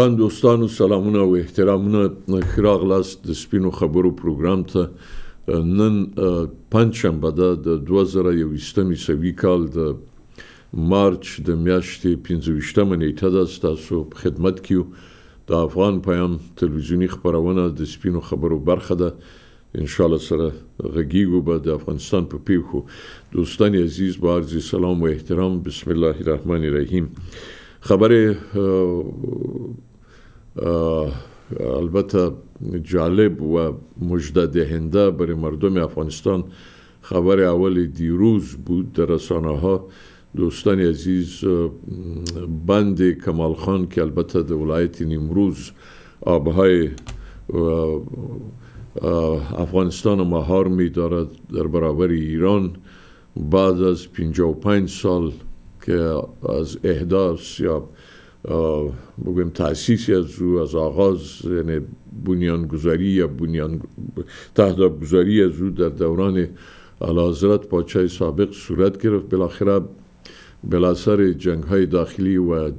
ګران دوستانو سلامونه او احترامونه. خراغلاست د سپینو خبرو پروګرام ته نن پنځ شنبه ده د 2021 سوي کال د مارچ د میاشتې 15 نیټه ده. تاسو په خدمت کې د افغان پیام تلویزیونی خبرونه د سپینو خبرو برخه ده. ان شاء الله سره غږیږو به د افغانستان په پیښو دوستان عزیز با سلام و احترام. بسم الله الرحمن الرحیم. خبر البته جالب و مجده دهنده برای مردم افغانستان خبر اول دیروز بود در رسانه ها دوستان عزیز بند کمال خان که البته در ولایت نیمروز آبهای افغانستان مهار می دارد در برابر ایران بعد از 55 سال که از احداث یا بگویم تاسیسی از او از آغاز یعنی بنیانگذاری یا بنیان گذاری از او در دوران حضرت پاچه سابق صورت گرفت. بالاخره بلاثر جنگ های داخلی و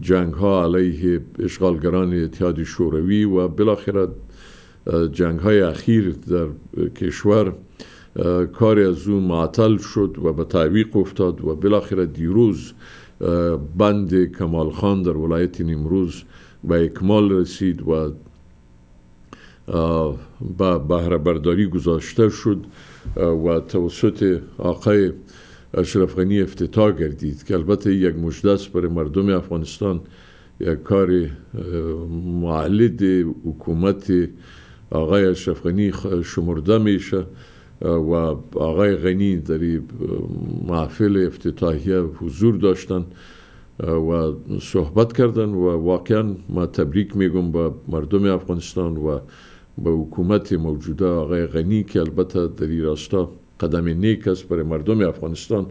جنگ ها علیه اشغالگران اتحاد شوروی و بالاخره جنگ های اخیر در کشور کار از او معطل شد و به تعویق افتاد و بالاخره دیروز بند کمال خان در ولایت نیمروز به اکمال رسید و به بهره برداری گذاشته شد و توسط آقای اشرف غنی افتتاح گردید که البته یک مجدس برای مردم افغانستان یک کار معلد حکومت آقای اشرف غنی شمرده میشه. و آقای غنی در محفل افتتاحیه حضور داشتن و صحبت کردن و واقعا ما تبریک میگم به مردم افغانستان و به حکومت موجوده آقای غنی که البته در این راستا قدم نیک است برای مردم افغانستان.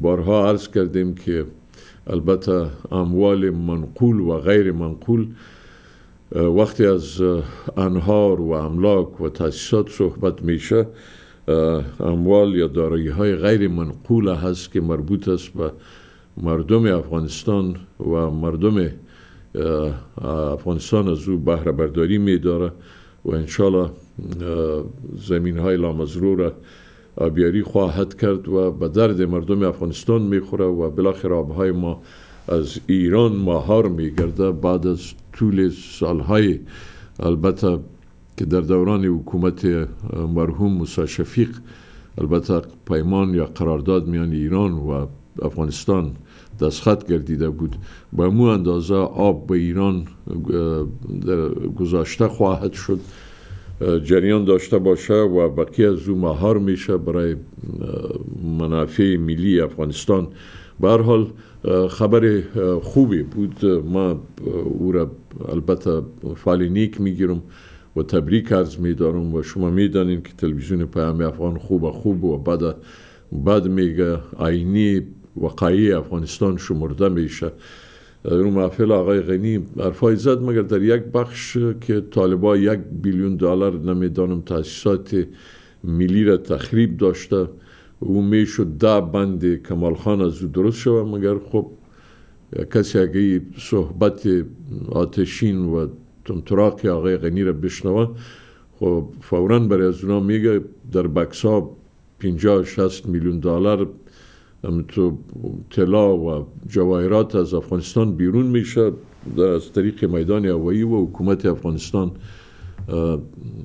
بارها عرض کردیم که البته اموال منقول و غیر منقول وقتی از انهار و املاک و تاسیسات صحبت میشه اموال یا دارایی های غیر منقول هست که مربوط است به مردم افغانستان و مردم افغانستان از او بهره برداری می داره و انشالله زمین های لامزرو را آبیاری خواهد کرد و به درد مردم افغانستان می‌خوره و بالاخره آبهای ما از ایران ماهار میگرده بعد از طول سالهای البته که در دوران حکومت مرحوم موسی شفیق البته پیمان یا قرارداد میان ایران و افغانستان دستخط گردیده بود با مو اندازه آب به ایران گذاشته خواهد شد. جریان داشته باشه و بقیه از او مهار میشه برای منافع ملی افغانستان. به حال خبر خوبی بود. ما او را البته فعال نیک می‌گیرم. و تبریک عرض میدارم و شما می‌دانید که تلویزیون پیام افغان خوب خوب و بعد بعد میگه. آینی وقایع افغانستان شمرده میشه. رو محفل آقای غنی حرفای زد مگر در یک بخش که طالبا یک بیلیون دلار نمی‌دانم تاسیسات ملی را تخریب داشته او می‌شد ده بند کمال خان از او درست شود مگر خب کسی اگه صحبت آتشین و تراق آقای غنی را بشنوه. خب فورا برای از اونا میگه در بکسا 50 60 میلیون دلار تو طلا و جواهرات از افغانستان بیرون میشه. در از طریق میدان هوایی و حکومت افغانستان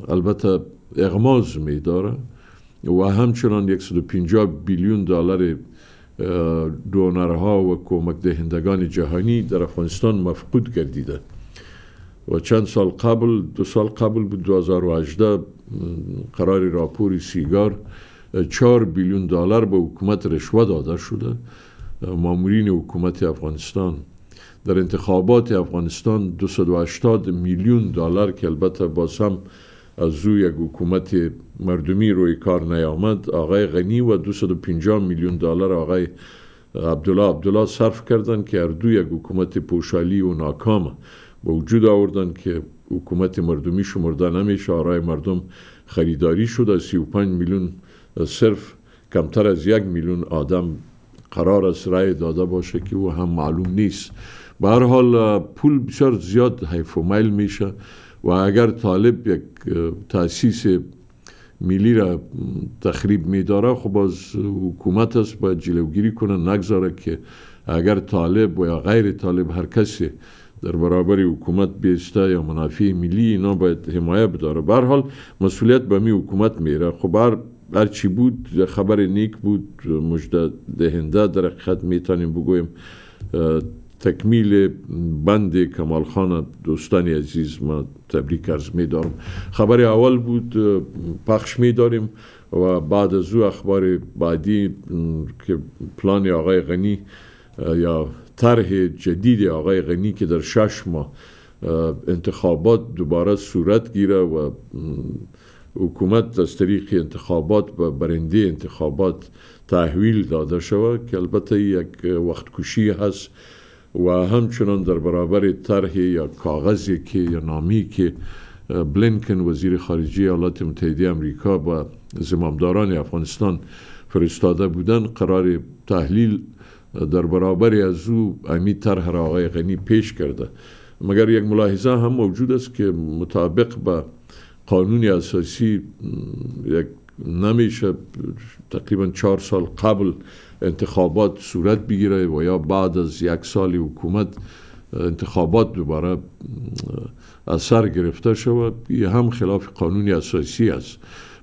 البته اغماز میداره. و همچنان 150 بیلیون دلار دونرها و کمک دهندگان جهانی در افغانستان مفقود گردیده. و چند سال قبل دو سال قبل بود 2018 قرار راپور سیگار چهار بیلیون دلار به حکومت رشوه داده شده. مامورین حکومت افغانستان در انتخابات افغانستان 280 میلیون دلار که البته باز هم از او یک حکومت مردمی روی کار نیامد آقای غنی و 250 میلیون دلار آقای عبدالله عبدالله صرف کردند که اردو یک حکومت پوشالی و ناکامه به وجود آوردن که حکومت مردمی شمرده نمیشه آرای مردم خریداری شده 35 میلیون صرف کمتر از یک میلیون آدم قرار است رای داده باشه که او هم معلوم نیست. به هر حال پول بسیار زیاد حیف و میل میشه و اگر طالب یک تاسیس ملی را تخریب میداره خب از حکومت است. باید جلوگیری کنه نگذاره که اگر طالب و یا غیر طالب هر کسی در برابر حکومت بیسته یا منافع ملی اینا باید حمایه بداره. به حال مسئولیت به می حکومت میره. خب هر هر چی بود خبر نیک بود مجد دهنده در حقیقت می‌تونیم بگویم تکمیل بند کمال خان دوستانی عزیز ما تبریک ارز می دارم خبر اول بود پخش می داریم و بعد از او اخبار بعدی که پلان آقای غنی یا طرح جدید آقای غنی که در شش ماه انتخابات دوباره صورت گیره و حکومت از طریق انتخابات و برنده انتخابات تحویل داده شود که البته یک وقت هست و همچنان در برابر طرح یا کاغذی که یا نامی که بلینکن وزیر خارجه ایالات متحده امریکا با زمامداران افغانستان فرستاده بودن قرار تحلیل در برابر از او امی طرح را آقای غنی پیش کرده. مگر یک ملاحظه هم موجود است که مطابق با قانون اساسی یک نمیشه تقریبا چهار سال قبل انتخابات صورت بگیره و یا بعد از یک سال حکومت انتخابات دوباره اثر گرفته شود. یه هم خلاف قانون اساسی است.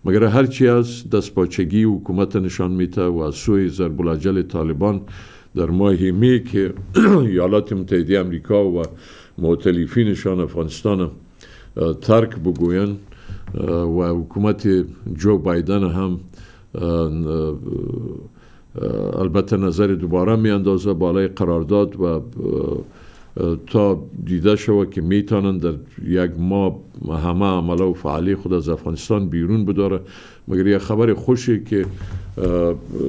مگر هرچی از دستپاچگی حکومت نشان میته و از سوی ضرب طالبان در ماه می که ایالات متحده امریکا و معتلیفینشان افغانستان ترک بگوین و حکومت جو بایدن هم البته نظر دوباره می اندازه بالای قرارداد و تا دیده شود که می‌تونن در یک ماه همه عمله و فعالی خود از افغانستان بیرون بداره. مگر یه خبر خوشی که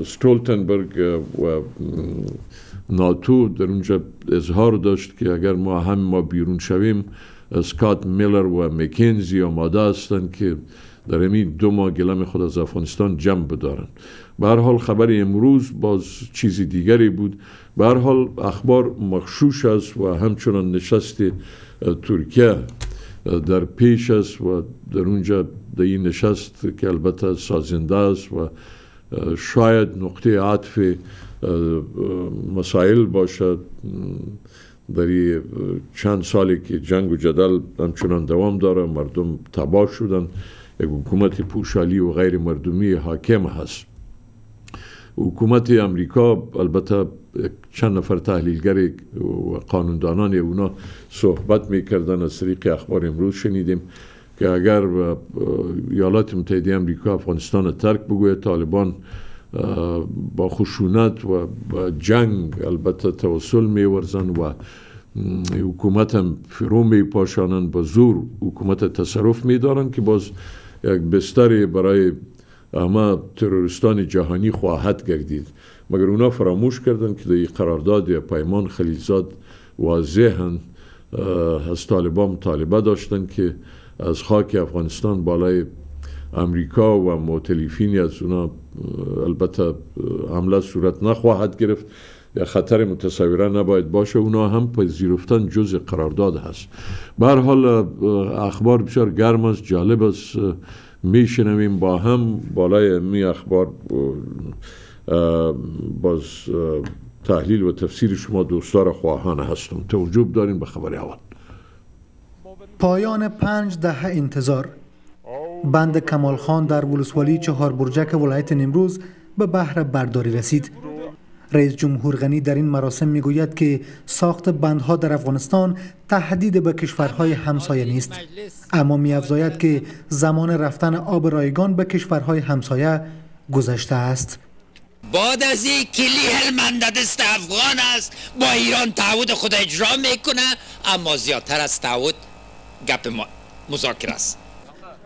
ستولتنبرگ و ناتو در اونجا اظهار داشت که اگر ما هم ما بیرون شویم سکات میلر و مکینزی آماده هستند که در این دو ماه گلم خود از افغانستان جمع بدارن. به هر حال خبر امروز باز چیزی دیگری بود. به حال اخبار مخشوش است و همچنان نشست ترکیه در پیش است و در اونجا در این نشست که البته سازنده است و شاید نقطه عطف مسائل باشد. در چند سالی که جنگ و جدل همچنان دوام داره مردم تباه شدن. یک حکومت پوشالی و غیر مردمی حاکم هست حکومت امریکا البته چند نفر تحلیلگر و قانوندانان اونا صحبت می‌کردن از طریق اخبار امروز شنیدیم که اگر ایالات متحده امریکا افغانستان ترک بگوید طالبان با خشونت و با جنگ البته توسل میورزن و حکومت هم فرو می پاشانند با زور حکومت تصرف میدارن که باز یک بستری برای اما تروریستان جهانی خواهد گردید. مگر اونا فراموش کردن که در قرارداد یا پیمان خلیزاد واضحا از طالبان مطالبه داشتن که از خاک افغانستان بالای امریکا و معتلیفینی از اونا البته حمله صورت نخواهد گرفت. خطر متصوره نباید باشه اونا هم پذیرفتن جز قرارداد هست. به حال اخبار بسیار گرم است جالب است میشنویم با هم بالای می اخبار باز تحلیل و تفسیر شما دوستار خواهان هستم. توجه داریم به خبر اول. پایان پنج دهه انتظار. بند کمال خان در ولسوالی چهار برجک ولایت نمروز به بحر برداری رسید. رئیس جمهور غنی در این مراسم می‌گوید که ساخت بندها در افغانستان تهدید به کشورهای همسایه نیست. اما میافزاید که زمان رفتن آب رایگان به کشورهای همسایه گذشته است. بعد از این کلی هلمند دست افغان است. با ایران تعهد خود اجرا می‌کنه اما زیادتر از تعهد گپ مذاکره است.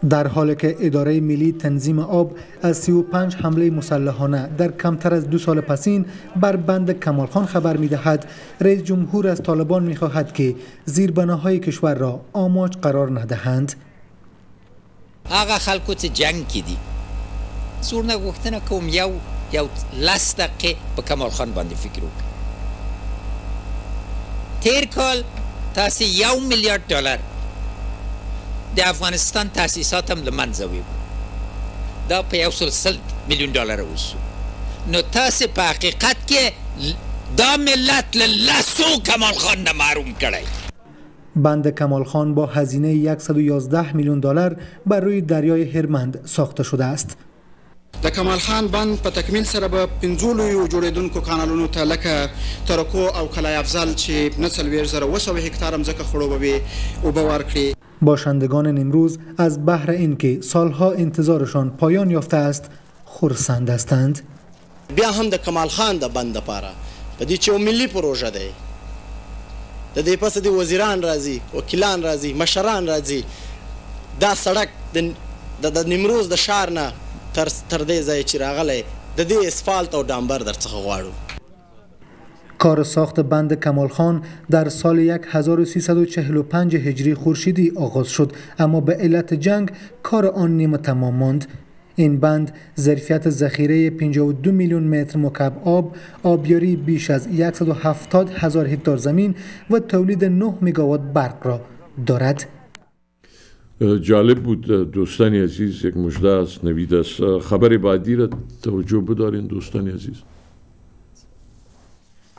در حالی که اداره ملی تنظیم آب از 35 حمله مسلحانه در کمتر از دو سال پسین بر بند کمالخان خبر می دهد رئیس جمهور از طالبان می خواهد که زیربناهای کشور را آماج قرار ندهند. آقا خلکو جنگ کدی زور نگوختنه کوم یو یو لس دقیقه به کمال خان باندې فکر وکړي تیر کال تاسی یو میلیارد دلار د افغانستان تاسیسات هم لمنځه بود دا په یو سل سل میلیون دلار وسو نو تاسو په حقیقت کې دا ملت لسو کمال خان نه محروم کړی. بند کمال خان با هزینه 111 میلیون دلار بر روی دریای هرمند ساخته شده است. د کمال خان بند په تکمیل سره به پنځو لویو جوړېدونکو کانالونو ته لکه ترکو او کلای افضل چې نه څلوېښت زره اوه سوه هکتار مځکه خړوبوي اوبه ورکړي باشندگان نیمروز از بهر اینکه سالها انتظارشان پایان یافته است خرسند هستند. بیا هم د کمال خان د بند لپاره په دې چې ملي پروژه دی. د دې پس د وزیران راځي وکیلان راځي مشران راځي. دا سړک د نیمروز د شار نه تر تر دې ځای چې راغلی د دې اسفالت او ډامبر درڅخه غواړو کار ساخت بند کمال خان در سال 1345 هجری خورشیدی آغاز شد. اما به علت جنگ کار آن نیمه تمام ماند. این بند ظرفیت ذخیره 52 میلیون متر مکعب آب، آبیاری بیش از 170 هزار هکتار زمین و تولید 9 مگاوات برق را دارد. جالب بود دوستانی عزیز یک مجده است نوید است. خبر بعدی را توجه بدارین دوستانی عزیز.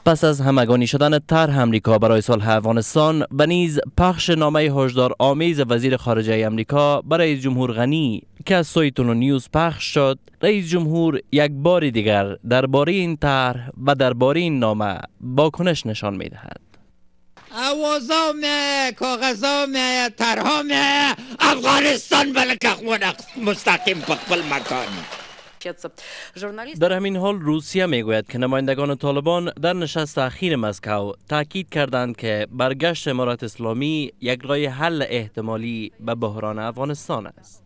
پس از همگانی شدن طرح امریکا برای صلح افغانستان و نیز پخش نامه هشدار آمیز وزیر خارجه امریکا برای جمهور غنی که از سوی نیوز پخش شد. رئیس جمهور یک بار دیگر درباره این طرح و درباره این نامه واکنش نشان می دهد اوازام کاغذام طرحام افغانستان بلکه مستقیم په خپل مکان. در همین حال روسیه می‌گوید که نمایندگان طالبان در نشست اخیر مسکو تاکید کردند که برگشت امارات اسلامی یک راه حل احتمالی به بحران افغانستان است.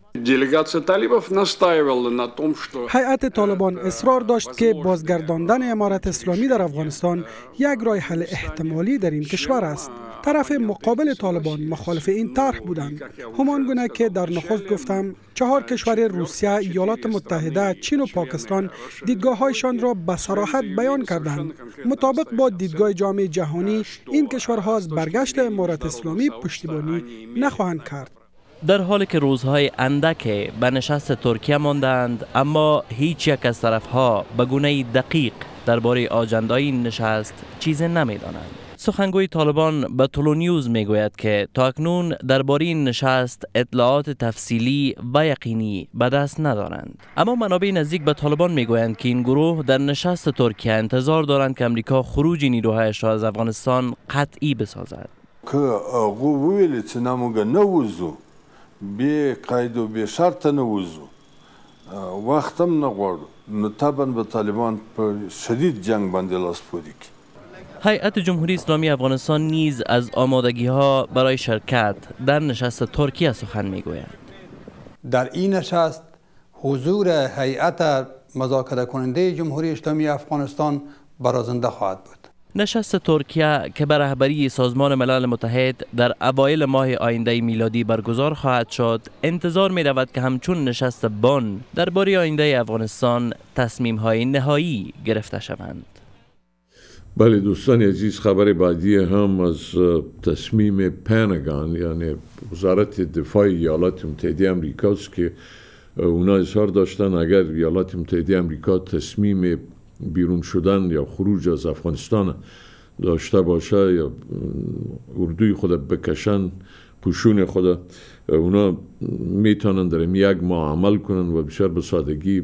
هیئت طالبان اصرار داشت که بازگرداندن امارت اسلامی در افغانستان یک راه حل احتمالی در این کشور است. طرف مقابل طالبان مخالف این طرح بودند همان گونه که در نخست گفتم چهار کشور روسیه ایالات متحده چین و پاکستان دیدگاه هایشان را به صراحت بیان کردند مطابق با دیدگاه جامعه جهانی این کشورها از برگشت امارت اسلامی پشتیبانی نخواهند کرد در حالی که روزهای اندک به نشست ترکیه ماندند اما هیچ یک از طرفها به گونه دقیق درباره آجندای این نشست چیزی نمی‌دانند. سخنگوی طالبان به طولو نیوز می گوید که تا اکنون درباره این نشست اطلاعات تفصیلی و یقینی به دست ندارند. اما منابع نزدیک به طالبان می گویند که این گروه در نشست ترکیه انتظار دارند که امریکا خروج نیروهایش را از افغانستان قطعی بسازد. که بې قید و بې شرطه نه وځو وخت هم نه غواړو نو طبعا به طالبان په شدید جنگ باندې لاس پورې کړي هیئت جمهوری اسلامی افغانستان نیز از آمادگی ها برای شرکت در نشست ترکیه سخن می گوید. در این نشست حضور هیئت مذاکره کننده جمهوری اسلامی افغانستان برازنده خواهد بود. نشست ترکیه که به رهبری سازمان ملل متحد در اوایل ماه آینده میلادی برگزار خواهد شد. انتظار می رود که همچون نشست بان درباره آینده افغانستان تصمیم های نهایی گرفته شوند. بله دوستان عزیز خبر بعدی هم از تصمیم پنگان یعنی وزارت دفاع ایالات متحده امریکا است که اونا اظهار داشتن اگر ایالات متحده امریکا تصمیم بیرون شدن یا خروج از افغانستان داشته باشه یا اردوی خود بکشن پوشون خود اونا می‌تونن در یک ماه عمل کنن و بسیار به سادگی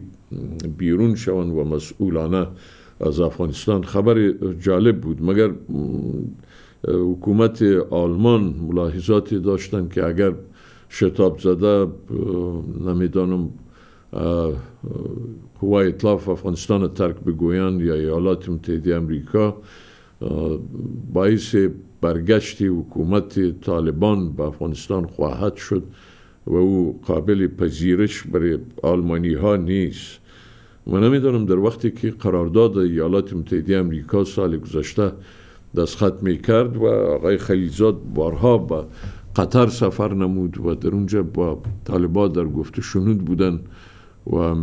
بیرون شون و مسئولانه از افغانستان. خبر جالب بود مگر حکومت آلمان ملاحظاتی داشتن که اگر شتاب زده نمی‌دانم قوای اطلاف افغانستان ترک بگویند یا ایالات متحده امریکا باعث برگشت حکومت طالبان به افغانستان خواهد شد و او قابل پذیرش برای آلمانی ها نیست. من نمی‌دانم در وقتی که قرارداد ایالات متحده امریکا سال گذشته دستخط می کرد و آقای خلیزاد بارها به قطر سفر نمود و در اونجا با طالبان در گفت شنود بودن و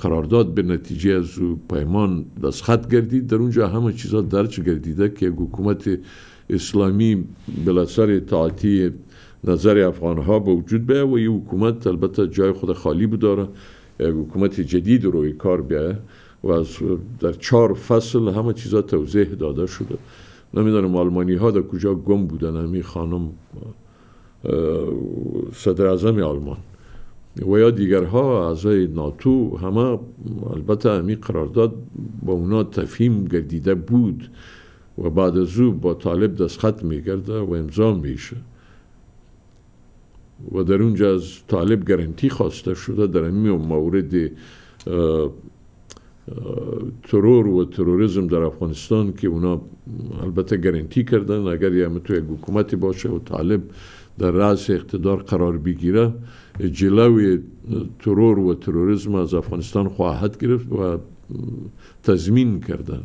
قرارداد به نتیجه از پیمان دستخط گردید. در اونجا همه چیزا درج گردیده که حکومت اسلامی بلسر تعاطی نظر افغان ها به وجود بیه و این حکومت البته جای خود خالی بداره حکومت جدید روی کار بیه و در چهار فصل همه چیزا توضیح داده شده. نمی‌دانم آلمانی ها در کجا گم بودن همی خانم صدر اعظم آلمان. و یا دیگرها اعضای ناتو همه البته همی قرارداد با اونا تفهیم گردیده بود و بعد از او با طالب دستخط میگرده و امضا میشه. و در اونجا از طالب گرنتی خواسته شده در این مورد ترور و تروریزم در افغانستان که اونا البته گرنتی کردن اگر یه تو یک حکومتی باشه و طالب در رأس اقتدار قرار بگیره جلوی ترور و تروریسم از افغانستان خواهد گرفت و تضمین کردن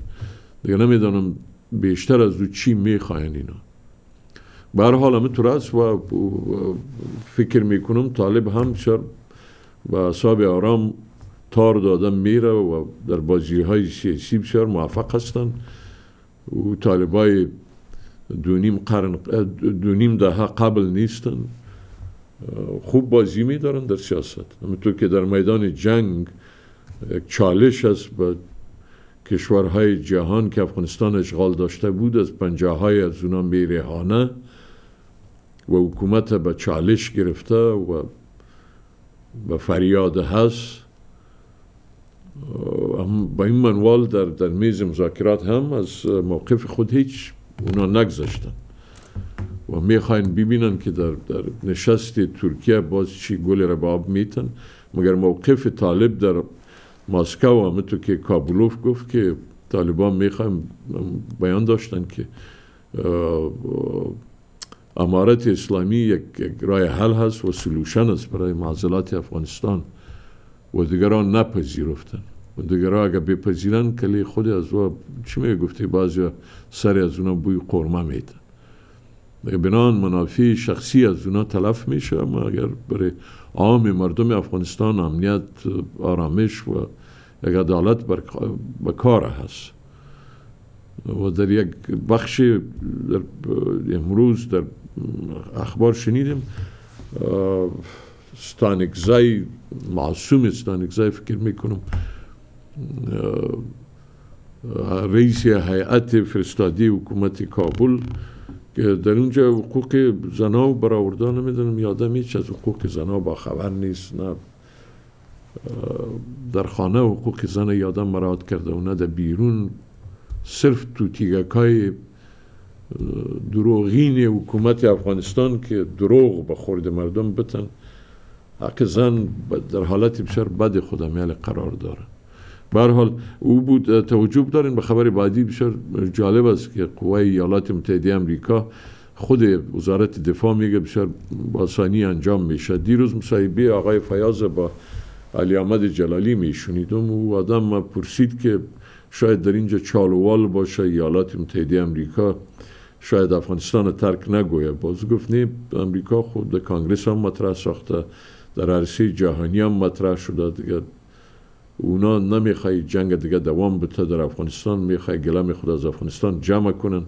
دیگه نمی‌دانم بیشتر از او چی می‌خواین اینا. به هر حال است و فکر می‌کنم طالب هم شر و اصاب آرام تار دادن میره و در بازی های سیاسی بسیار موفق هستند. و طالبای دونیم قرن دونیم دهه قبل نیستن. خوب بازی میدارن در سیاست. همینطور که در میدان جنگ چالش است به کشورهای جهان که افغانستان اشغال داشته بود از پنجاه از اونا میرهانه و حکومت به چالش گرفته و به فریاد هست. با این منوال در, در میز مذاکرات هم از موقف خود هیچ اونا نگذاشتن. و می‌خواین ببینن که در, در نشست ترکیه باز چی گل رباب میتن. مگر موقف طالب در ماسکو همه که کابلوف گفت که طالبان می‌خوایم بیان داشتن که امارت اسلامی یک, یک رای حل هست و سلوشن است برای معضلات افغانستان و دیگران نپذیرفتن. و دیگران اگر بپذیرن کلی خود از و چی می گفتی؟ بعضی سر از اونا بوی قرمه میدن بنان منافع شخصی از اونا تلف میشه؟ اما اگر برای عام مردم افغانستان امنیت آرامش و یک عدالت به کار هست. و در یک بخش در امروز در اخبار شنیدیم ستانکزای معصوم ستانکزای فکر می‌کنم رئیس هیئت فرستادی حکومت کابل که در اونجا حقوق زنا و برآورده نمی‌دونم یادم هیچ از حقوق زنا با خبر نیست نه. در خانه حقوق زن یادم مراد کرده و نه در بیرون. صرف تو تیگکای دروغین حکومت افغانستان که دروغ به خورد مردم بتن حق زن در حالت بسیار بد خودمیال قرار داره. به حال او بود توجب دارین به خبر بعدی بسیار جالب است که قوای ایالات متحده امریکا خود وزارت دفاع میگه بسیار آسانی انجام میشه. دیروز مصاحبه آقای فیاض با علی احمد جلالی میشونیدم و آدم پرسید که شاید در اینجا چالوال باشه ایالات متحده امریکا شاید افغانستان ترک نگویه باز گفت نه امریکا خود در کانگرس هم مطرح ساخته در عرصه جهانی هم مطرح شده. دیگه اونا نمی‌خوای جنگ دیگه دوام بته در افغانستان می‌خوای گلم خود از افغانستان جمع کنن.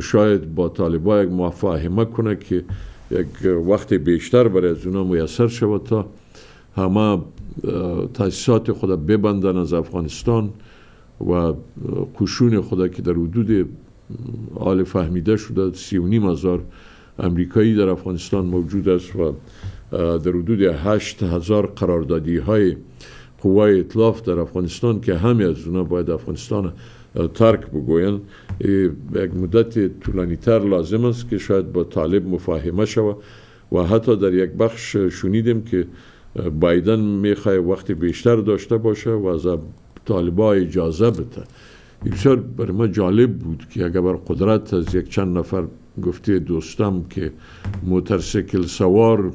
شاید با طالبا یک مفاهمه کنه که یک وقت بیشتر برای از اونا میسر شود تا همه تاسیسات خود ببندن از افغانستان و قشون خدا که در حدود آل فهمیده شده سی و نیم هزار امریکایی در افغانستان موجود است و در حدود هشت هزار قراردادی های قوای اطلاف در افغانستان که همه از اونا باید افغانستان ترک بگوین. یک مدت طولانی تر لازم است که شاید با طالب مفاهمه شود و حتی در یک بخش شنیدیم که بایدن می‌خواه وقت بیشتر داشته باشه و از طالبا اجازه بده. بسیار برای ما جالب بود که اگر بر قدرت از یک چند نفر گفته دوستم که موترسیکل سوار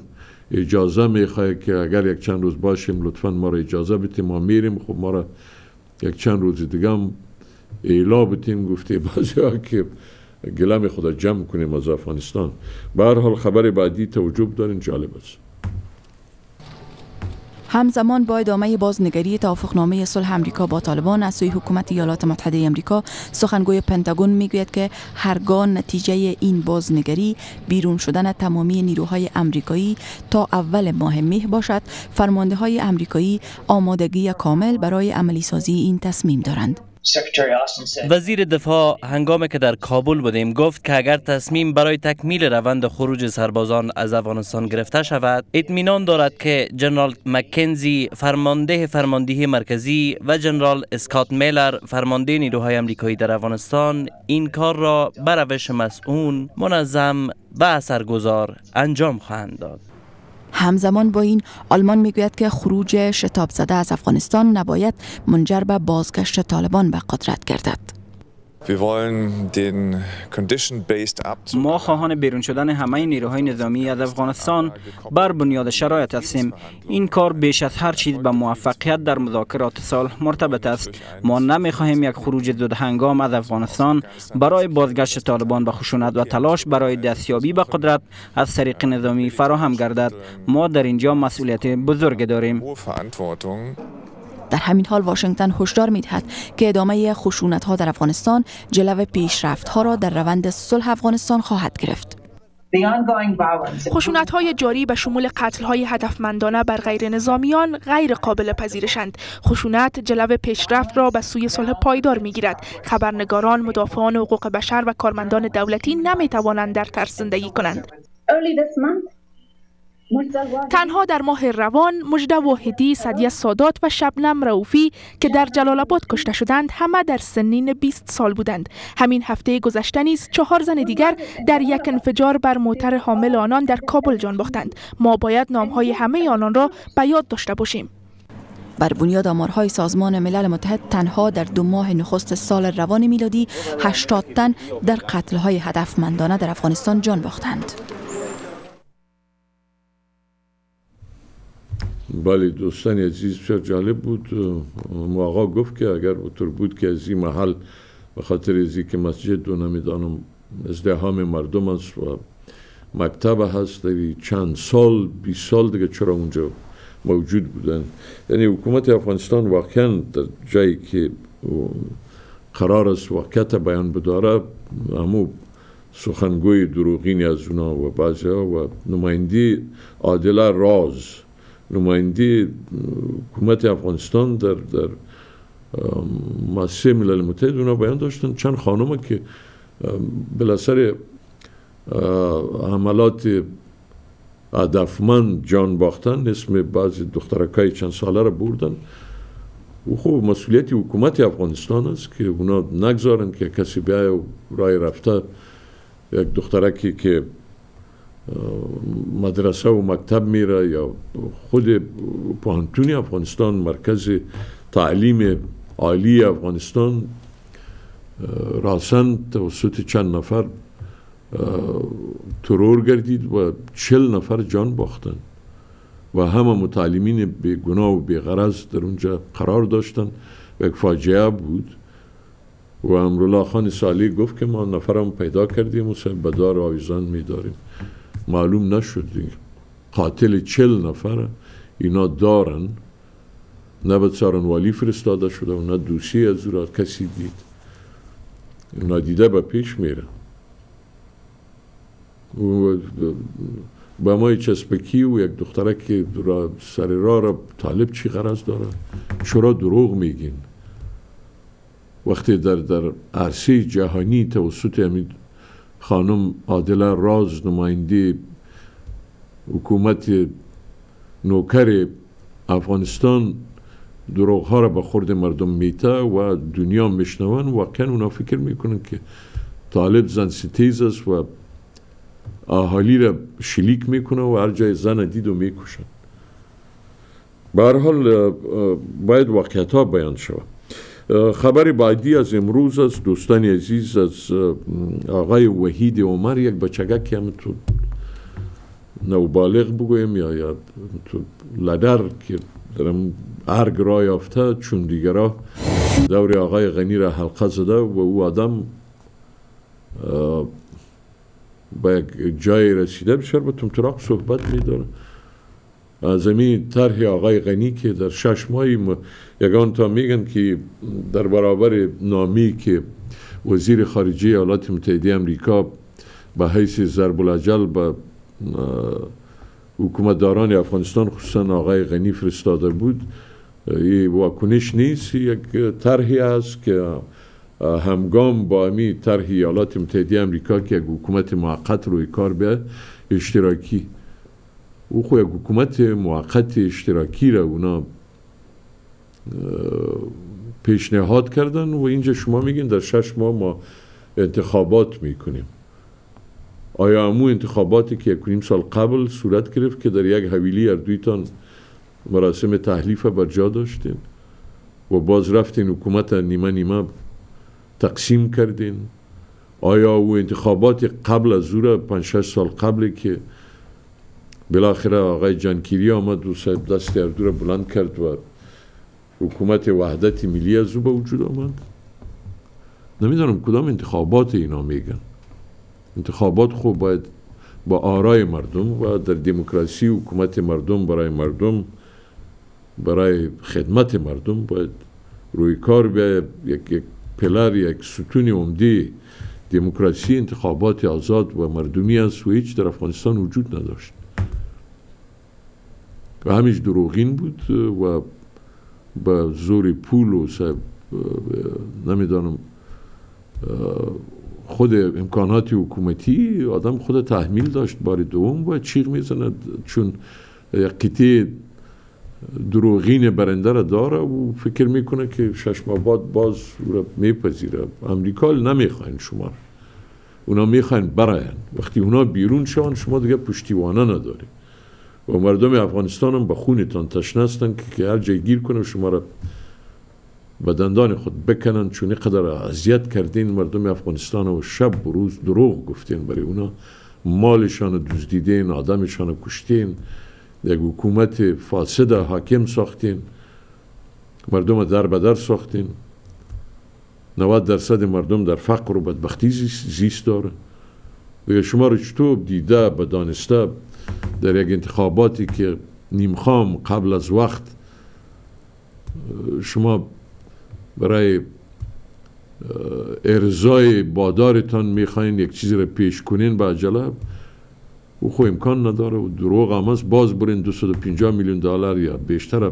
اجازه می‌خواه که اگر یک چند روز باشیم لطفا ما را اجازه بتیم ما میریم. خب ما را یک چند روز دیگه هم ایلا بتیم گفته بازی ها که گلم خدا جمع کنیم از افغانستان. به هر حال خبر بعدی توجب دارین جالب است. همزمان با ادامه بازنگری توافقنامه صلح امریکا با طالبان از سوی حکومت ایالات متحده امریکا سخنگوی پنتاگون می‌گوید که هرگاه نتیجه این بازنگری بیرون شدن تمامی نیروهای امریکایی تا اول ماه مه باشد فرمانده های امریکایی آمادگی کامل برای عملی سازی این تصمیم دارند. وزیر دفاع هنگامی که در کابل بودیم گفت که اگر تصمیم برای تکمیل روند خروج سربازان از افغانستان گرفته شود اطمینان دارد که جنرال مکنزی فرمانده فرماندهی مرکزی و جنرال اسکات میلر فرمانده نیروهای امریکایی در افغانستان این کار را به روش مسئول منظم و اثرگذار انجام خواهند داد. همزمان با این آلمان می‌گوید که خروج شتاب زده از افغانستان نباید منجر به بازگشت طالبان به قدرت گردد. ما خواهان بیرون شدن همه نیروهای نظامی از افغانستان بر بنیاد شرایط هستیم. این کار بیش از هر چیز به موفقیت در مذاکرات صلح مرتبط است. ما نمی خواهیم یک خروج زود هنگام از افغانستان برای بازگشت طالبان به خشونت و تلاش برای دستیابی به قدرت از طریق نظامی فراهم گردد. ما در اینجا مسئولیت بزرگ داریم. در همین حال واشنگتن هشدار می‌دهد که ادامه خشونت ها در افغانستان جلو پیشرفت ها را در روند صلح افغانستان خواهد گرفت. خشونت های جاری به شمول قتل های هدفمندانه بر غیر نظامیان غیر قابل پذیرشند. خشونت جلو پیشرفت را به سوی صلح پایدار می گیرد. خبرنگاران، مدافعان حقوق بشر و کارمندان دولتی نمی توانند در ترس زندگی کنند. تنها در ماه روان مجد واحدی، صدیه سادات و شبنم روفی که در جلال آباد کشته شدند همه در سنین 20 سال بودند. همین هفته گذشته نیز چهار زن دیگر در یک انفجار بر موتر حامل آنان در کابل جان باختند. ما باید نامهای همه آنان را به یاد داشته باشیم. بر بنیاد آمارهای سازمان ملل متحد تنها در دو ماه نخست سال روان میلادی 80 تن در قتل‌های هدفمندانه در افغانستان جان باختند. بله دوستان عزیز بسیار جالب بود. آقا گفت که اگر طور بود که از این محل به خاطر ازی که مسجد و نمی‌دانم ازدهام مردم است و مکتب هست در چند سال بیس سال دیگه چرا اونجا موجود بودن. یعنی حکومت افغانستان واقعا در جایی که قرار است واقعیت بیان بداره همو سخنگوی دروغینی از اونا و بعضی و نمایندی عادله راز نماینده حکومت افغانستان در در مؤسسه ملل متحد اونا بیان داشتن. چند خانم که بالاثر عملات هدفمند جان باختن اسم بعضی دخترکای چند ساله را بردن. و خوب مسئولیت حکومت افغانستان است که اونا نگذارن که کسی بیای و رای رفته یک دخترکی که مدرسه و مکتب میره یا خود پانتونی افغانستان مرکز تعلیم عالی افغانستان راسن توسط چند نفر ترور گردید و چل نفر جان باختن و همه متعلمین به گناه و به غرض در اونجا قرار داشتن و یک فاجعه بود. و امرولا خان سالی گفت که ما نفرم پیدا کردیم و به دار آویزان میداریم. معلوم نشد قاتل چل نفر اینا دارن. نه به سارنوالی فرستاده شده و نه دوسی از او کسی دید. نادیده به پیش میره. با ما چسبکی و یک دختره که را سر را را طالب چی غرض داره؟ چرا دروغ میگین؟ وقتی در در عرصه جهانی توسط خانم عادله راز نماینده حکومت نوکر افغانستان دروغ ها را به خورد مردم میته و دنیا میشنون واقعا اونا فکر می‌کنن که طالب زن ستیز است و اهالی را شلیک می‌کنه و هر جای زن دید و می‌کشن. به حال باید واقعیت ها بیان شود. خبر بعدی از امروز است. دوستان عزیز از آقای وحید عمر یک بچگه که هم تو نوبالغ بگویم یا یا تو لدر که درم ارگ را یافته چون دیگرا دور آقای غنی را حلقه زده و او آدم به یک جای رسیده. بسیار به تمتراق صحبت میداره از طرح آقای غنی که در شش ماهی یگان تا میگن که در برابر نامی که وزیر خارجه ایالات متحده امریکا به حیث ضرب الاجل به حکومتداران افغانستان خصوصا آقای غنی فرستاده بود این واکنش نیست. یک طرحی است که همگام با امی طرح ایالات متحده امریکا که یک حکومت موقت روی کار به اشتراکی او خو یک حکومت موقت اشتراکی را اونا پیشنهاد کردن و اینجا شما میگین در شش ماه ما انتخابات می‌کنیم. آیا امو انتخاباتی که یک سال قبل صورت گرفت که در یک حویلی اردویتان مراسم تحلیف بر جا داشتین و باز رفتین حکومت نیمه نیمه تقسیم کردین؟ آیا او انتخابات قبل از زور پنج شش سال قبل که بالاخره آقای جانکیری آمد و دست اردو را بلند کرد و حکومت وحدت ملی از او به وجود آمد. نمی‌دانم کدام انتخابات اینا میگن. انتخابات خوب باید با آرای مردم و در دموکراسی حکومت مردم برای مردم برای خدمت مردم باید روی کار به یک, یک پلر یک ستون عمده دموکراسی انتخابات آزاد و مردمی است و هیچ در افغانستان وجود نداشت. و همیش دروغین بود و به زور پول و نمی‌دانم خود امکانات حکومتی آدم خود تحمیل داشت بار دوم و چیغ می‌زند چون یک قیطه دروغین برنده را داره و فکر می‌کنه که شش ماه بعد باز او را میپذیره. امریکا نمی‌خواین شما اونا می‌خواین براین وقتی اونا بیرون شوان شما دیگه پشتیوانه نداری و مردم افغانستان هم به خونتان تشنه هستن که هر جای گیر کنه شما را به دندان خود بکنن. چون قدر اذیت کردین مردم افغانستان و شب و روز دروغ گفتین برای اونا. مالشان دزدیدین آدمشان کشتین. یک حکومت فاسد حاکم ساختین. مردم در بدر ساختین. 90 درصد مردم در فقر و بدبختی زیست داره دیگه شما رو چطور دیده به دانسته در یک انتخاباتی که نیمخام قبل از وقت شما برای ارزای بادارتان می‌خواین یک چیزی را پیش کنین به عجله او خو امکان نداره و دروغ هم است. باز برین 250 میلیون دلار یا بیشتر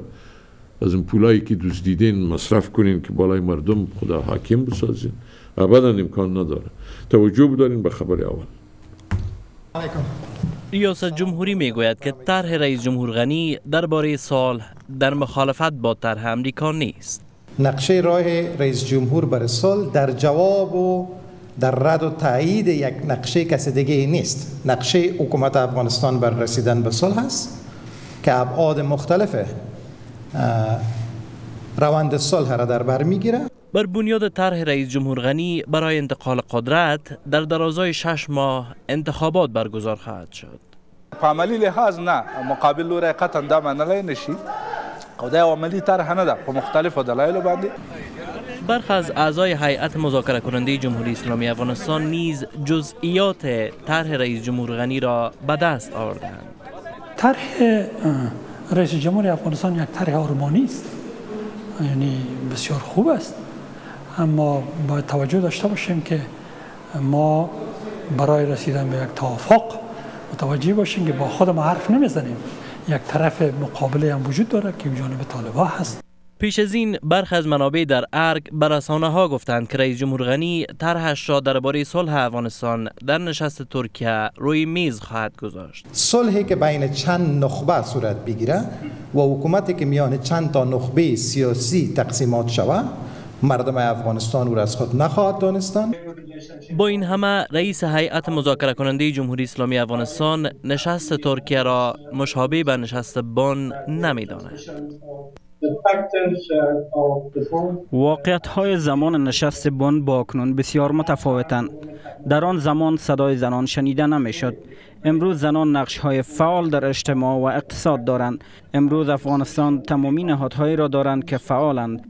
از این پولایی که دیدین مصرف کنین که بالای مردم خدا حاکم بسازین. ابدا امکان نداره. توجه بدارین به خبر اول. ریاست جمهوری می‌گوید که طرح رئیس جمهور غنی درباره سال در مخالفت با طرح امریکا نیست. نقشه راه رئیس جمهور بر سال در جواب و در رد و تایید یک نقشه کسی دیگه نیست. نقشه حکومت افغانستان بر رسیدن به صلح است که ابعاد مختلف روند صلح را در بر می‌گیره بر بنیاد طرح رئیس جمهور غنی برای انتقال قدرت در درازای شش ماه انتخابات برگزار خواهد شد. په عملی لحاظ نه مقابل لوری قطعا دا منلی نشي او دا عملی طرح نه ده په مختلفو دلایلو باندې. برخ از اعضای هیئت مذاکره کننده جمهوری اسلامی افغانستان نیز جزئیات طرح رئیس جمهور غنی را به دست آوردند. طرح رئیس جمهور افغانستان یک طرح آرمانی است. یعنی بسیار خوب است. اما باید توجه داشته باشیم که ما برای رسیدن به یک توافق متوجه باشیم که با خود ما حرف نمی‌زنیم. یک طرف مقابله هم وجود داره که جانب طالبا هست. پیش از این برخ از منابع در ارگ به رسانه ها گفتند که رئیس جمهور غنی طرحش را درباره صلح افغانستان در نشست ترکیه روی میز خواهد گذاشت. صلحی که بین چند نخبه صورت بگیره و حکومتی که میان چند تا نخبه سیاسی تقسیمات شود مردم افغانستان او را از خود نخواهد دانستن. با این همه رئیس هیئت مذاکره کننده جمهوری اسلامی افغانستان نشست ترکیه را مشابه به نشست بان نمی‌داند. واقعیت های زمان نشست بان با اکنون بسیار متفاوتند در آن زمان صدای زنان شنیده نمی‌شد. امروز زنان نقش های فعال در اجتماع و اقتصاد دارند. امروز افغانستان تمامی نهادهایی را دارند که فعالند.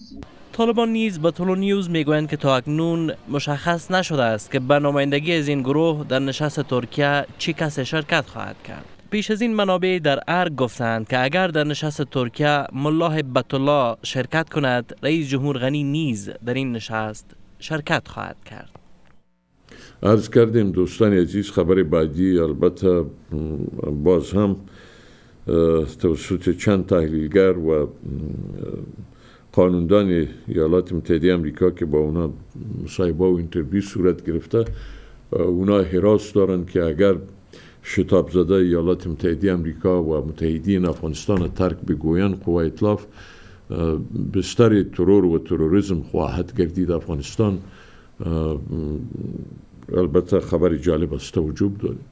طالبان نیز به نیوز می‌گویند که تا اکنون مشخص نشده است که به نمایندگی از این گروه در نشست ترکیه چی کسی شرکت خواهد کرد. پیش از این منابع در ارگ گفتند که اگر در نشست ترکیه ملا الله شرکت کند رئیس جمهور غنی نیز در این نشست شرکت خواهد کرد. عرض کردیم دوستان عزیز خبر بعدی البته باز هم توسط چند تحلیلگر و قانوندان ایالات متحده امریکا که با اونا مصاحبه و interview صورت گرفته اونا هراس دارن که اگر شتاب زده ایالات متحده امریکا و متحدین افغانستان ترک بگوین قوه ائتلاف بستر ترور و تروریسم خواهد گردید. افغانستان البته خبر جالب است وجود داریم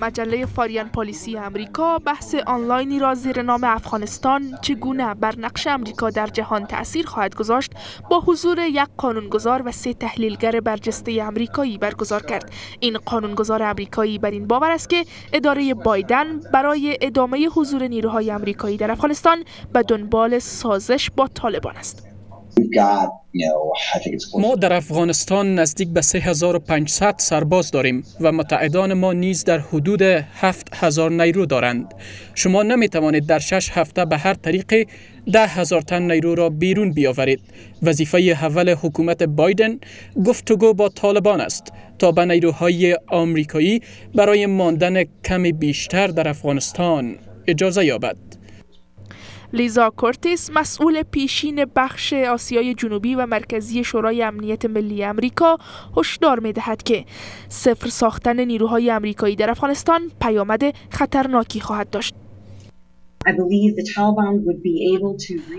مجله فاریان پالیسی امریکا بحث آنلاینی را زیر نام افغانستان چگونه بر نقش امریکا در جهان تأثیر خواهد گذاشت با حضور یک قانونگذار و سه تحلیلگر برجسته امریکایی برگزار کرد. این قانونگذار امریکایی بر این باور است که اداره بایدن برای ادامه حضور نیروهای امریکایی در افغانستان به دنبال سازش با طالبان است. ما در افغانستان نزدیک به 3500 سرباز داریم و متعدان ما نیز در حدود 7000 نیرو دارند. شما نمی توانید در شش هفته به هر طریق ده هزار تن نیرو را بیرون بیاورید. وظیفه اول حکومت بایدن گفتگو با طالبان است تا به نیروهای آمریکایی برای ماندن کمی بیشتر در افغانستان اجازه یابد. لیزا کورتیس مسئول پیشین بخش آسیای جنوبی و مرکزی شورای امنیت ملی امریکا هشدار می دهد که صفر ساختن نیروهای امریکایی در افغانستان پیامد خطرناکی خواهد داشت.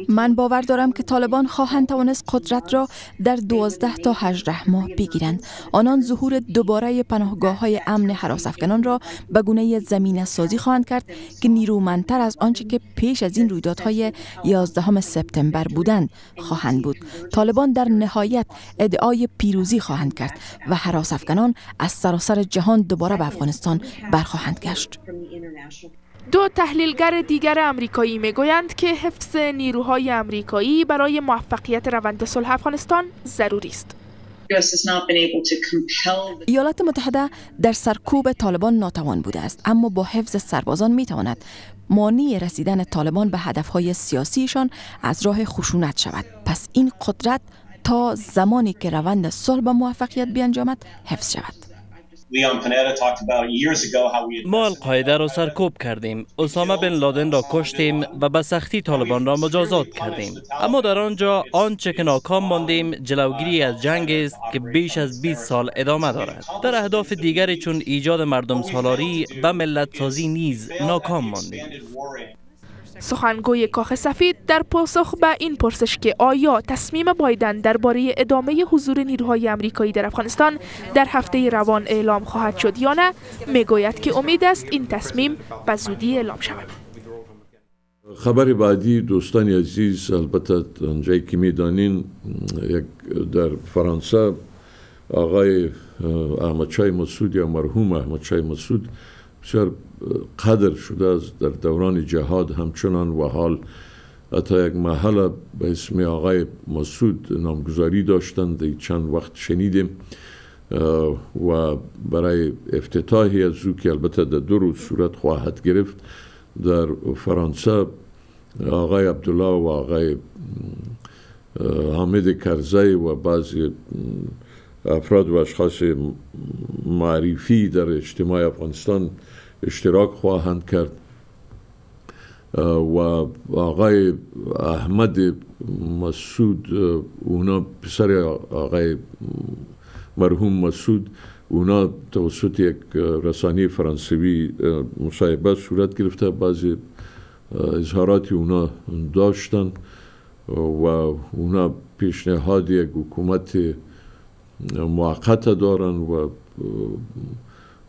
من باور دارم که طالبان خواهند توانست قدرت را در 12 تا 18 ماه بگیرند. آنان ظهور دوباره پناهگاه های امن حراس افغانان را به گونه زمین سازی خواهند کرد که نیرومندتر از آنچه که پیش از این رویدادهای 11 سپتامبر بودند خواهند بود. طالبان در نهایت ادعای پیروزی خواهند کرد و حراس افغانان از سراسر جهان دوباره به افغانستان برخواهند گشت. دو تحلیلگر دیگر امریکایی می‌گویند که حفظ نیروهای امریکایی برای موفقیت روند صلح افغانستان ضروری است. ایالات متحده در سرکوب طالبان ناتوان بوده است اما با حفظ سربازان می تواند مانع رسیدن طالبان به هدفهای سیاسیشان از راه خشونت شود پس این قدرت تا زمانی که روند صلح به موفقیت بیانجامد حفظ شود ما القاعده را سرکوب کردیم. اسامه بن لادن را کشتیم و به سختی طالبان را مجازات کردیم. اما در آنجا آنچه که ناکام ماندیم جلوگیری از جنگ است که بیش از 20 سال ادامه دارد. در اهداف دیگری چون ایجاد مردم سالاری و ملت سازی نیز ناکام ماندیم. سخنگوی کاخ سفید در پاسخ به این پرسش که آیا تصمیم بایدن درباره ادامه حضور نیروهای امریکایی در افغانستان در هفته روان اعلام خواهد شد یا نه می‌گوید که امید است این تصمیم به زودی اعلام شود. خبر بعدی دوستان عزیز البته آنجایی که می‌دانین یک در فرانسه آقای احمد چای مسعود یا مرحوم احمد چای مسعود بسیار قدر شده است در دوران جهاد همچنان و حال حتی یک محل به اسم آقای مسعود نامگذاری داشتند. چند وقت شنیدیم و برای افتتاحی از او که البته در دو روز صورت خواهد گرفت در فرانسه آقای عبدالله و آقای حامد کرزی و بعضی افراد و اشخاص معرفی در اجتماع افغانستان اشتراک خواهند کرد. و آقای احمد مسعود اونا پسر آقای مرحوم مسعود اونا توسط یک رسانه فرانسوی مصاحبه صورت گرفته. بعضی اظهاراتی اونا داشتن و اونا پیشنهاد یک حکومت موقت دارن و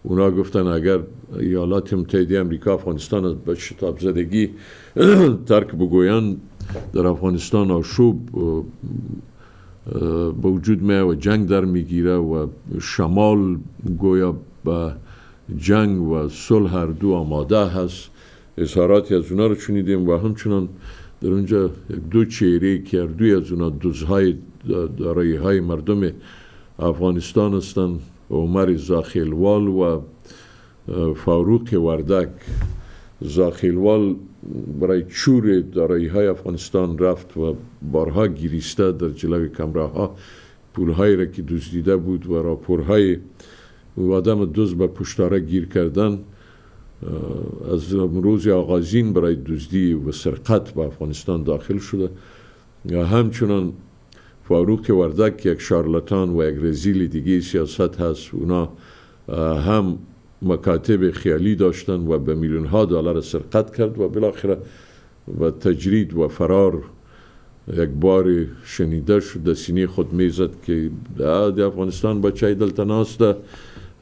اونا گفتن اگر ایالات متحده امریکا افغانستان به شتاب زدگی ترک بگوین در افغانستان آشوب به وجود می و جنگ در می‌گیره و شمال گویا به جنگ و صلح هر دو آماده هست. اظهاراتی از اونا رو چنیدیم و همچنان در اونجا دو چهره که هر دوی از اونا دوزهای دارایی های مردم افغانستان هستند عمر زاخیلوال و فاروق وردک. زاخیلوال برای چور دارایی های افغانستان رفت و بارها گیریسته در جلوی کمره ها پول را که دزدیده بود و راپورهای و آدم دوز به پشتاره گیر کردن از روز آغازین برای دزدی و سرقت به افغانستان داخل شده. همچنان فاروق وردک یک شارلاتان و یک رزیل دیگه سیاست هست. اونا هم مکاتب خیالی داشتن و به میلیون ها دلار سرقت کرد و بالاخره و تجرید و فرار یک بار شنیده شد. سینه خود می‌زد که د افغانستان بچای دلته ناسته.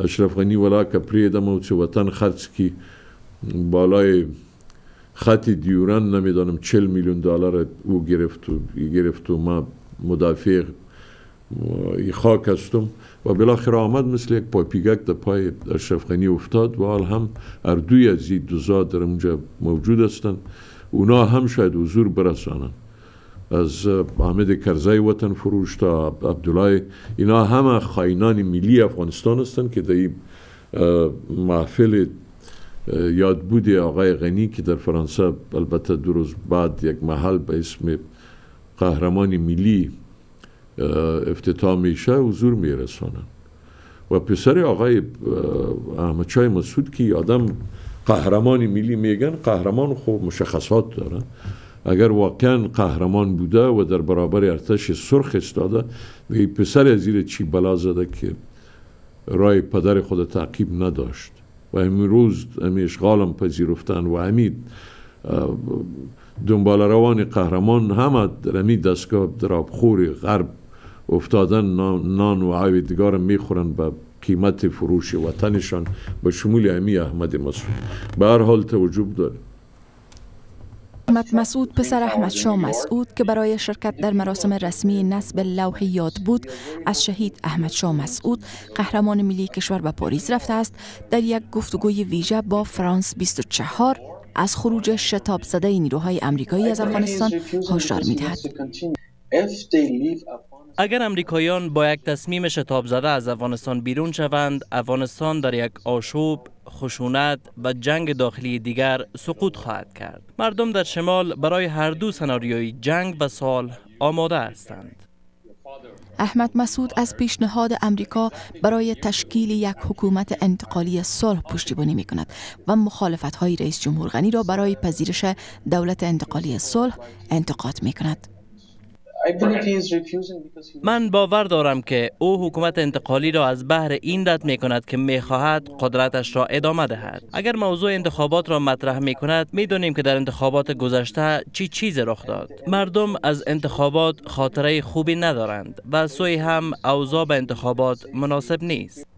اشرف غنی ولا که پریدم و چه وطن خرچ کی. بالای خط دیوران نمی‌دانم چل میلیون دلار او گرفت و گرفت و ما مدافع خاک هستم. و بالاخره آمد مثل یک پاپیگک در پای اشرف افتاد و حال هم اردوی از این دوزا در اونجا موجود هستند. اونا هم شاید حضور برسانند. از احمد کرزای وطن فروش تا عبدالله اینا همه خاینان ملی افغانستان هستند که در محفل یادبود آقای غنی که در فرانسه البته دو روز بعد یک محل به اسم قهرمان ملی افتتاح میشه حضور میرسانن و پسر آقای احمد چای مسعود که آدم قهرمان ملی میگن قهرمان خوب مشخصات داره. اگر واقعا قهرمان بوده و در برابر ارتش سرخ استاده و پسر از زیر چی بلا زده که رای پدر خود تعقیب نداشت. و همین روز همین اشغالم پذیرفتن و همین دنبال روان قهرمان همه در دستگاه در آبخور غرب افتادن نان و عایدگار می‌خورن به قیمت فروش وطنشان به شمول امی احمد مسعود. به هر حال توجب داره احمد مسعود پسر احمد شاه مسعود که برای شرکت در مراسم رسمی نصب لوح یاد بود از شهید احمد شاه مسعود قهرمان ملی کشور به پاریس رفته است. در یک گفتگوی ویژه با فرانس 24 از خروج شتاب زده نیروهای امریکایی از افغانستان هشدار می‌دهد. اگر امریکایان با یک تصمیم شتاب زده از افغانستان بیرون شوند افغانستان در یک آشوب خشونت و جنگ داخلی دیگر سقوط خواهد کرد. مردم در شمال برای هر دو سناریوی جنگ و سال آماده هستند. احمد مسعود از پیشنهاد امریکا برای تشکیل یک حکومت انتقالی صلح پشتیبانی می کند و مخالفت های رئیس جمهور غنی را برای پذیرش دولت انتقالی صلح انتقاد می کند. من باور دارم که او حکومت انتقالی را از بحر این رد می کند که می خواهد قدرتش را ادامه دهد. اگر موضوع انتخابات را مطرح می کند می دونیم که در انتخابات گذشته چی چیز رخ داد. مردم از انتخابات خاطره خوبی ندارند و سوی هم اوضاع به انتخابات مناسب نیست.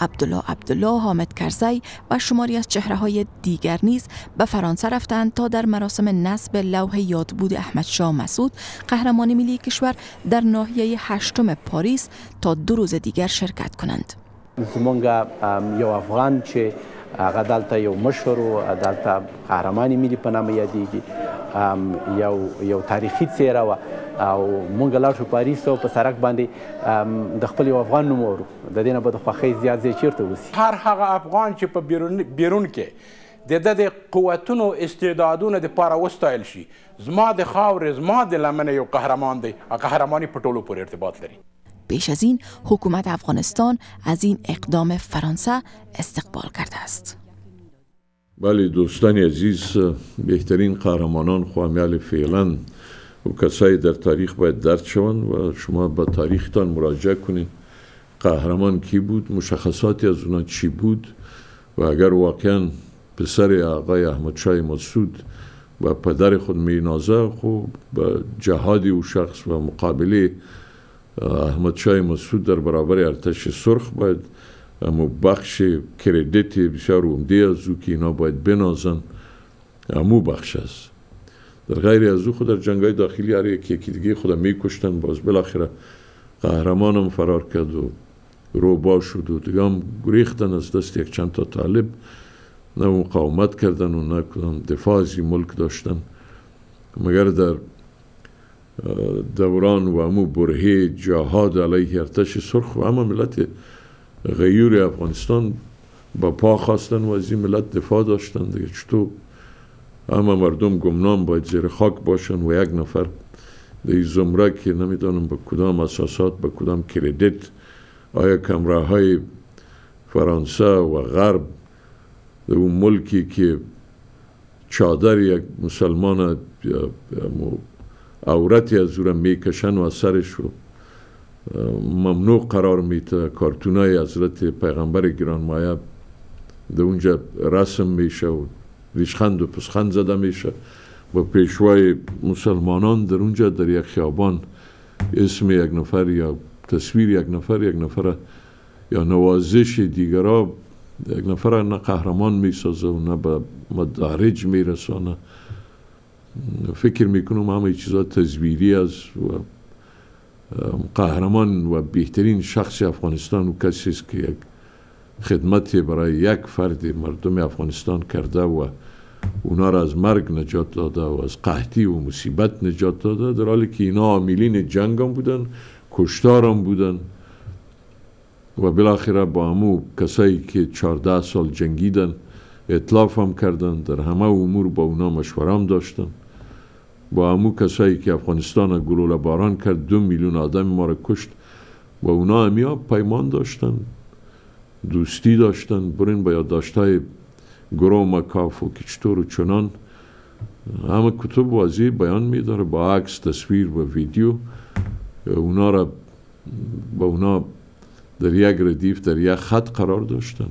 عبدالله عبدالله حامد کرزی و شماری از چهره های دیگر نیز به فرانسه رفتند تا در مراسم نصب لوح یادبود احمد شاه مسعود قهرمان ملی کشور در ناحیه هشتم پاریس تا دو روز دیگر شرکت کنند. هغه دلته یو مشر و دلته قهرمانی ملي په نامه یادېږي یو یو تاریخي څیره وه. او مونږ لاړ شو پاریس او په سرک باندې د خپل یو افغان نوم ورو د دې نه به د خوښۍ زیات ځای چیرته اوسي. هر هغه افغان چې په بیرون, بیرون کې د ده د قوتونو استعدادونو د پاره وستایل شي. زما د خاورې زما د لمنې یو قهرمان دی. قهرمانی په ټولو پورې ارتباط لري پیش از این حکومت افغانستان از این اقدام فرانسه استقبال کرده است. بله دوستان عزیز بهترین قهرمانان خوامیال فعلا و کسایی در تاریخ باید درد شوند و شما با تاریختان مراجعه کنید. قهرمان کی بود؟ مشخصاتی از اونا چی بود؟ و اگر واقعا پسر آقای احمد شای مسعود و پدر خود نازه خب به جهادی و شخص و مقابله احمد شای مسعود در برابر ارتش سرخ باید امو بخش کردیت بسیار عمده از او که اینا باید بنازن. امو بخش است در غیر از او خود در جنگ های داخلی هر یکی یکی دیگه خودم میکشتن. باز بالاخره قهرمانم فرار کرد و روبا شد و دیگه هم گریختن از دست یک چند تا طالب. نه مقاومت کردن و نه دفاع از ملک داشتن. مگر در دوران و امو برهه جهاد علیه ارتش سرخ و اما ملت غیور افغانستان با پا خواستن و از این ملت دفاع داشتن. دیگه چطور همه مردم گمنام باید زیر خاک باشن و یک نفر در این زمره که نمی‌دانم به کدام اساسات به کدام کردیت آیا کمره های فرانسه و غرب در اون ملکی که چادر یک مسلمان عورتی از او می‌کشن و سرش رو ممنوع قرار میته کارتونای حضرت پیغمبر گرانمایه در اونجا رسم میشه و ریشخند و پسخند زده میشه. و پیشوای مسلمانان در اونجا در یک خیابان اسم یک نفر یا تصویر یک نفر یک نفر یا نوازش دیگرا یک نفر نه قهرمان می‌سازه و نه به مدارج میرسانه. فکر می‌کنم همه چیزا تزویری و قهرمان و بهترین شخص افغانستان و کسی است که یک خدمت برای یک فرد مردم افغانستان کرده و اونا را از مرگ نجات داده و از قحطی و مصیبت نجات داده در حالی که اینا عاملین جنگ هم بودن کشتار هم بودن و بالاخره با همو کسایی که چارده سال جنگیدن اطلاف هم کردن در همه امور با اونا مشوره هم داشتن. با همو کسایی که افغانستان گلوله باران کرد دو میلیون آدم ما را کشت و اونا همیا پیمان داشتن دوستی داشتن. برین با یادداشتهای گروه مکاف و کچتور و چنان. همه کتب واضح بیان میداره با عکس تصویر و ویدیو. اونا را با اونا در یک ردیف در یک خط قرار داشتن.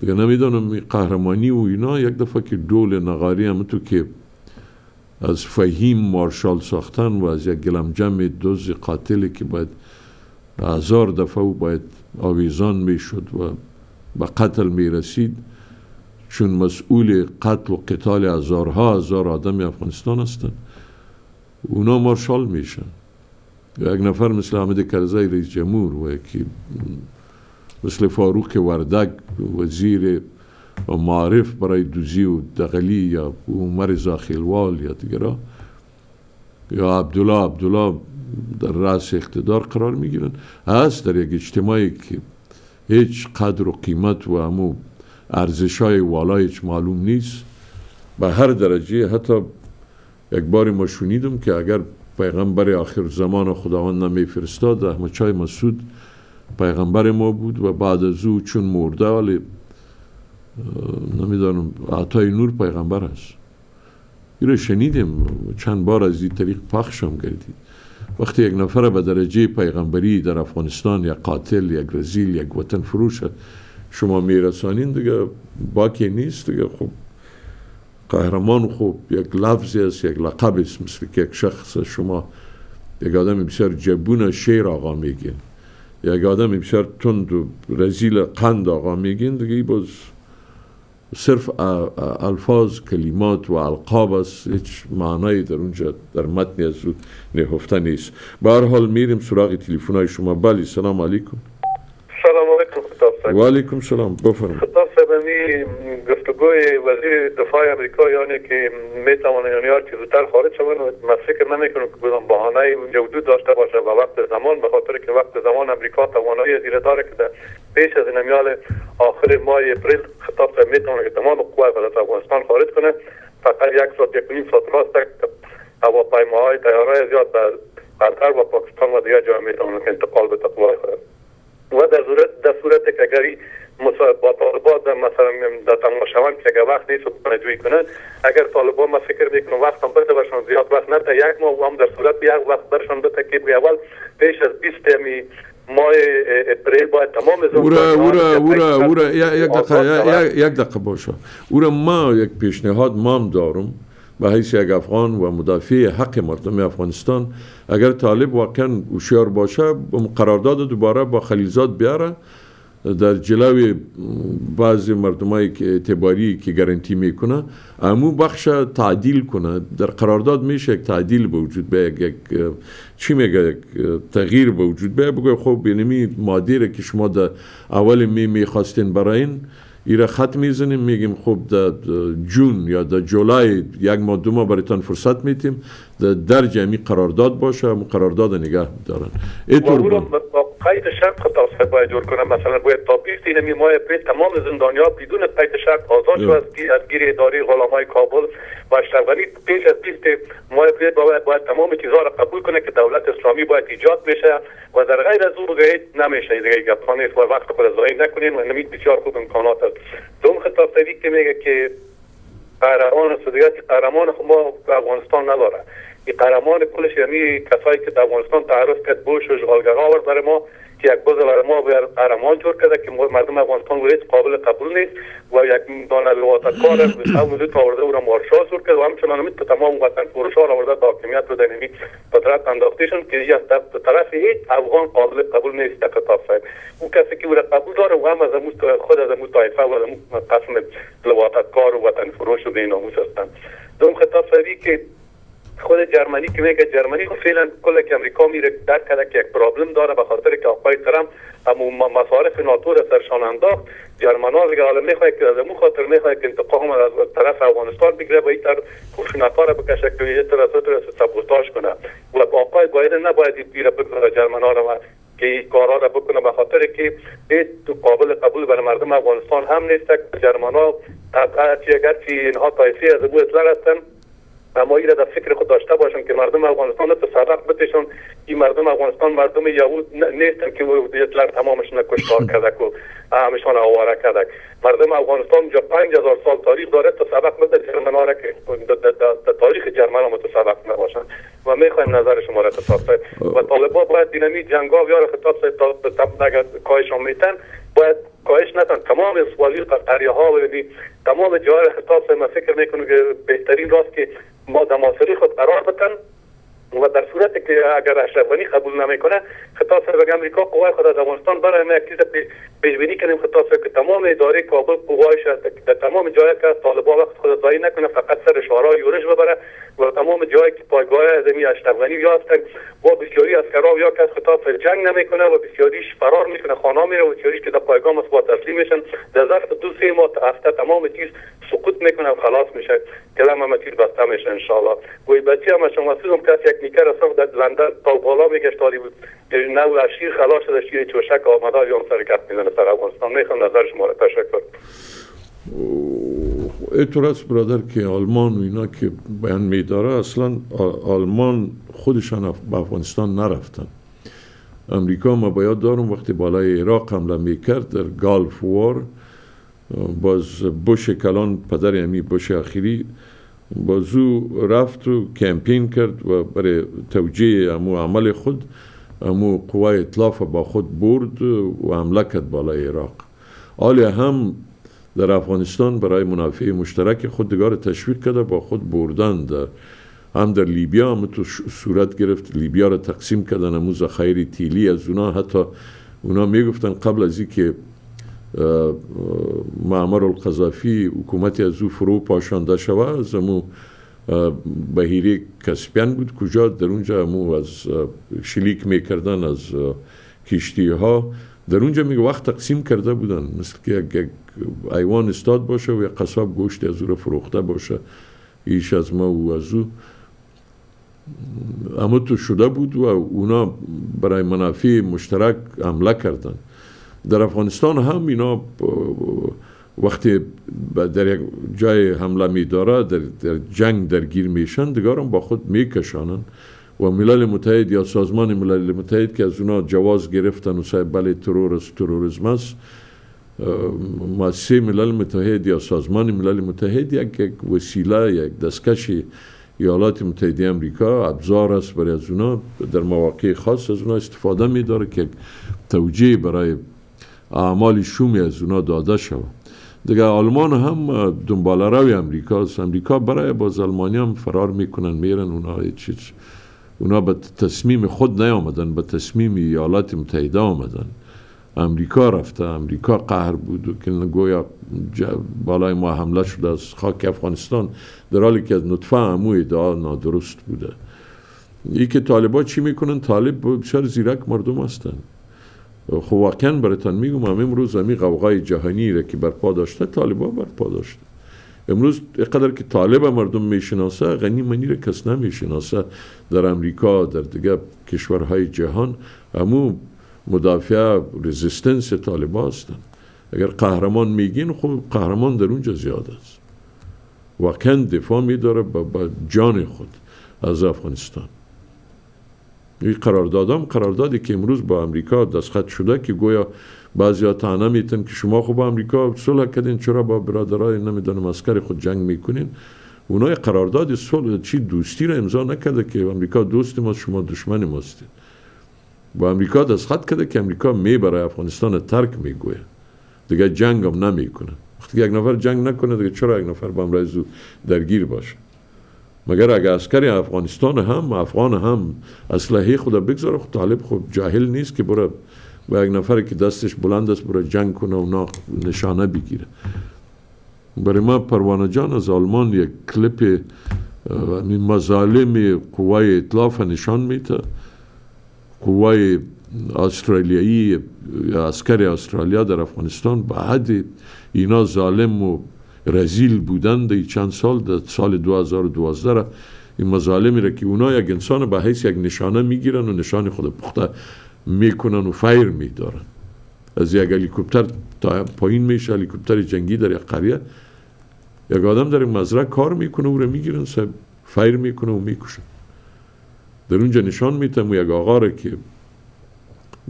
دیگه نمی‌دانم قهرمانی و اینا یک دفعه که دول نغاری هم تو که از فهیم مارشال ساختن و از یک گلمجم دوز قاتلی که باید هزار دفعه و باید آویزان می شد و به قتل می رسید چون مسئول قتل و قتال هزارها هزار آدم افغانستان هستند. اونا مارشال میشن. یک نفر مثل حمید کرزی رئیس جمهور و یکی مثل فاروق وردک وزیر معرف برای دوزی و دغلی یا عمر زاخیلوال یا دیگرا یا عبدالله عبدالله در رأس اقتدار قرار می‌گیرن. هست در یک اجتماعی که هیچ قدر و قیمت و همو ارزش های والایش معلوم نیست. به هر درجه حتی یک بار ما شنیدم که اگر پیغمبر آخر زمان خداوند نمی فرستاد احمد چای مسعود پیغمبر ما بود و بعد از او چون مرده ولی نمی‌دانم عطای نور پیغمبر است. این شنیدیم چند بار از این طریق پخش هم گردید وقتی یک نفر به درجه پیغمبری در افغانستان یا قاتل یک رزیل یک وطن فروش شما میرسانین دیگه باکی نیست دیگه. خب قهرمان خوب یک لفظی است یک لقب است مثل که یک شخص شما یک آدم بسیار جبون شیر آقا میگین. یک آدم بسیار تند و رزیل قند آقا میگین دیگه باز صرف الفاظ کلمات و القاب است. هیچ معنایی در اونجا در متنی از رو نهفته نیست. به هر حال میریم سراغ تلفن های شما. بلی سلام علیکم. سلام علیکم و علیکم سلام. بفرمایید. می گفتگوی وزیر دفاع امریکا یعنی که می توانه یعنی هر چیز زودتر خارج شوند من فکر نمی‌کنم که بدون بهانه وجود داشته باشه و وقت زمان به خاطر که وقت زمان امریکا توانایی زیر داره که پیش از نمیال آخر ماه اپریل خطاب می توانه که تمام قوای از افغانستان خارج کنه. فقط یک ساعت یک نیم ساعت راست هواپیماهای طیارهای زیاد در قطر و پاکستان و دیگر جای می که انتقال به خورد و در صورت در صورت که با طالبان مثلا در تماشاوند که اگر وقت نیست جوی کنن اگر طالبان ما فکر می‌کنم وقت هم بده برشان زیاد وقت نده. یک ماه هم در صورت یک وقت برشان بده که اول پیش از 20 می ماه اپریل باید تمام اورا اورا اورا اورا. یک دقیقه یک دقیقه باشه. اورا ما یک پیشنهاد مام دارم به حیث یک افغان و مدافع حق مردم افغانستان. اگر طالب واقعا هوشیار باشه قرارداد دوباره با خلیلزاد بیاره. در جلوی بعضی مردمایی که اعتباری که گارنتی می‌کنه امو بخش تعدیل کنه. در قرارداد میشه یک تعدیل به وجود به یک چی میگه؟ یک تغییر به وجود به بگه خب بینمی مادیره که شما در اول می می‌خواستین برای این ایره خط می‌زنیم. میگیم خب در جون یا در جولای یک ماه دو ماه برایتان فرصت میتیم. در جمعی قرارداد باشه و قرارداد نگه دارن. اینطور قید شرط خود تاسف باید جور کنه مثلا باید تا 20 اینمی ماه اپریل تمام زندانیا بدون قید شرط آزاد شد. از گیر اداره غلامای کابل و اشرف پیش از 20 ماه اپریل باید, باید تمام چیزها را قبول کنه که دولت اسلامی باید ایجاد بشه و در غیر از اون دیگه نمیشه. دیگه گپ نیست و وقت خود ضایع نکنیم و نمید بسیار خوب امکانات است. دوم خطاب که میگه که قهرمان صدیقات قهرمان ما افغانستان نداره. این قهرمان کلش یعنی کسایی که در افغانستان تعرف کرد بوش و اشغالگرها آورد برای ما که یک بز برای ما قهرمان جور کرده که مردم افغانستان و قابل قبول نیست و یک دانه لواتکار همون تا آورده او را مارشال جور کرد و همچنان امید که تمام وطن فروشا را آورده تا حاکمیت رو در نمی قدرت انداختیشون که از طرف هیچ افغان قابل قبول نیست کتاب صاحب اون کسی که او را قبول داره و هم از خود از امو طایفه و از قسم لواتکار و وطن فروش و بیناموس هستند دوم خطاب صاحبی که خود جرمنی که میگه جرمنی فعلا کل که امریکا میره درک کرده که یک پرابلم داره به خاطر که آقای ترامپ اما مصارف ناتو را سرشان انداخت. جرمن ها دیگه حالا می‌خواد که از امو خاطر می‌خواد که انتقام از طرف افغانستان بگیره و این تر خشونت‌ها را بکشه که یه طرف را سبوتاژ کنه. و آقای باید نباید بیره بکنه جرمن ها را که این کارها را بکنه به خاطر که تو قابل قبول برای مردم افغانستان هم نیست. که جرمن ها اگر چی اینها طایفی از اطلاع هستن اما را در فکر خود داشته باشن که مردم افغانستان رو تصرف بتشون این مردم افغانستان مردم یهود نیستن که هتلر تمامشون کشتار کرده و همشان آواره کرده مردم افغانستان جا پنج هزار سال تاریخ داره تصرف بده جرمن ها که تاریخ جرمن متصرف نباشن. و می‌خوایم نظر شما را خطاب و طالبا باید دینامی جنگا یا خطاب تا اگر کاهش میتن باید کاهش نتن. تمام اسوالی قطریه ها و تمام جای خطاب ما فکر می‌کنم که بهترین راست که ما در خود قرار بتن و در صورتی که اگر اشرف غنی قبول نمی‌کنه خطاب به امریکا قوای خود از افغانستان برای ما یک چیز پیش بینی کنیم خطاب که تمام اداره کابل قوایش در تمام جایی که طالبان وقت خود ضایع نکنه فقط سر شورای یورش ببره. و تمام جایی که پایگاه از امی اشرف غنی یا با بسیاری از کرا یا که خطاب جنگ نمی‌کنه و بسیاریش فرار می‌کنه خانه میره و بسیاریش که در پایگاه مثبت تسلیم میشن. در ظرف دو سه ماه هفته تمام چیز سقوط می‌کنه و خلاص میشه. کلام هم چیز بسته میشه الله گوی بچه هم شما سوزم کسی یک نیکر اصلا در لندن تا بالا میگشت تاری بود. نو از خلاص شده شیر چوشک آمده یا سرکت می‌زنه سر افغانستان. می‌خوام نظر شما تشکر. اعتراض برادر که آلمان و اینا که بیان میداره اصلا آلمان خودشان به افغانستان نرفتن. امریکا ما باید دارم وقتی بالای عراق حمله می‌کرد در گالف وار باز بوش کلان پدر امی بوش اخیری بازو رفت و کمپین کرد و برای توجیه امو عمل خود امو قوای اطلاف با خود برد و حمله کرد بالای عراق. آلی هم در افغانستان برای منافع مشترک خودگار تشویق کرده با خود بردند هم در لیبیا هم تو صورت گرفت. لیبیا را تقسیم کردن امو خیری تیلی از اونا. حتی اونا می‌گفتن قبل از که معمر القذافی حکومتی از او فرو پاشانده شوه از امو بهیری کسپیان بود کجا در اونجا امو از شلیک می‌کردن از کشتی ها در اونجا میگه وقت تقسیم کرده بودن. مثل که یک ایوان استاد باشه و یک قصاب گوشت از او فروخته باشه. ایش از ما و از او. اما تو شده بود و اونا برای منافع مشترک عمله کردن. در افغانستان هم اینا وقتی در یک جای حمله می داره در, جنگ درگیر میشن دیگرم با خود میکشانن. و ملل متحد یا سازمان ملل متحد که از اونا جواز گرفتن و صاحب بله ترور است. تروریسم است مؤسسه ملل متحد یا سازمان ملل متحد یک, یک وسیله یک دستکش ایالات متحده امریکا ابزار است برای از اونا. در مواقع خاص از اونا استفاده می داره که توجیه برای اعمال شومی از اونا داده شود. دیگه آلمان هم دنبال روی امریکا است. امریکا برای باز آلمانی هم فرار می‌کنن میرن اونا چیز اونا به تصمیم خود نیامدن به تصمیم ایالات متحده آمدن. امریکا رفته امریکا قهر بود که گویا بالای ما حمله شده از خاک افغانستان در حالی که از نطفه امو ادعا نادرست بوده. ای که طالبا چی می‌کنن؟ طالب بسیار زیرک مردم هستن. خب واقعا براتان میگم هم امروز همی قوقای جهانی را که برپا داشته طالبا برپا داشته. امروز اقدر که طالب مردم می‌شناسه غنی منی را کس نمی‌شناسه. در امریکا در دیگه کشورهای جهان همو مدافع رزیستنس طالبا هستن اگر قهرمان میگین خب قهرمان در اونجا زیاد است. واقعا دفاع میداره با جان خود از افغانستان. این قراردادام قراردادی که امروز با امریکا دستخط شده که گویا بعضی ها تانه میتن که شما خب با امریکا صلح کردین چرا با برادرای نمی‌دونم اسکر خود جنگ می‌کنین؟ اونای قرارداد صلح چی دوستی رو امضا نکرده که امریکا دوست ما شما دشمن ماستید با امریکا دستخط کرده که امریکا می برای افغانستان ترک می‌گوید دیگه جنگ هم نمی‌کنه. وقتی یک نفر جنگ نکنه دیگه چرا یک نفر با امرای درگیر باشه؟ مگر اگر عسکری افغانستان هم افغان هم اسلحه خود بگذاره خود طالب خود جاهل نیست که برای با یک نفر که دستش بلند است برای جنگ کنه و نشانه بگیره. برای ما پروانه جان از آلمان یک کلیپ مظالم قوای اطلاف نشان میده. قوای استرالیایی عسکر استرالیا در افغانستان به اینا ظالم و رزیل بودند. چند سال در سال 2012 این مظالمی را که اونا یک انسان به حیث یک نشانه می‌گیرن و نشان خود پخته می‌کنن و فایر میدارن. از یک هلیکوپتر تا پایین میشه هلیکوپتر جنگی در یک قریه. یک آدم در مزرعه کار می‌کنه او را می‌گیرن سب فایر می‌کنه و می‌کشن. در اونجا نشان میتم یک آقا را که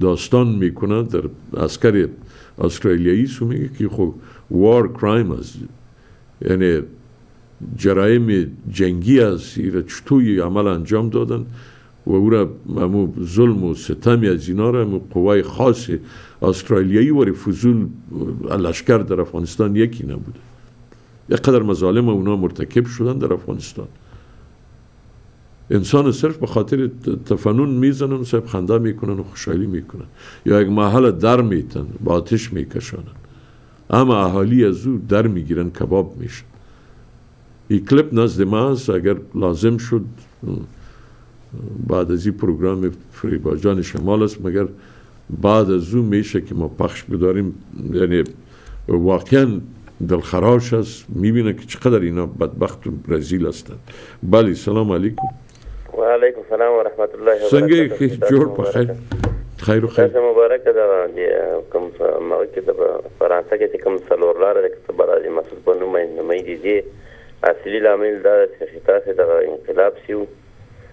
داستان می‌کنه در عسکر استرالیایی سو میگه که خب وار کرایم است یعنی جرایم جنگی است ایره چطوری عمل انجام دادن. و او را ظلم و ستمی از اینا را قوای خاص استرالیایی و فضول لشکر در افغانستان یکی نبوده. یک قدر مظالم اونا مرتکب شدن در افغانستان. انسان صرف به خاطر تفنون می‌زنن صرف خنده می‌کنن و خوشحالی می‌کنن. یا یک محل در میتن با آتش میکشانن. اما اهالی از او در می‌گیرن کباب میشن. این کلیپ نزد ما اگر لازم شد بعد از این پروگرام فریباجان شمال است مگر بعد از او میشه که ما پخش بداریم؟ یعنی واقعا دلخراش است. می‌بینه که چقدر اینا بدبخت و برزیل هستند بله سلام علیکم. و علیکم سلام و رحمت الله و څنګه کې جوړ په خیر خیر. خیر مبارک ده کوم ما کې د فرانسه کې کوم څلور لار د کتاب راځي مسعود په نوم نمایي دي اصلي لامل دا چې تاسو د انقلاب سیو.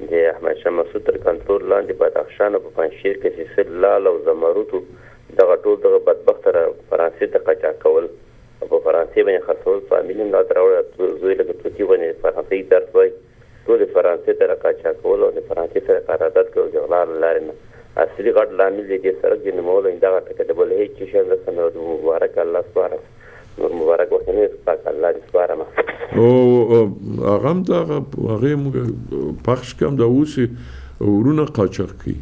د احمد شاه مسعود تر کنټرول لاندې بدخشان په پنځشیر کې سلسله لال او زمروتو دغه ټول دغه بدبخت را فرانسې ته قچا کول په فرانسې باندې خرڅول فامیل هم دا تراوړ زوی له توتی باندې فرانسې درس وای ټول فرانسې ته راکاچا کول او د فرانسې سره قرارداد کول د غلا لارې نه اصلي غټ لامل دی سرک د نمول دا ټکه د بل هیڅ شي نه د مبارک الله سبحانه مبارک وکنه پاک الله دې سپارم او هغه هم دا هغه پخش کوم دا اوس ورونه قاچاق کی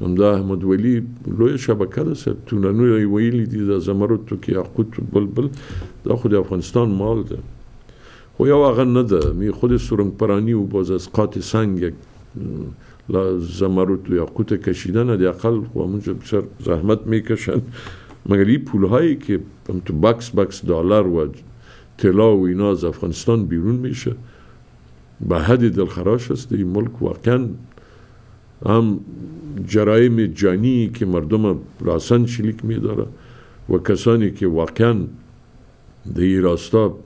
هم دا احمد ولی لوی شبکه ده سه تونانو ویلی دي د زمرد تو کې یاقوت بلبل دا خو د افغانستان مال ده. خو یو هغه نه ده می خود سرنگ پرانی و باز از قات سنگ یک زمرد و یاقوت کشیدن دی اقل خو همونجا بسر زحمت میکشن مگر این پول هایی که تو بکس بکس دلار و طلا و اینا از افغانستان بیرون میشه به حد دلخراش است. این ملک واقعا هم جرایم جانی که مردم راسن شلیک میداره و کسانی که واقعا در راستا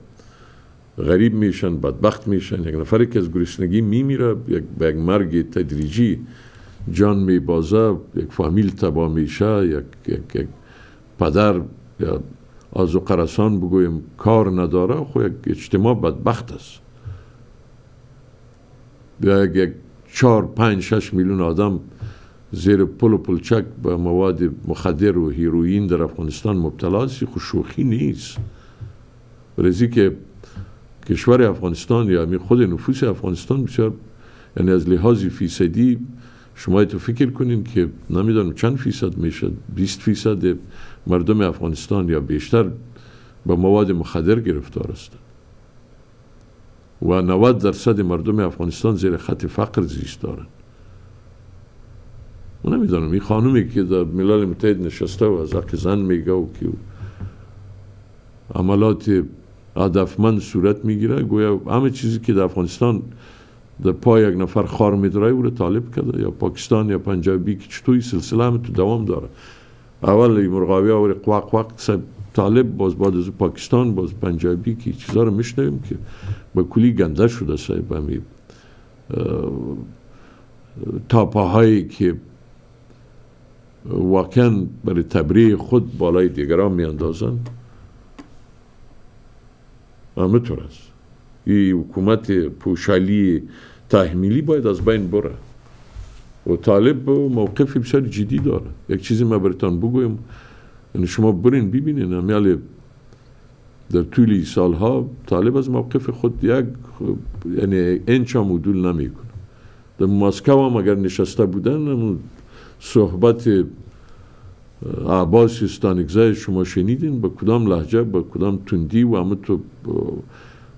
غریب میشن بدبخت میشن یک نفری که از گرسنگی میمیره به یک مرگ تدریجی جان میبازه یک فامیل تباه میشه یک, یک, یک پدر یا از قرسان بگویم کار نداره خو یک اجتماع بدبخت است. یا یک, یک چار پنج شش میلیون آدم زیر پل و پلچک به مواد مخدر و هیروین در افغانستان مبتلا است خو شوخی نیست. رزی که کشور افغانستان یا می خود نفوس افغانستان بسیار یعنی از لحاظ فیصدی شما تو فکر کنین که نمی‌دونم چند فیصد میشه 20 فیصد مردم افغانستان یا بیشتر به مواد مخدر گرفتار هستند. و 90 درصد مردم افغانستان زیر خط فقر زیست دارن من نمی‌دونم این خانومی که در ملل متحد نشسته و از حق زن میگه و که عملات هدفمند صورت می‌گیره گویا همه چیزی که در افغانستان در پای یک نفر خار میداره او رو طالب کرده. یا پاکستان یا پنجابی که چطوری سلسله هم تو دوام داره. اول مرغاوی آوری قواق قواق طالب باز بعد از پاکستان باز پنجابی که چیزا رو میشنویم که به کلی گنده شده صاحب همی تاپاهایی که واقعا برای تبریه خود بالای دیگران می اندازن همطور است. این حکومت پوشالی تحمیلی باید از بین بره. و طالب موقف بسیار جدی داره. یک چیزی ما برتان بگویم. یعنی شما برین ببینین امیال در طول سالها طالب از موقف خود یک یعنی انچ هم عدول نمی‌کنه. در مسکو هم اگر نشسته بودن صحبت عباس استانگزه شما شنیدین؟ به کدام لحجه به کدام تندی و همه تو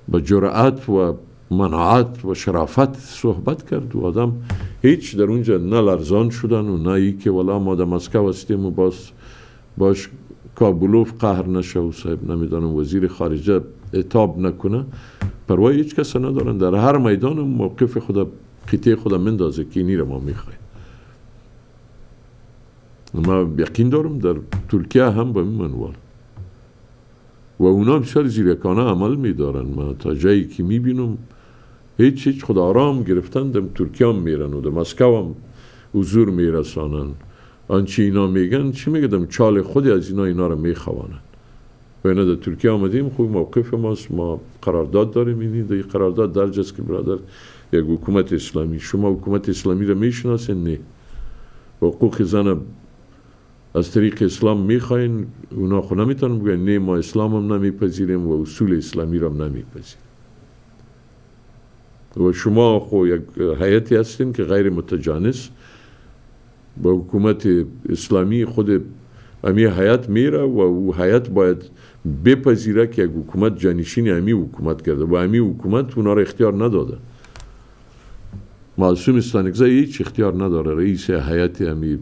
به جرأت و مناعت و شرافت صحبت کرد و آدم هیچ در اونجا نه لرزان شدن و نه ای که ولا ما در مسکو هستیم و باز باش کابولوف قهر نشه و صاحب نمی‌دانم وزیر خارجه اتاب نکنه. پروای هیچ کس ندارن. در هر میدان موقف خدا قیطه خدا مندازه که اینی رو ما می‌خوایم. ما یقین دارم در ترکیه هم به این منوال. و اونا بسیار زیرکانه عمل میدارن. ما تا جایی که می‌بینم هیچ هیچ خدا آرام گرفتن در ترکیه هم میرن و در مسکو هم حضور میرسانن. آنچه اینا میگن چی میگدم؟ چال خودی از اینا اینا رو می‌خوانن. و اینا در ترکیه آمدیم خوب موقف ماست. ما قرارداد داریم اینی در قرارداد درج است که برادر یک حکومت اسلامی. شما حکومت اسلامی رو می‌شناسین؟ نه. حقوق زن از طریق اسلام می‌خواین؟ اونا خود نمی‌تونن بگن نه ما اسلام هم نمیپذیریم و اصول اسلامی رو هم نمیپذیریم. و شما خو یک حیاتی هستین که غیر متجانس. با حکومت اسلامی خود امی حیات میره و او حیات باید بپذیره که یک حکومت جانشین امی حکومت کرده و امی حکومت اونا را اختیار نداده. معصوم استانگزه هیچ اختیار نداره. رئیس حیات امی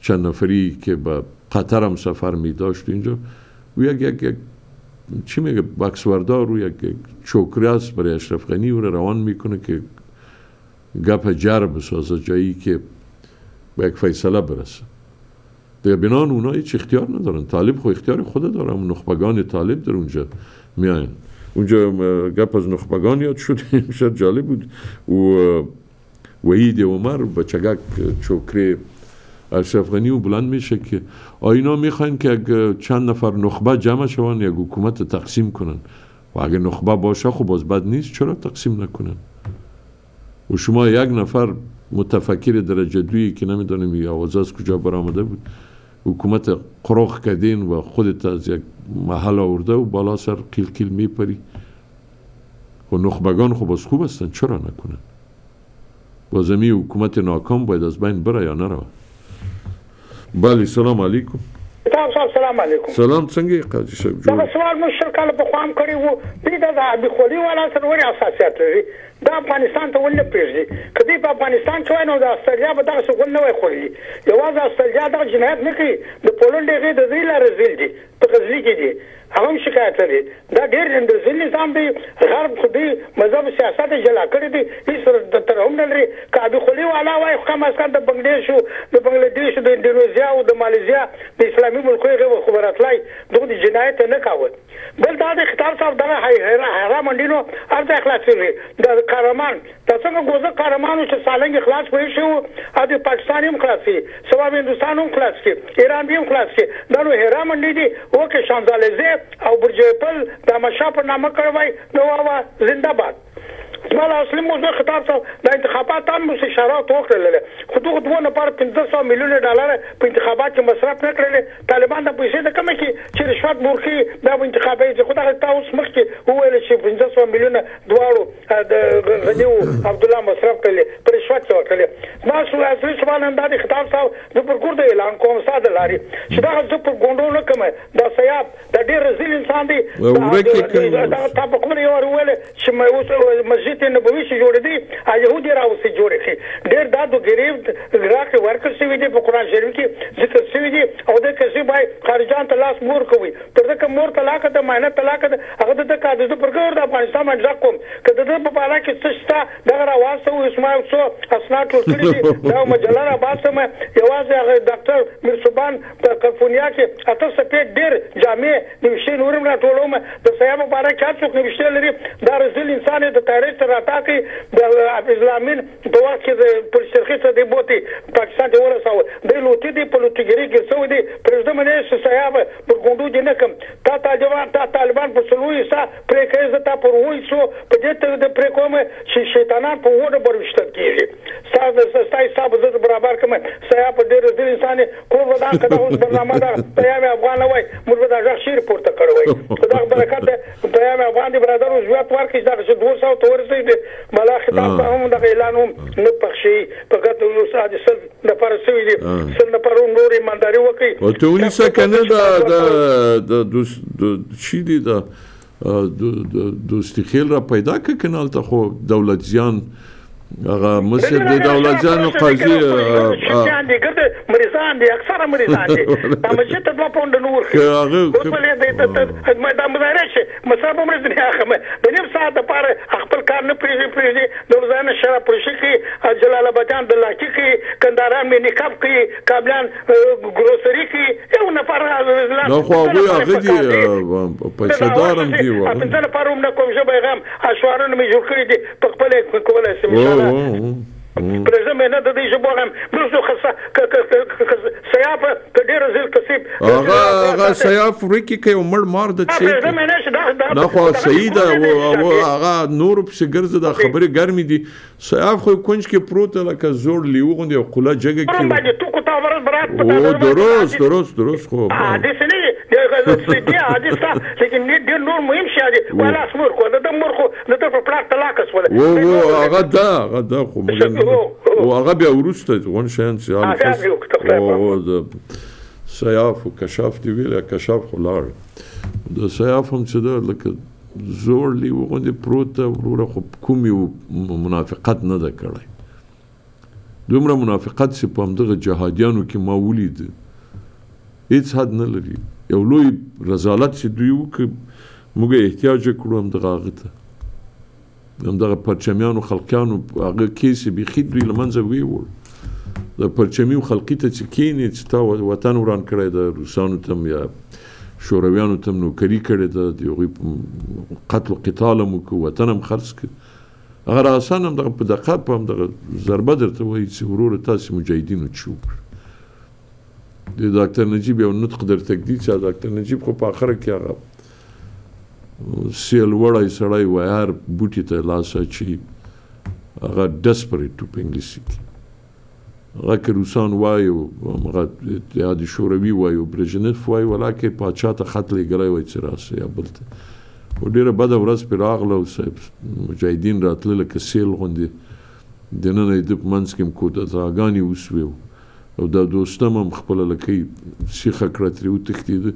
چند نفری که به قطر هم سفر می داشت اینجا. و یک یک یک چی میگه بکسوردار و یک, چوکری است برای اشرف غنی و روان می‌کنه که گپ جر بسازه جایی که به یک فیصله برسه دیگه بنان اونا هیچ اختیار ندارن طالب خو اختیار خود داره اون نخبگان طالب در اونجا میاین اونجا گپ از نخبگان یاد شد شد جالب بود و وحید عمر به چگک چوکری اشرف غنی بلند میشه که آینا می‌خواین که چند نفر نخبه جمع شون یک حکومت تقسیم کنن و اگه نخبه باشه خب باز بد نیست چرا تقسیم نکنن؟ و شما یک نفر متفکر درجه دویی که نمی‌دانیم آواز از کجا برآمده بود حکومت قروخ کردین و خودت از یک محل آورده و بالا سر کیل کیل میپری. و نخبگان خب از خوب هستن چرا نکنن؟ بازمی حکومت ناکام باید از بین بره یا نره؟ بله سلام علیکم تاسو صاحب سلام علیکم سلام څنګه قاضي صاحب دا سوال مو شل کال په خوام کړی وو دې د ابي خولي والا سره وري اساسيات لري دا افغانستان ته ولې پریږدي کدی په افغانستان کې نو د استرالیا به دغه څه نه وای خوري یوازې استرالیا د جنایت نه کوي د پولند هغه د زیل رزل دي په غزلي کې دي هغه شکایت لري. دا ډېر د ځل نظام دی غرب خو دی مذهب سیاست جلا کړی دی هیڅ د تر هم نه لري. کابي خولي والا وای کم اسکر د بنگلاديش د بنگلاديش د انډونیزیا او د ماليزیا د اسلامي ملکونو خبرات لای دغه جنایت نه کاوه. بل دا د خطر صاحب دغه حرام منډینو ارته اخلاص لري د کارمان تاسو ګوزه کارمانو چې سالنګ اخلاص وې شو؟ د پاکستان هم خلاص شي سبب هندستان هم خلاص شي ایران هم خلاص شي دا نو حرام منډي دي. او کې شانزالزه او برج ایپل د مشا په نامه کړوي نو وا زنده باد زما اصلي موضوع خطاب ته د انتخابات هم استشارات وکړل خو دغه دوه نفر 1500 میلیون ډالر په انتخابات کې مصرف نه کړل طالبان د پیسې د کم کې چې رشوت مورخي د انتخابات چې خدای تاسو مخکې وویل چې 1500 میلیون دواړو د غنیو عبد الله مصرف کړل پر رشوت ورکړل ما سو اصلي سوال هم د خطاب صاحب د پرګور د اعلان کوم ساده لاري چې دا د پر ګوندو نه کوم دا سیاب د ډېر رزیل انسان دی دا تاسو کوم یو ورول چې مسجد مسجد نبوي چې جوړ دي يهودي راوسي جوړ شي ډېر دا د غریب راکه ورکړ شوی دی په قران شریف کې ذکر شوی دی او د کسي بای خارجان ته لاس مور کوي تر دغه مور طلاق ته معنی طلاق ته هغه د قاعده پر ګور د افغانستان باندې کوم کله د په اړه کې څه شته دغه راواسته او اسماعیل څو اسناد ټول کړی دا مجله را باسم یوازې هغه ډاکټر مرسوبان په کلیفورنیا کې اته سپېټ ډېر جامع نوښته نورم را ټولوم د سیامه په اړه کې څوک نوښته لري دا رسول انسان د تاریخ سره راټاکي د اسلامین په وخت کې د پولیسرخي څخه دی بوتي پاکستان ته ورساو د لوټي دی په لوټګری کې څو دی پرځدم نه څه سیابه پر ګوندو جنکم تا طالبان تا طالبان په سلوي سا پرې کوي زتا پر وای سو په دې ته د پرې کوم چې شیطانان په وډه بروشت کیږي ساز ستای صاحب زه برابر کوم سیا په ډېر د انسان کو ودا کړه اوس برنامه دا پیام افغان وای موږ دا ځخ شیر پورته کړو وای. خدای برکت پیام افغان دی برادر اوس بیا تور کې دا چې 200 تور سي بلا خطاب هم د اعلان هم نه پخشي ګټه یو ساده سل د پر سوي دي. سل د پر نور ایمانداري وکي او ته ونی سکنه دا د د شي دي دا؟ د دوستي خیل را پیدا ک کنال ته خو دولت زیان هغه مصر د دولت جان قاضي مریضان دي اکثره مریضان دي دا مشه ته په پوند نور هغه ولې د ما د مدارش مصاب مرز نه اخمه د نیم ساعت لپاره خپل کار نه پریږي پریږي د وزانه شراب پرشي کې جلال آبادان د لاکی کې کنداران مې نقاب کې کابلان ګروسري کې یو نفر نو خو هغه هغه دي پیسې دارم دی و په ځنه پروم نه کوم ژبه غم اشوارونه مې جوړ کړی دي په خپل کولای سم پرځه مې نه د دې ژبه هم بلوسو خاصه سیاف ته ډیر زل کسب هغه هغه سیاف ورکی کې عمر مار د چي نه خو سید او هغه نور په ګرځه د خبره ګرمي دي سیاف خو کونج کې پروت لکه زور لیو غوندي قله جګه کې او درست درست درست خو د سنې د دې حادثه لیکن ډیر نور مهم شي ولا اسمر خو د مر خو د په پلاک طلاق ولا او هغه دا هغه دا خو موږ او هغه بیا ورسته ون شان چې او د سیاف او کشاف دی ویل کشاف خو لار د سیاف هم چې دا لکه زور لی وغوندې پروت وروره خو کومي منافقت نه ده کړی دومره منافقت چې په همدغه جهادیانو کې ما ولید هیڅ حد نه لري یو لوی رضالت چې دوی وکړي موږ احتیاج کړو همدغه هغه ته همدغه پرچمیانو خلقیانو هغه کیسې بیخي دوی له منځه ویوړ د پرچمیو خلقي ته چې کینې چې تا وطن وران کړی د روسانو ته یا شورویانو ته نوکري کړې ده د هغوی قتل و قتال هم وکړو وطن هم خرڅ کړ هغه راسان هم دغه په دقت په همدغه ضربه درته وایي چې وروره تاسې مجاهدینو چې وکړ د ډاکټر نجیب یو نطق در تقدید چې ډاکټر نجیب خو په اخره کې هغه سیل وړای سړی وای هر بوټي ته لاس اچي هغه ډسپریټ ټو په انګلیسي کې هغه که روسان وایو هغه اتحاد شوروي وایو برژنف وایو ولکه پاچا ته خط لګلای وای چې راسه یا بلته و ډیره بده ورځ پر راغله او مجاهدین راتله لکه سیل غوندې د نن د منځ کې کو د ځاګانی وسوي او دا دوستم هم خپل لکې شیخه کړه تر یو تختید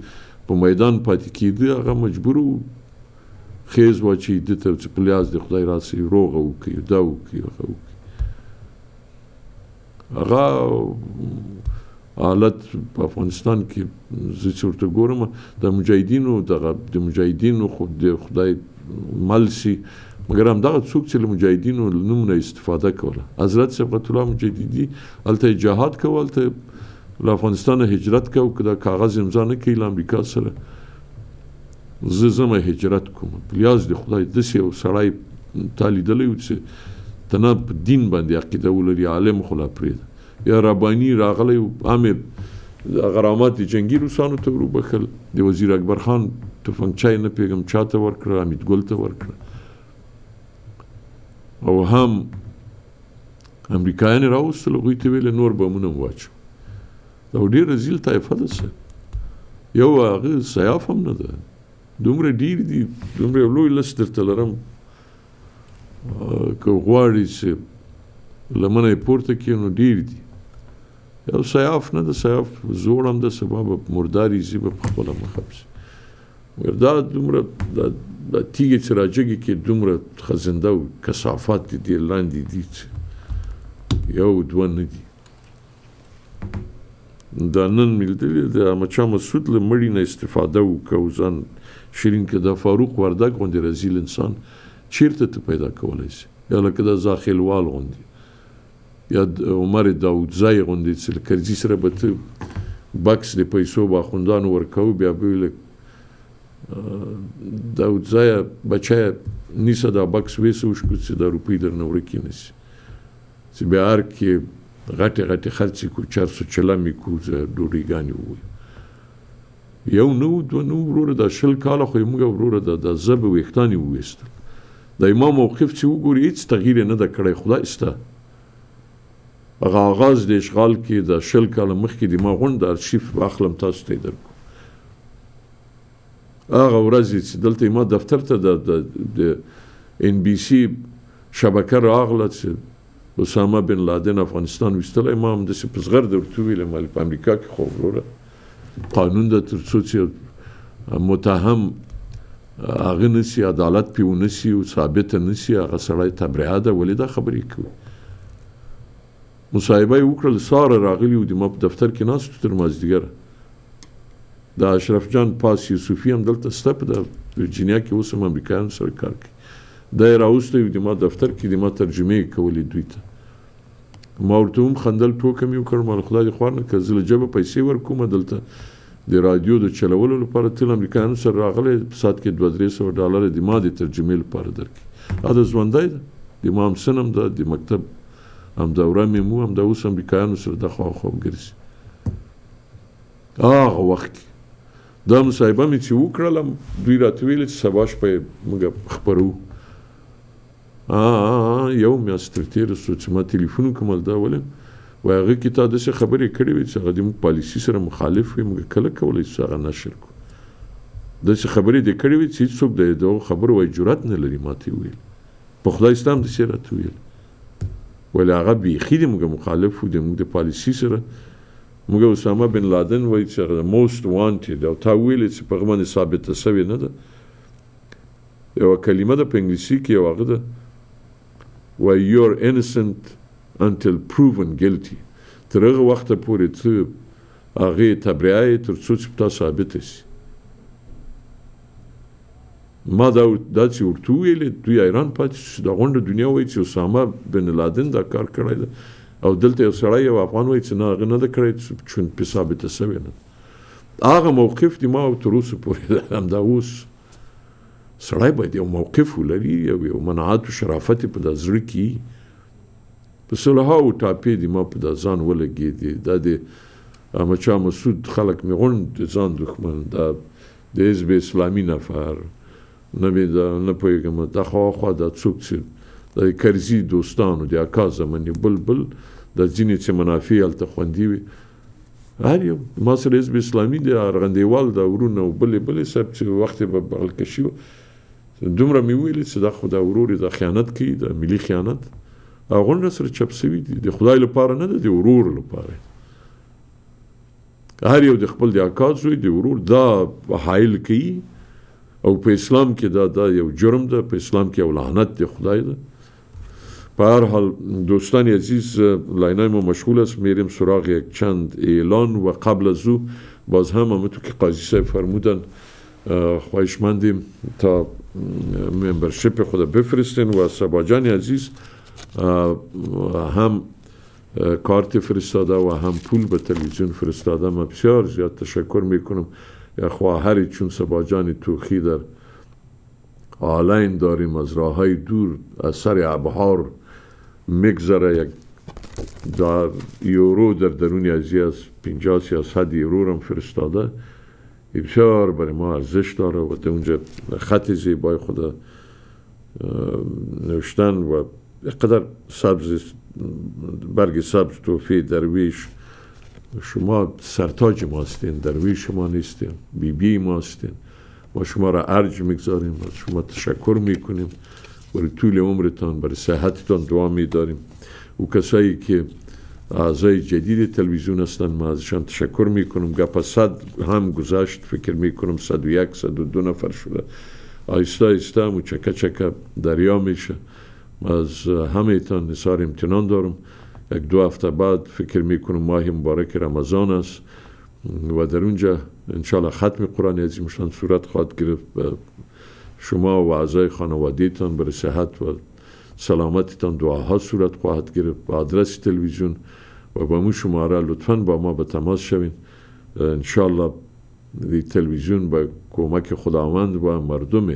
په میدان پاتې کیده هغه مجبور خیز واچي د ته چې پلیاز د خدای راسي روغه وکي دا وکي هغه وکي هغه حالت په افغانستان کې زه چې ورته ګورم د مجاهدینو دغه د مجاهدینو خو د خدای ملسي مګر هم دغه څوک چې له مجاهدینو نومونه استفاده کوله. حضرت صفت الله مجددي الته جهاد کول ته له افغانستان هجرت کو کدا کاغذ امضا نه کړي له امریکا سره. زه زما هجرت کوم. پلیاز د خدای د سیو سړی تالیدلې و چې تنه دین باندې عقیده ولري عالم خلا پرید یا ربانی راغلی امیر غرامات جنگی روسانو ته وروبخل د وزیر اکبر خان تفنګچای نه پیغام چاته ورکړه امید ګل ته ورکړه او هم امریکایان راوستل غوی ته ویل نور بمونه واچو دا ډیر رزیل طایفه ده یو هغه سیاف هم نه ده. دومره ډیر دي دومره لوی لس درته لرم. که غواړي چې لمنه پورته کړي نو ډیر دي. یو سیاف نه ده سیاف زوړ هم ده سبب مرداري زی په خپل مخبس دا دومره د تیږې چې راجګي کې دومره خزنده او کثافات دي لاندې دي یو دوه نه دي دا نن ملدلی د مچا مسعود له مړی نه استفاده وکاو ځان شیرین کې د فاروق وردګ غوندي رزیل انسان چیرته ته پیدا کولای شي یا لکه د زاخیل وال غوندي یا عمر داوود زای غوندي چې کرزي سره به ته بکس د پیسو با خوندان ورکاو بیا به لک Э, да од зая бачаја нисада бак свеса ушкуци да рупидер на урекинеси. Се бе арки гате гате харци ку чарсо челами ку за дуригани увој. یو نو دو نو وروره دا شل کاله خو موږ وروره دا د زب ویختانی وېستل د امام موقف چې وګوري هیڅ تغییر نه دا کړی خدا استه هغه آغاز د اشغال کې د شل کاله مخکې د ما غونډه ارشیف واخلم تاسو ته درکو هغه ورځ چې دلته ما دفتر ته د NBC شبکه راغله چې اسامه بن لادن افغانستان وستل امام د سپزغر د ورته ویل مال په امریکا کې خو وروره قانون د ترڅو چې متهم هغه نسی عدالت پیو نسی او ثابت نسی. هغه سړی تبرئه ده ولې دا خبرې کوي مصاحبه وکړل ساره راغلی و د مپ دفتر کې ناس تر مازدیګر د اشرف جان پاس یوسفی هم دلته ستپ د ورجینیا کې اوس هم امریکایان سره کار کوي. دا راوسته د ما دفتر کې د ما ترجمه کولې دوی ته. ما ورته هم خندل ټوکه مې وکړ مال خدای خو نه کزل جبه پیسې ورکوم دلته د رادیو د چلولو لپاره تل امریکایانو سره راغلي سات کې 2300 ډالر د ما د ترجمه لپاره درکې دا د ژوندای د امام سنم د د مکتب هم دوره مې مو هم د اوس امریکایانو سره د خوا خو ګرځي. هغه وخت دا مصاحبه مې چې وکړله دوی راته ویل چې سبا شپه موږ خپرو یو میاشت تر تېره سو چې ما تلیفون وکړم هلته ولیم وایي هغه کې تا داسې خبرې کړې وې چې هغه دې موږ پالیسي سره مخالف وي موږ کله کولی شو هغه نشر کړو داسې خبرې دې کړې وې چې هېڅوک د دغو خبرو وایي جرات نه لري ما ته یې ویل په خدای اسلام داسې راته ویل ویل هغه بیخي دې موږ مخالف وو د موږ د پالیسي سره موږ اسامه بن لادن وای چې هغه موست وانټډ او تا ویل چې په غوښنه ثابته شوی نه ده یو کلمه د په انګلیسي کې یو هغه ده where you're innocent until proven guilty. تر هغه وخت پورې ته هغه تبرئه تر څو چې تاسو ثابت شي ما دا د چې ورته ویل دوی ایران پاتې د غونډه دنیا وای چې اسامه بن لادن دا کار کړی دی او دلته یو سړی یو افغان وای چې نه هغه نه کړی چې په ثابت شوی نه. هغه موقف دی ما تر اوسه پورې هم دا اوس سړی باید یو موقف ولري یو یو منعات او شرافت په د زړه کې په صلحه او ټاپې دی ما په د ځان ولګي دی دا د امچا مسعود خلق می غوند ځان دښمن دا د حزب اسلامي نفر. نه به دا نه پوهېږم دا خوا خوا دا څوک چې د کرزي دوستانو د اکا زمنې بلبل د ځینې چې منافع هلته خوندي وي. هر یو ما سره حزب اسلامي د ارغندېوال د ورونه بلې بلې صاحب چې وخت به بغل کشي دومره مې ویل چې دا خدای ورور د خیانت کوي د ملي خیانت. هغه سره چپ سوي دي د خدای لپاره نه د ورور لپاره هر یو د خپل د اکاز وي د ورور دا حایل کوي. او په اسلام کې دا دا یو جرم ده په اسلام کې یو لعنت دی خدای ده په هر حال دوستان عزیز لاینای ما مشغول است. میریم سراغ یک چند اعلان و قبل از او باز هم همونطور که قاضی صاحب فرمودن خواهشمندیم تا ممبرشپ خود بفرستین و سباجان عزیز هم کارت فرستاده و هم پول به تلویزیون فرستاده. من بسیار زیاد تشکر می‌کنم. یا خواهری چون سباجان توخی در آلین داریم از راه های دور از سر ابهار میگذره یک در یورو در درون ازی از 50 یا 100 یورو هم فرستاده. بسیار برای ما ارزش داره و در اونجا خط زیبای خدا نوشتن و قدر سبز برگ سبز توفی درویش. شما سرتاج ما هستین درویش ما نیستین بی بی ما هستین ما شما را ارج می‌گذاریم از شما تشکر می‌کنیم. برای طول عمرتان برای صحتتان دعا میداریم او کسایی که اعضای جدید تلویزیون هستن ما ازشان تشکر می‌کنم گپ صد هم گذشت فکر می‌کنم صد و یک صد و دو نفر شده آیسته آیسته و چکه چکه دریا میشه از همه تان نصار امتنان دارم یک دو هفته بعد فکر می‌کنم ماه مبارک رمضان است و در اونجا انشالله ختم قرآن عظیمشان صورت خواهد گرفت شما و اعضای خانوادیتان برای صحت و سلامتتان دعاها صورت خواهد گرفت با آدرس تلویزیون و با مو شماره لطفا با ما به تماس شوین. انشالله تلویزیون با کمک خداوند و مردم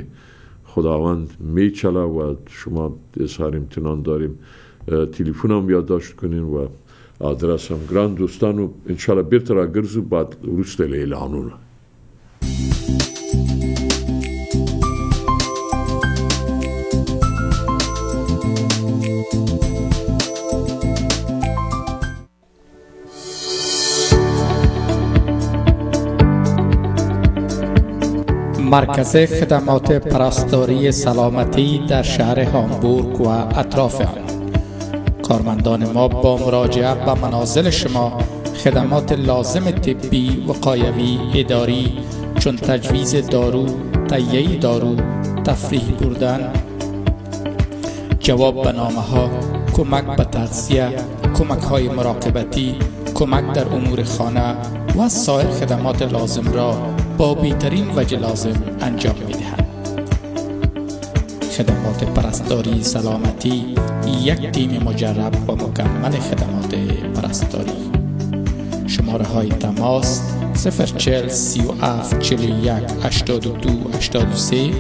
خداوند می چلا و شما اظهار امتنان داریم. تلفن هم یادداشت کنین و آدرس هم. گران دوستان و انشالله بیرتر گرزو بعد روست اعلانونه مرکز خدمات پرستاری سلامتی در شهر هامبورگ و اطراف آن. کارمندان ما با مراجعه به منازل شما خدمات لازم طبی و قایوی اداری چون تجویز دارو، تهیه دارو، تفریح بردن، جواب به نامه ها، کمک به تغذیه، کمک های مراقبتی، کمک در امور خانه و سایر خدمات لازم را با بهترین وجه لازم انجام می دهند. خدمات پرستاری سلامتی یک تیم مجرب و مکمل خدمات پرستاری شماره های تماس 040 37 41 82 83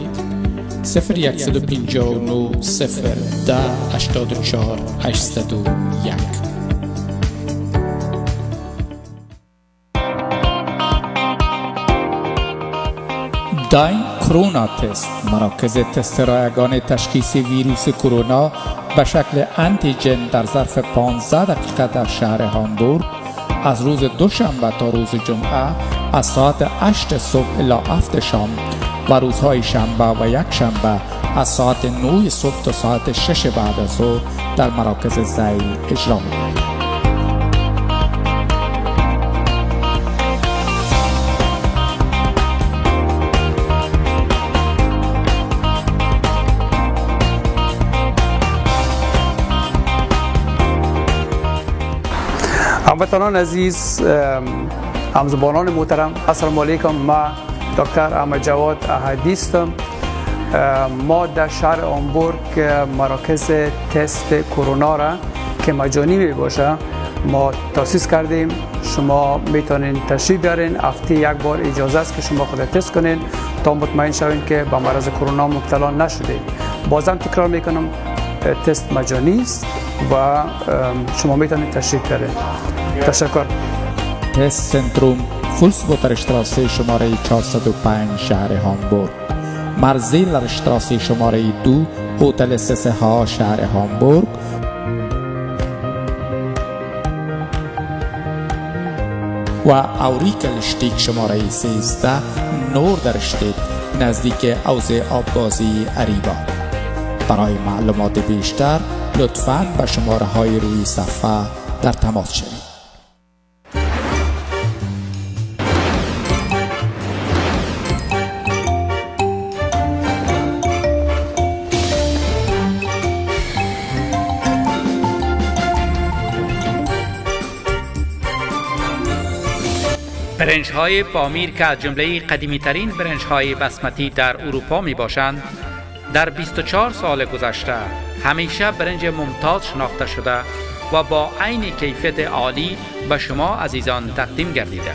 0159 0 10 84 801 داین کرونا تست مراکز تست رایگان تشخیص ویروس کرونا به شکل انتیجن در ظرف 15 دقیقه در شهر هامبورگ از روز دوشنبه تا روز جمعه از ساعت 8 صبح الی 7 شام و روزهای شنبه و یک شنبه از ساعت 9 صبح تا ساعت 6 بعد از ظهر در مراکز زیل اجرا می هموطنان عزیز همزبانان محترم السلام علیکم. ما دکتر احمد جواد احدی هستم. ما در شهر آمبورگ مراکز تست کرونا را که مجانی می باشه ما تاسیس کردیم. شما می‌تونین تشریف بیارین. هفته یک بار اجازه است که شما خود تست کنین تا مطمئن شوین که به مرض کرونا مبتلا نشده. بازم تکرار می‌کنم تست مجانی است و شما می‌تونید تشریف بیارین. تشکر تست سنتروم فولسبوتر اشتراسی شماره 405 شهر هامبورگ مرزیل اشتراسی شماره 2 هتل سسه ها شهر هامبورگ و اوریکل شتیک شماره 13 نور در شتید نزدیک اوز آبگازی اریبا برای معلومات بیشتر لطفاً به شماره های روی صفحه در تماس شوید های پامیر که از جمله قدیمی ترین برنج های بسمتی در اروپا می باشند در 24 سال گذشته همیشه برنج ممتاز شناخته شده و با عین کیفیت عالی به شما عزیزان تقدیم گردیده.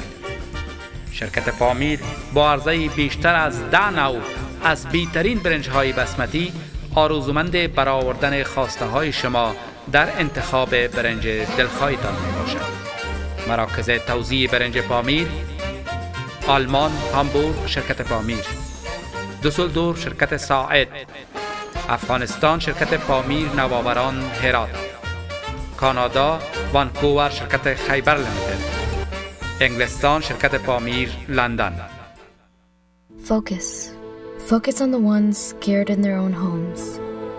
شرکت پامیر با عرضه بیشتر از ده نو از بیترین برنج های بسمتی آرزومند برآوردن خواسته های شما در انتخاب برنج دلخواهتان می باشد مراکز توزیع برنج پامیر آلمان هامبورگ شرکت پامیر دور شرکت ساعد افغانستان شرکت پامیر نواوران هرات کانادا وانکوور شرکت خیبر لیمیتد انگلستان شرکت پامیر لندن Focus. Focus on the ones scared in their own homes,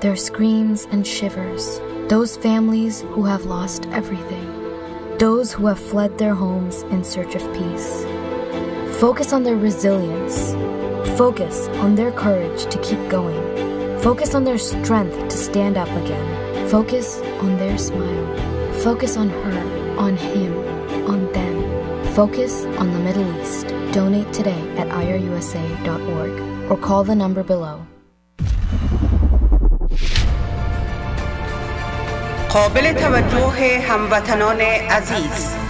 their screams and shivers, those families who have lost everything. those who have fled their homes in search of peace. Focus on their resilience. Focus on their courage to keep going. Focus on their strength to stand up again. Focus on their smile. Focus on her, on him, on them. Focus on the Middle East. Donate today at irusa.org or call the number below. قابل توجه هموطنان عزیز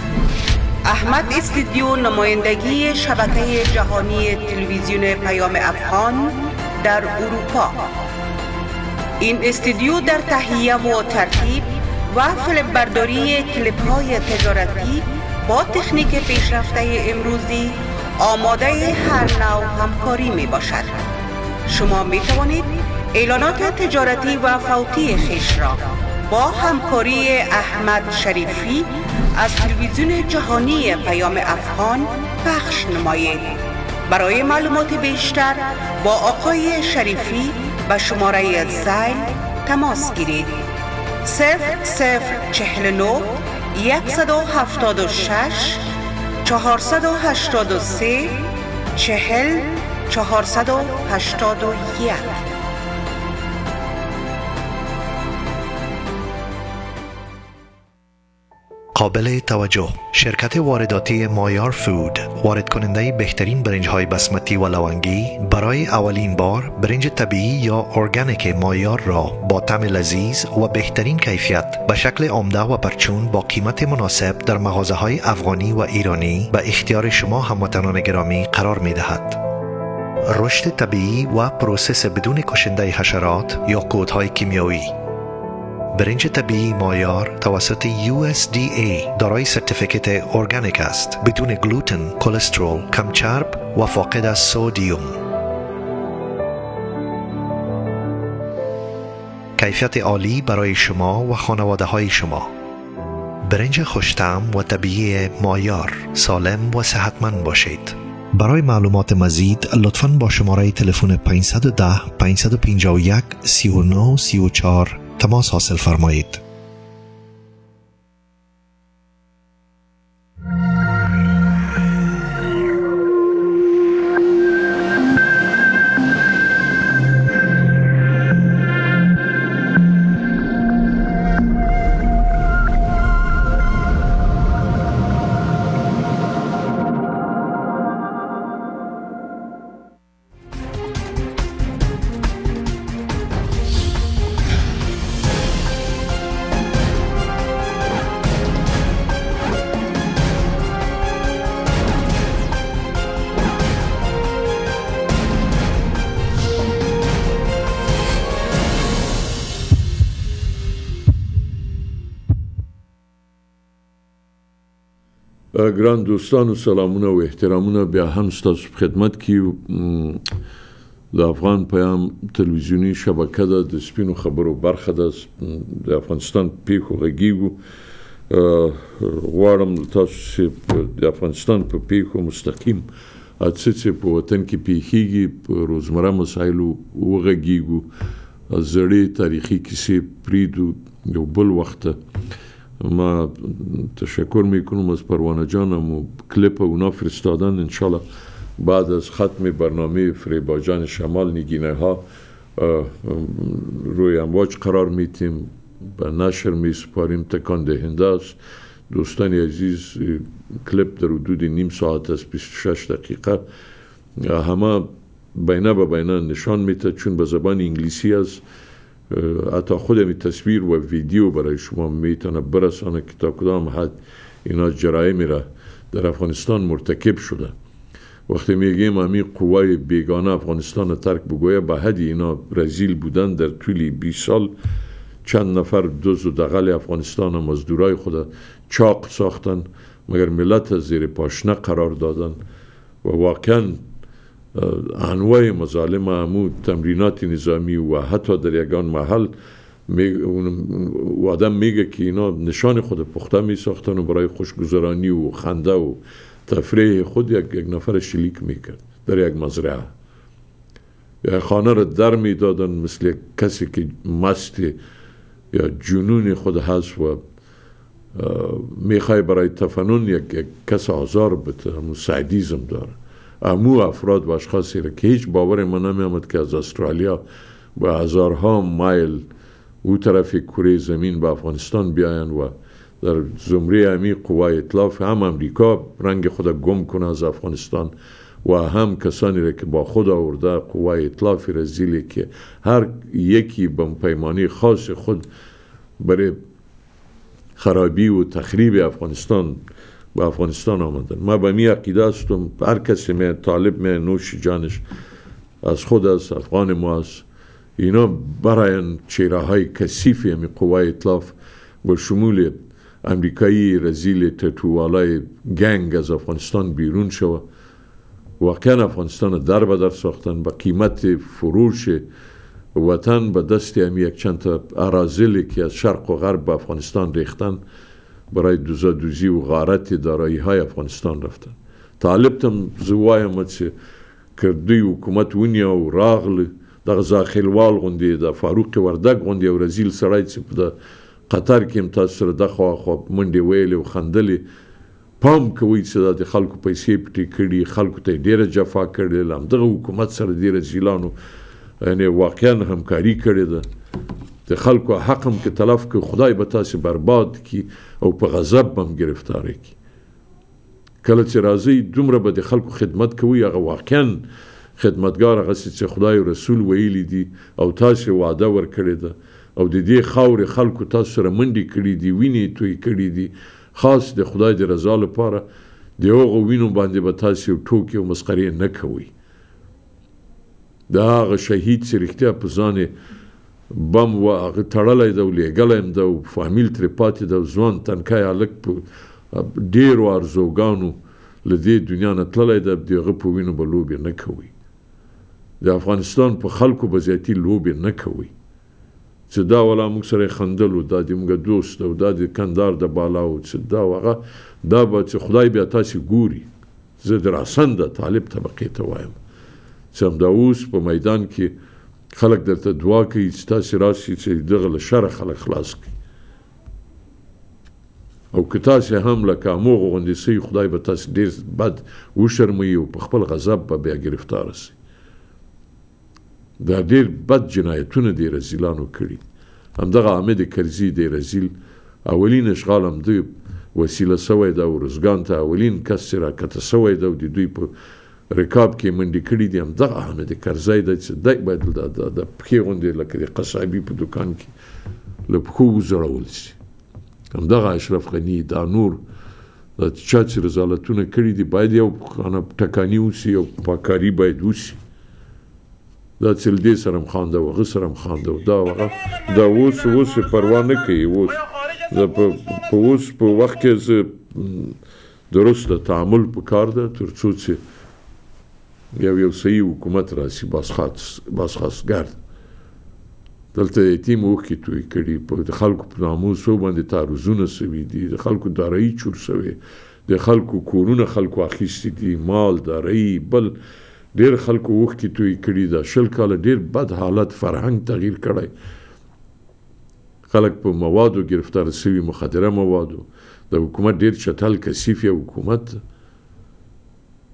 احمد استودیو نمایندگی شبکه جهانی تلویزیون پیام افغان در اروپا. این استودیو در تهیه و ترتیب و فیلم برداری کلیپ های تجارتی با تکنیک پیشرفته امروزی آماده هر نوع همکاری می باشد شما می توانید اعلانات تجارتی و فوتی خیش را با همکاری احمد شریفی از تلویزیون جهانی پیام افغان پخش نمایید. برای معلومات بیشتر با آقای شریفی با شماره زیل تماس گیرید. 0049 176 483 چهل 481 قابل توجه شرکت وارداتی مایار فود وارد کننده بهترین برنج های بسمتی و لونگی برای اولین بار برنج طبیعی یا ارگانیک مایار را با طعم لذیذ و بهترین کیفیت به شکل عمده و پرچون با قیمت مناسب در مغازه های افغانی و ایرانی به اختیار شما هموطنان گرامی قرار می دهد. رشد طبیعی و process بدون کشنده حشرات یا کودهای کیمیایی برنج طبیعی مایار توسط USDA دارای certificate organic است. بدون گلوتن، کلسترول، کم چرب و فاقد از سودیوم کیفیت عالی برای شما و خانواده های شما. برنج خوش طعم و طبیعی مایار سالم و صحتمند باشید. برای معلومات مزید لطفا با شماره تلفن 510 551 39 34 تماس حاصل فرمایید. دوستانو سلامونه او احترامونه. بیا هم ستاسو خدمت کې د افغان پیام تلویزیونی شبکه ده د سپینو خبرو برخه ده. د افغانستان پیښو غږیږو. غواړم تاسو د افغانستان په پیښو مستقیم اڅ څه په وطن کې پیښیږي په روزمره مسایلو وغږیږو. زړې تاریخي کیسې پریدو یو بل وخت ما تشکر می‌کنم از پروانه جانم و کلیپ اونا فرستادن انشالله بعد از ختم برنامه فریباجان شمال نگینه ها روی امواج قرار میتیم به نشر میسپاریم تکان دهنده است دوستان عزیز کلیپ در حدود نیم ساعت از 26 دقیقه همه بینه به بینه نشان میده چون به زبان انگلیسی است حتی خود می تصویر و ویدیو برای شما می‌تونه برسانه که تا کدام حد اینا جرائمی را در افغانستان مرتکب شده. وقتی میگیم امی قوای بیگانه افغانستان ترک بگویه به حدی اینا رزیل بودن در طول 20 سال چند نفر دوز و دقل افغانستان مزدورای خود چاق ساختن مگر ملت زیر پاشنه قرار دادن و واقعا انواع مظالم امو تمرینات نظامی و حتی در یگان محل و آدم میگه که اینا نشان خود پخته می ساختن و برای خوشگذرانی و خنده و تفریح خود یک, یک نفر شلیک می‌کرد در یک مزرعه. خانه را در می‌دادن مثل کسی که مست یا جنون خود هست و می‌خوای برای تفنن یک کس آزار بده همون سعدیزم داره. امو افراد و اشخاصی را که هیچ باور ما نمی که از استرالیا و هزارها مایل او طرف کره زمین به افغانستان بیاین و در زمره امی قوای اطلاف هم امریکا رنگ خود گم کنه از افغانستان و هم کسانی را که با خود آورده قوای اطلاف رزیلی که هر یکی به پیمانی خاص خود برای خرابی و تخریب افغانستان به افغانستان آمدن. ما به می عقیده هستم. هر کسی می طالب می نوش جانش از خود از افغان ما است اینا برای چهره های کسیفی همی قوای اطلاف به شمول امریکایی رزیل تتوالای گنگ از افغانستان بیرون شود واقعا افغانستان در به در ساختن. به قیمت فروش وطن به دست همی یک چند تا که از شرق و غرب به افغانستان ریختن. برای دوزی و غارت دارایی های افغانستان رفتن. طالب تم زوایم چې کردوی حکومت ونیا و راغل دغه زاخلوال غوندې د فاروق وردګ غوندې او رزیل سړی چې په قطر کې هم تاسو سره د خوا خوا منډې ویلې او خندلې پام کوي چې د خلکو پیسې پټې کړي خلکو ته ډیره جفا کړې لم دغه حکومت سره ډیره زیلانو یعنی واقعا همکاري کړې ده د خلکو حق هم کې تلف کې خدای به تاسو برباد کی او په غضب هم گرفتار کی کله چې راځي دومره به د خلکو خدمت کوي هغه واقعا خدمتګار هغه چې خدای او رسول ویلي دي او تاسو وعده ورکړی ده او د دې خاور خلکو تاسو سره منډي کړی دي ویني توي کړی دي. خاص د خدای د رضا لپاره د هغه وینو باندې به تاسو ټوکی او مسخري نه کوي دا هغه شهید چې رښتیا په ځانه بم و هغه تړلای دا لګلم دا فامیل تر پاتې دا ځوان تنکای الک په ډیر ارزوګانو لدې دنیا نه تللای دا دغه په وینو به لوبي نه کوي. د افغانستان په خلکو به زیاتی لوبي نه کوي. چې دا ولا موږ سره خندل او دا د موږ دوست او دا د کندار د بالا او چې دا وغه دا به چې خدای بیا تاسو ګوري. زه دراسند طالب طبقه ته وایم. چې دا اوس په میدان کې خلک درته دعا کوي چې تاسو راشي چې دغه له شر خلک خلاص کړي. او که تاسو هم لکه موغ غوندې سي خدای به تاسو ډیر بد وشرمي او په خپل غضب به بیا گرفتار شي. دا ډیر بد جنایتونه دی رزیلانو کړی همدغه حامد کرزي دی رزیل اولین اشغال هم دوی وسیله سوی دا ورزګان ته اولین کس را کته سوی دا د دوی په رکاب کې منډي کړي دي هم دغه حامد کرزی د چې دای باید د پخې غوندې لکه د قصابي په دکان کې له پخو وزړول شي. هم دغه اشرف غنی دا نور د چا چې رضالتونه کړي دي باید یو خانه ټکانی وسی او پاکاری باید وسی دا چې دې سره خانده او غسر هم خانده دا وغه دا اوس اوس پروا نه کوي اوس. دا په اوس په وخت کې درسته تعامل پکار ده ترڅو چې یو یو صحیح حکومت راشي باسخاص باسخاصګر دلته یتیم وکي توي کړي په خلکو په ناموس باندې تعرضونه سوي دي د خلکو دارایی چور سوي د خلکو کورونه خلکو اخیستي دي مال دارایی بل ډیر خلکو وکي توي کړي دا شل کال ډیر بد حالت فرهنګ تغییر کړی خلک په موادو گرفتار سوي مخدره موادو د حکومت ډیر چټل کثیف حکومت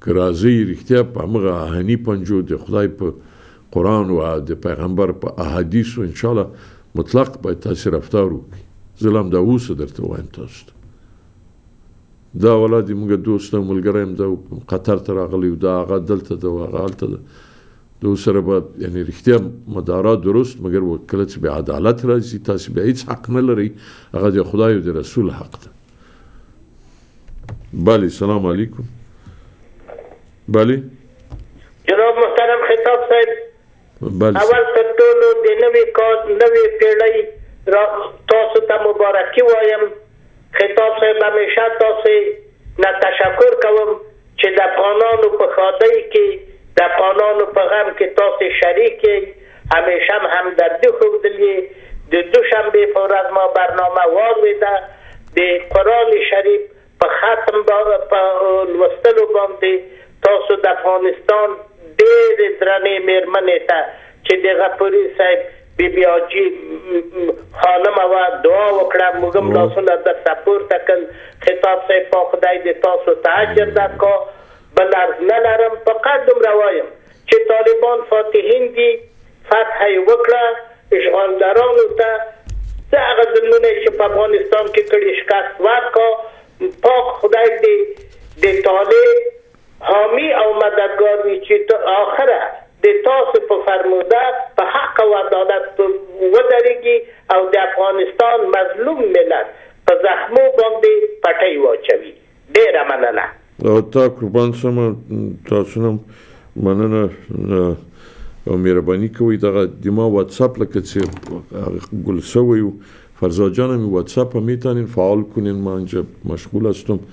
که راځي رښتیا په هغه اهنی پنجو د خدای په قران او د پیغمبر په احادیث ان شاء الله مطلق به تاسو رفتار وکړي. ظلم دا اوس درته وایم تاسو دا ولادي موږ دوست ملګری هم دا قطر ته راغلی دا هغه دلته دا هغه دلته دو سره به یعنی رښتیا مدارا درست مګر وکړه چې به عدالت راځي تاسو به هیڅ حق نه لري هغه د خدای او د رسول حق ده. بله سلام علیکم. بله. جناب محترم خطاب صاحب. بله. اول تر ټولو د نوې کال نوې پیړۍ را تاسو ته مبارکي وایم. خطاب صاحب همیشه تاسو نه تشکر کوم چې د افغانانو په خادۍ کې د افغانانو په غم کې تاسو شریک همیشه هم همدردي ښودلې د دوشنبه په ورځ ما برنامه واوریده د قرآن شریف په ختم په لوستلو باندې تاسو د افغانستان ډېر درنې میرمنې ته چې د غفوري صاحب بی بی آجی خانم و دعا وکړه موږ هم لاسونه د سپور تکل خطاب صاحب په خدای دې تاسو ته اجر درکا. بل نه لرم فقط دومره وایم چې طالبان فاتحین دي فتح وکړه اشغالګرانو ته. هغه ظلمونه چې په افغانستان کې کړي شکست ورکا. پاک خدای دې د طالب حامی او مددگار وي چې آخره د تاسو په فرموده په حق او عدالت ودرېږي او د افغانستان مظلوم ملت په زخمو باندې پټۍ واچوي ډیره مننه او تا قربان سم تاسو نم مننه او مهرباني کوي دغه د ما واتس اپ لکه چې ګل سوی فرزا جان می واتس اپ میتونین فعال کنین اینجا مشغول هستم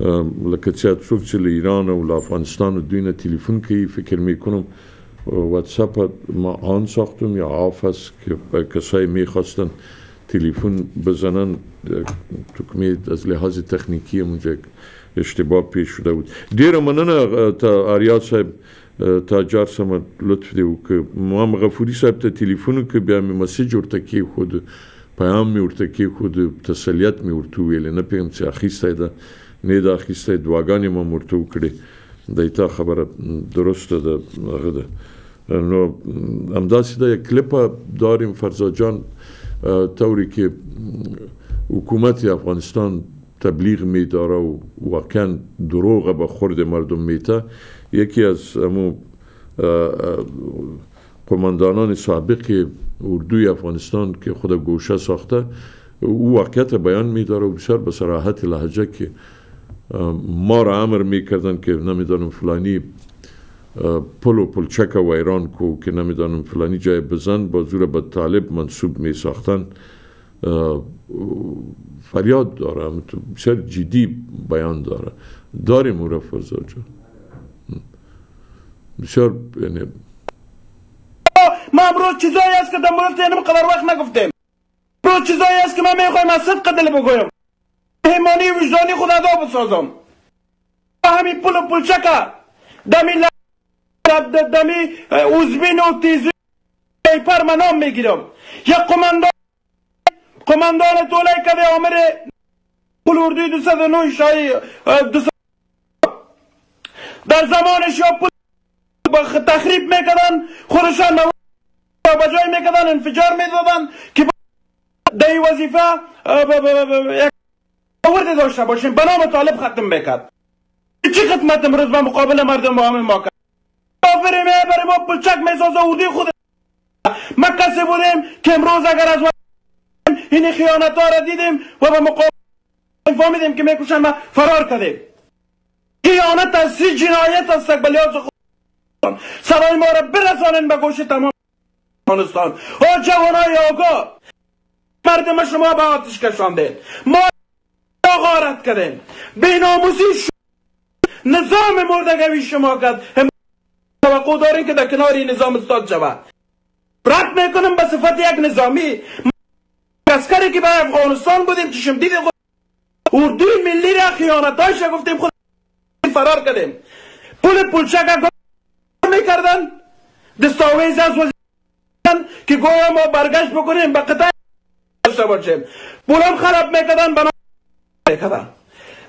لکه چې څوک چې ایران او افغانستان دوی نه تلیفن کوي فکر میکنم واتساپ ما آن ساختم یا آف است که کسایی میخواستن تلفن بزنن تو از لحاظ تکنیکی اونجا اشتباه پیش شده بود. دیر مننه تا آریاد صاحب تا جار سم لطف دیو که ما غفوری صاحب ته تلیفون که بیا می مسیج ورته کی خود پیام می ورته کی خود تسلیت می ورته ویل نه پیم چې اخیسته ده نه دا اخیسته دواګانې ما ورته وکړي دایته خبره درسته ده هغه ده نو همداسې د کلیپ داریم فرزا جان طوری که حکومت افغانستان تبلیغ میداره و واقعا دروغ به خورد مردم میته یکی از امو قماندانان سابق اردوی افغانستان که خود گوشه ساخته او واقعیت بیان میداره و بسیار به صراحت لحجه که ما را امر می‌کردن که نمی‌دانم فلانی پل و پلچک و ایران کو که نمی‌دانم فلانی جای بزن با زور به طالب منصوب می ساختن فریاد داره بسیار جدی بیان داره. داریم او را فرزا بسیار یعنی ما امروز چیزایی است که در مورد قدر وقت نگفتیم. امروز چیزایی است که من می‌خوایم از صدق دل بگویم. پیمانی وجدانی خود ادا بسازم. همین پل و پلچکه دمی دمی اوزبین و تیزی پر منام می‌گیرم. یک قماندان قماندان دوله کده آمر پل اردوی دو نوی شایی در زمانش یا پل تخریب می‌کردن خودشان بجای می‌کردن انفجار می‌دادن که دی وظیفه ورد داشته باشیم به نام طالب ختم بکرد. چی خدمت امروز به مقابل مردم همین ما کرد کافر می‌بره ما پلچک می‌سازه اودی خود ما. کسی بودیم که امروز اگر از این خیانت ها را دیدیم و به مقابل فهمیدیم که می‌کشن ما فرار کردیم. خیانت از سی جنایت از سکبلیات خود. سرای ما را برسانن به گوش تمام افغانستان. او جوانای آگاه. مردم شما به آتش کشانده. ما غارت کردیم بیناموسی نظام مردگوی شما کرد. توقع دارین که در کنار نظام استاد شود. رد می‌کنم به صفت یک نظامی. اسکری که به افغانستان بودیم چشم دید اردوی ملی را خیانتاش گفتیم خود فرار کردیم. پول پولچک می‌کردن. دستاویز از وزیران که گویا ما برگشت بکنیم به قطع داشته باشیم. پولم خراب می‌کردن بنا می‌کردن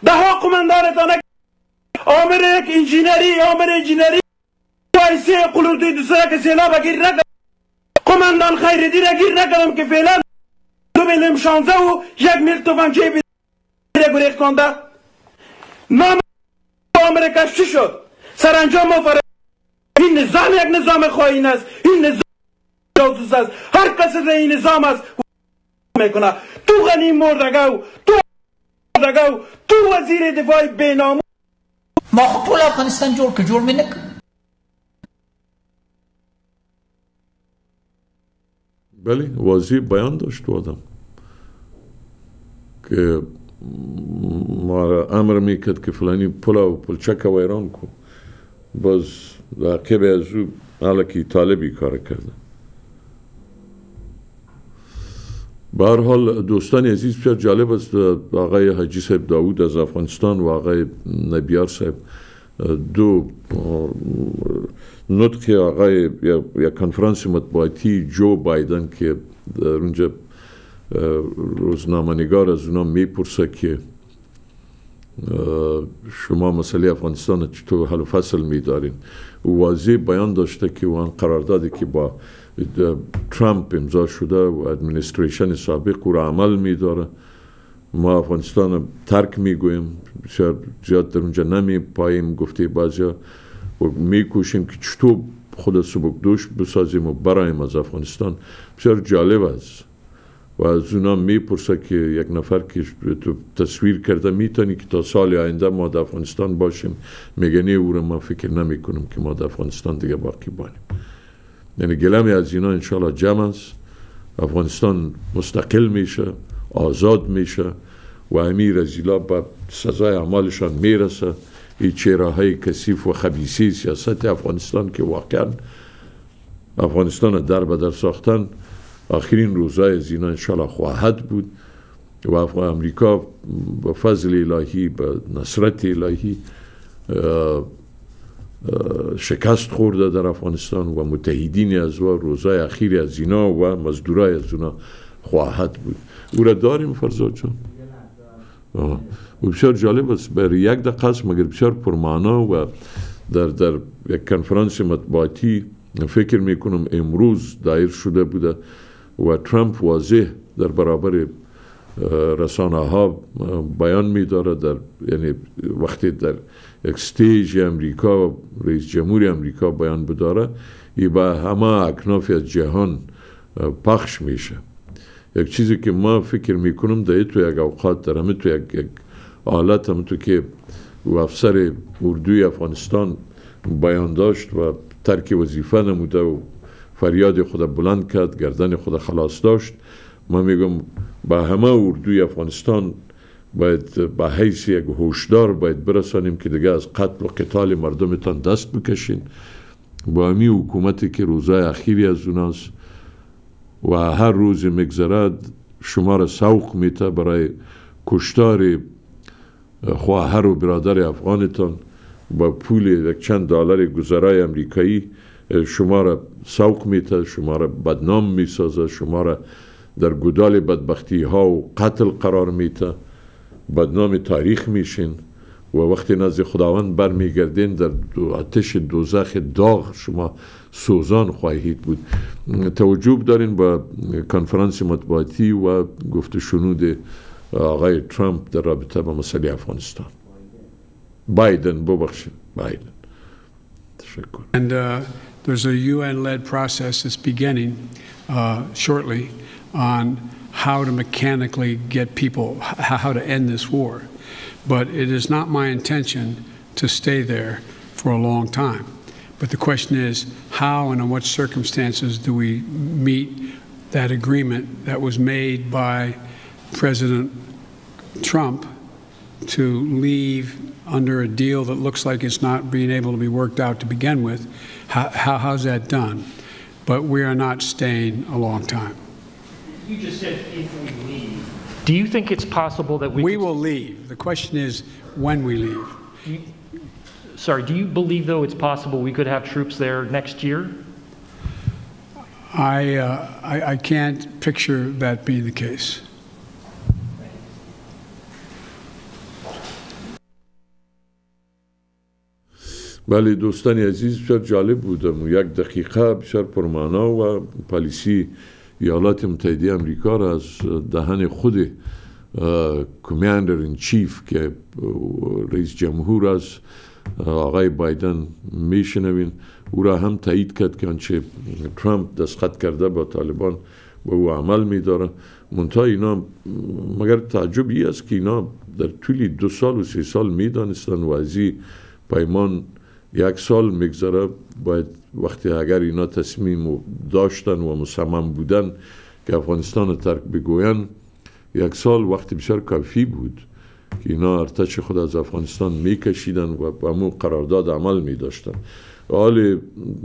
ده ها قماندانتان آمر یک انجینری آمر انجینری. وایسی قلوردوی دوسرا که سیلاب گیر نکردم قماندان خیردی را گیر نکردم که فعلا دو شانزه و یک میل توفنچه بیده گریخت کنده. نام آمریکا چی شد؟ سرانجام فرد این نظام یک نظام خواهین است. این نظام جاسوس است. هر کس این نظام است. می‌کنه. تو غنی مردگو تو مردگو تو وزیر دفاع بینامو ما خو ټول افغانستان جوړ که جوړ مې نه بله واضح بیان داشت آدم. که ما امر می‌کرد که فلانی پلا و پلچک ویران کن باز عقب از او حالا طالبی کار کرده. به هر حال دوستان عزیز بسیار جالب است. آقای حجی صاحب داوود از افغانستان و آقای نبیار صاحب دو نطق آقای یا کنفرانس مطبوعاتی جو بایدن که در اونجا روزنامه‌نگار از اونا می‌پرسه که شما مسئله افغانستان چطور حل و فصل میدارین؟ واضح بیان داشته که وان قراردادی که با ترامپ امضا شده و ادمنستریشن سابق او را عمل میداره ما افغانستان ترک می‌گویم بسیار زیاد در اونجا نمی پاییم گفته بعضی و میکوشیم که چطور خود سبک دوش بسازیم و برایم از افغانستان بسیار جالب است و از اونا می‌پرسه که یک نفر که تو تصویر کرده می‌تونی که تا سال آینده ما در افغانستان باشیم میگه او رو ما فکر نمی کنم که ما در افغانستان دیگه باقی بانیم یعنی گلمی از اینا انشالله جمع است. افغانستان مستقل میشه آزاد میشه و امیر رزیلا به سزای اعمالشان می‌رسه. این چهره های کثیف و خبیسی سیاست افغانستان که واقعا افغانستان در بدر ساختن آخرین روزای از اینا انشالله خواهد بود و امریکا به فضل الهی به نصرت الهی شکست خورده در افغانستان و متحدین از و روزای اخیر از اینا و مزدورای از اونا خواهد بود. او را داریم فرزاد جان؟ و بسیار جالب است. برای یک دقیقه است مگر بسیار پرمانا و در, در یک کنفرانس مطبوعاتی فکر می‌کنم امروز دایر شده بوده و ترامپ واضح در برابر رسانه ها بیان می داره در یعنی وقتی در یک ستیج امریکا رئیس جمهور امریکا بیان بداره ای به همه اکناف از جهان پخش میشه. یک چیزی که ما فکر می‌کنم در تو یک اوقات در همه تو یک, یک حالت هم تو که و افسر اردوی افغانستان بیان داشت و ترک وظیفه نموده و فریاد خود بلند کرد گردن خود خلاص داشت. ما میگم با همه اردوی افغانستان باید به حیث یک هوشدار باید برسانیم که دیگه از قتل و قتال مردمتان دست بکشین. با همی حکومتی که روزای اخیری از اوناست و هر روز مگذرد شما را سوق میته برای کشتار خواهر و برادر افغانتان. با پول یک چند دلار گذرای امریکایی شما را سوق میته شما را بدنام می‌سازه شما را در گدال بدبختی ها و قتل قرار میته. بدنام تاریخ میشین و وقتی نزد خداوند برمیگردین در دو آتش دوزخ داغ شما سوزان خواهید بود. توجه دارین با کنفرانس مطبوعاتی و گفت شنود آقای ترامپ در رابطه با مسئله افغانستان. بایدن ببخشید بایدن. تشکر. And uh, there's a UN-led process that's beginning uh, shortly on how to mechanically get people, how to end this war. But it is not my intention to stay there for a long time. But the question is, how and in what circumstances do we meet that agreement that was made by President Trump to leave under a deal that looks like it's not being able to be worked out to begin with? How, how, how's that done? But we are not staying a long time You just said if we leave. Do you think it's possible that we? We will leave. The question is when we leave. You, sorry, do you believe though it's possible we could have troops there next year? I, uh, I, I can't picture that being the case. بله دوستان عزیز بسیار جالب بودم یک دقیقه بسیار پرمانا و پالیسی ایالات متحده امریکا را از دهن خود کماندر این چیف که رئیس جمهور است آقای بایدن میشنوین او را هم تایید کرد که آنچه ترامپ دستخط کرده با طالبان به او عمل میداره. منتها اینا مگر تعجب است که اینا در طول دو سال و سه سال می‌دانستن و از پیمان یک سال میگذره باید وقتی اگر اینا تصمیم داشتن و مصمم بودن که افغانستان ترک بگوین یک سال وقتی بسیار کافی بود که اینا ارتش خود از افغانستان میکشیدن و به مو قرارداد عمل می داشتن حال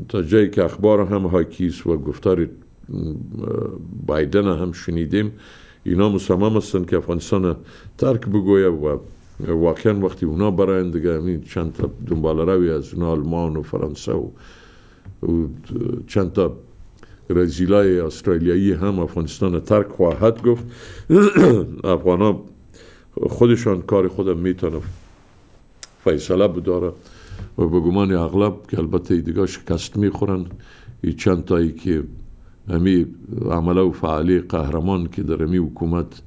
تا جایی که اخبار هم حاکیست و گفتار بایدن هم شنیدیم اینا مصمم هستند که افغانستان ترک بگویه و واقعا وقتی اونا براین دیگه همین چند تا دنبال روی از اونا آلمان و فرانسه و, و چند تا رزیلای استرالیایی هم افغانستان ترک خواهد گفت. افغان خودشان کار خودم می‌تونه فیصله بداره و به گمان اغلب که البته دیگه شکست می‌خورن. ای چند تایی که همی عمله و فعالی قهرمان که در همی حکومت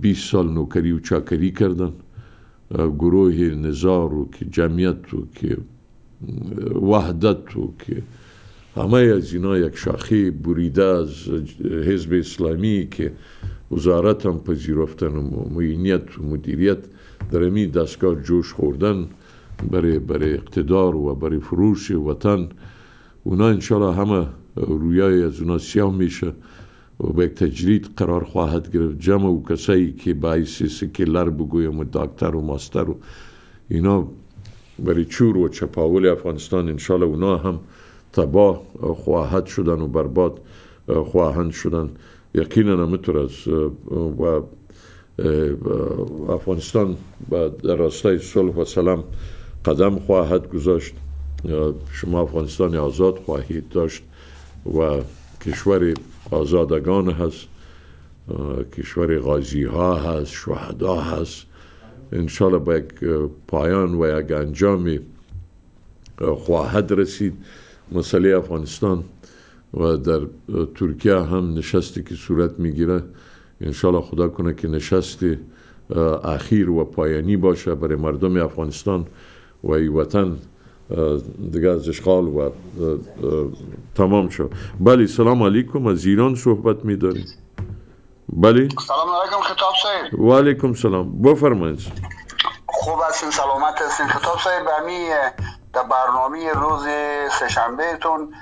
20 سال نوکری و چاکری کردن. گروه نظار و که جمعیت و که وحدت و که همه از اینا یک شاخی بریده از حزب اسلامی که وزارت هم پذیرفتن و معینیت و مدیریت در امی دستگاه جوش خوردن برای, برای اقتدار و برای فروش وطن. اونا انشالله همه رویای از اونا سیاه میشه. و به تجرید قرار خواهد گرفت. جمع و کسایی که باعث سکلر بگویم و داکتر و ماستر و اینا برای چور و چپاول افغانستان انشالله اونا هم تباه خواهد شدن و برباد خواهند شدن. یقینا همینطور از و افغانستان در راستای صلح و سلام قدم خواهد گذاشت. شما افغانستان آزاد خواهید داشت و کشور آزادگان هست کشور غازی ها هست شهدا هست. انشالله با یک پایان و یک انجامی خواهد رسید. مسئله افغانستان و در ترکیه هم نشستی که صورت می‌گیره. انشالله خدا کنه که نشست اخیر و پایانی باشه برای مردم افغانستان و ای وطن. دیگه از اشغال و تمام شد. بله سلام علیکم از ایران صحبت می داریم بله؟ سلام علیکم خطاب صاحب. و علیکم سلام. بفرمایید. خوب هستین سلامت هستین خطاب صاحب. بمی در برنامه روز سهشنبه تون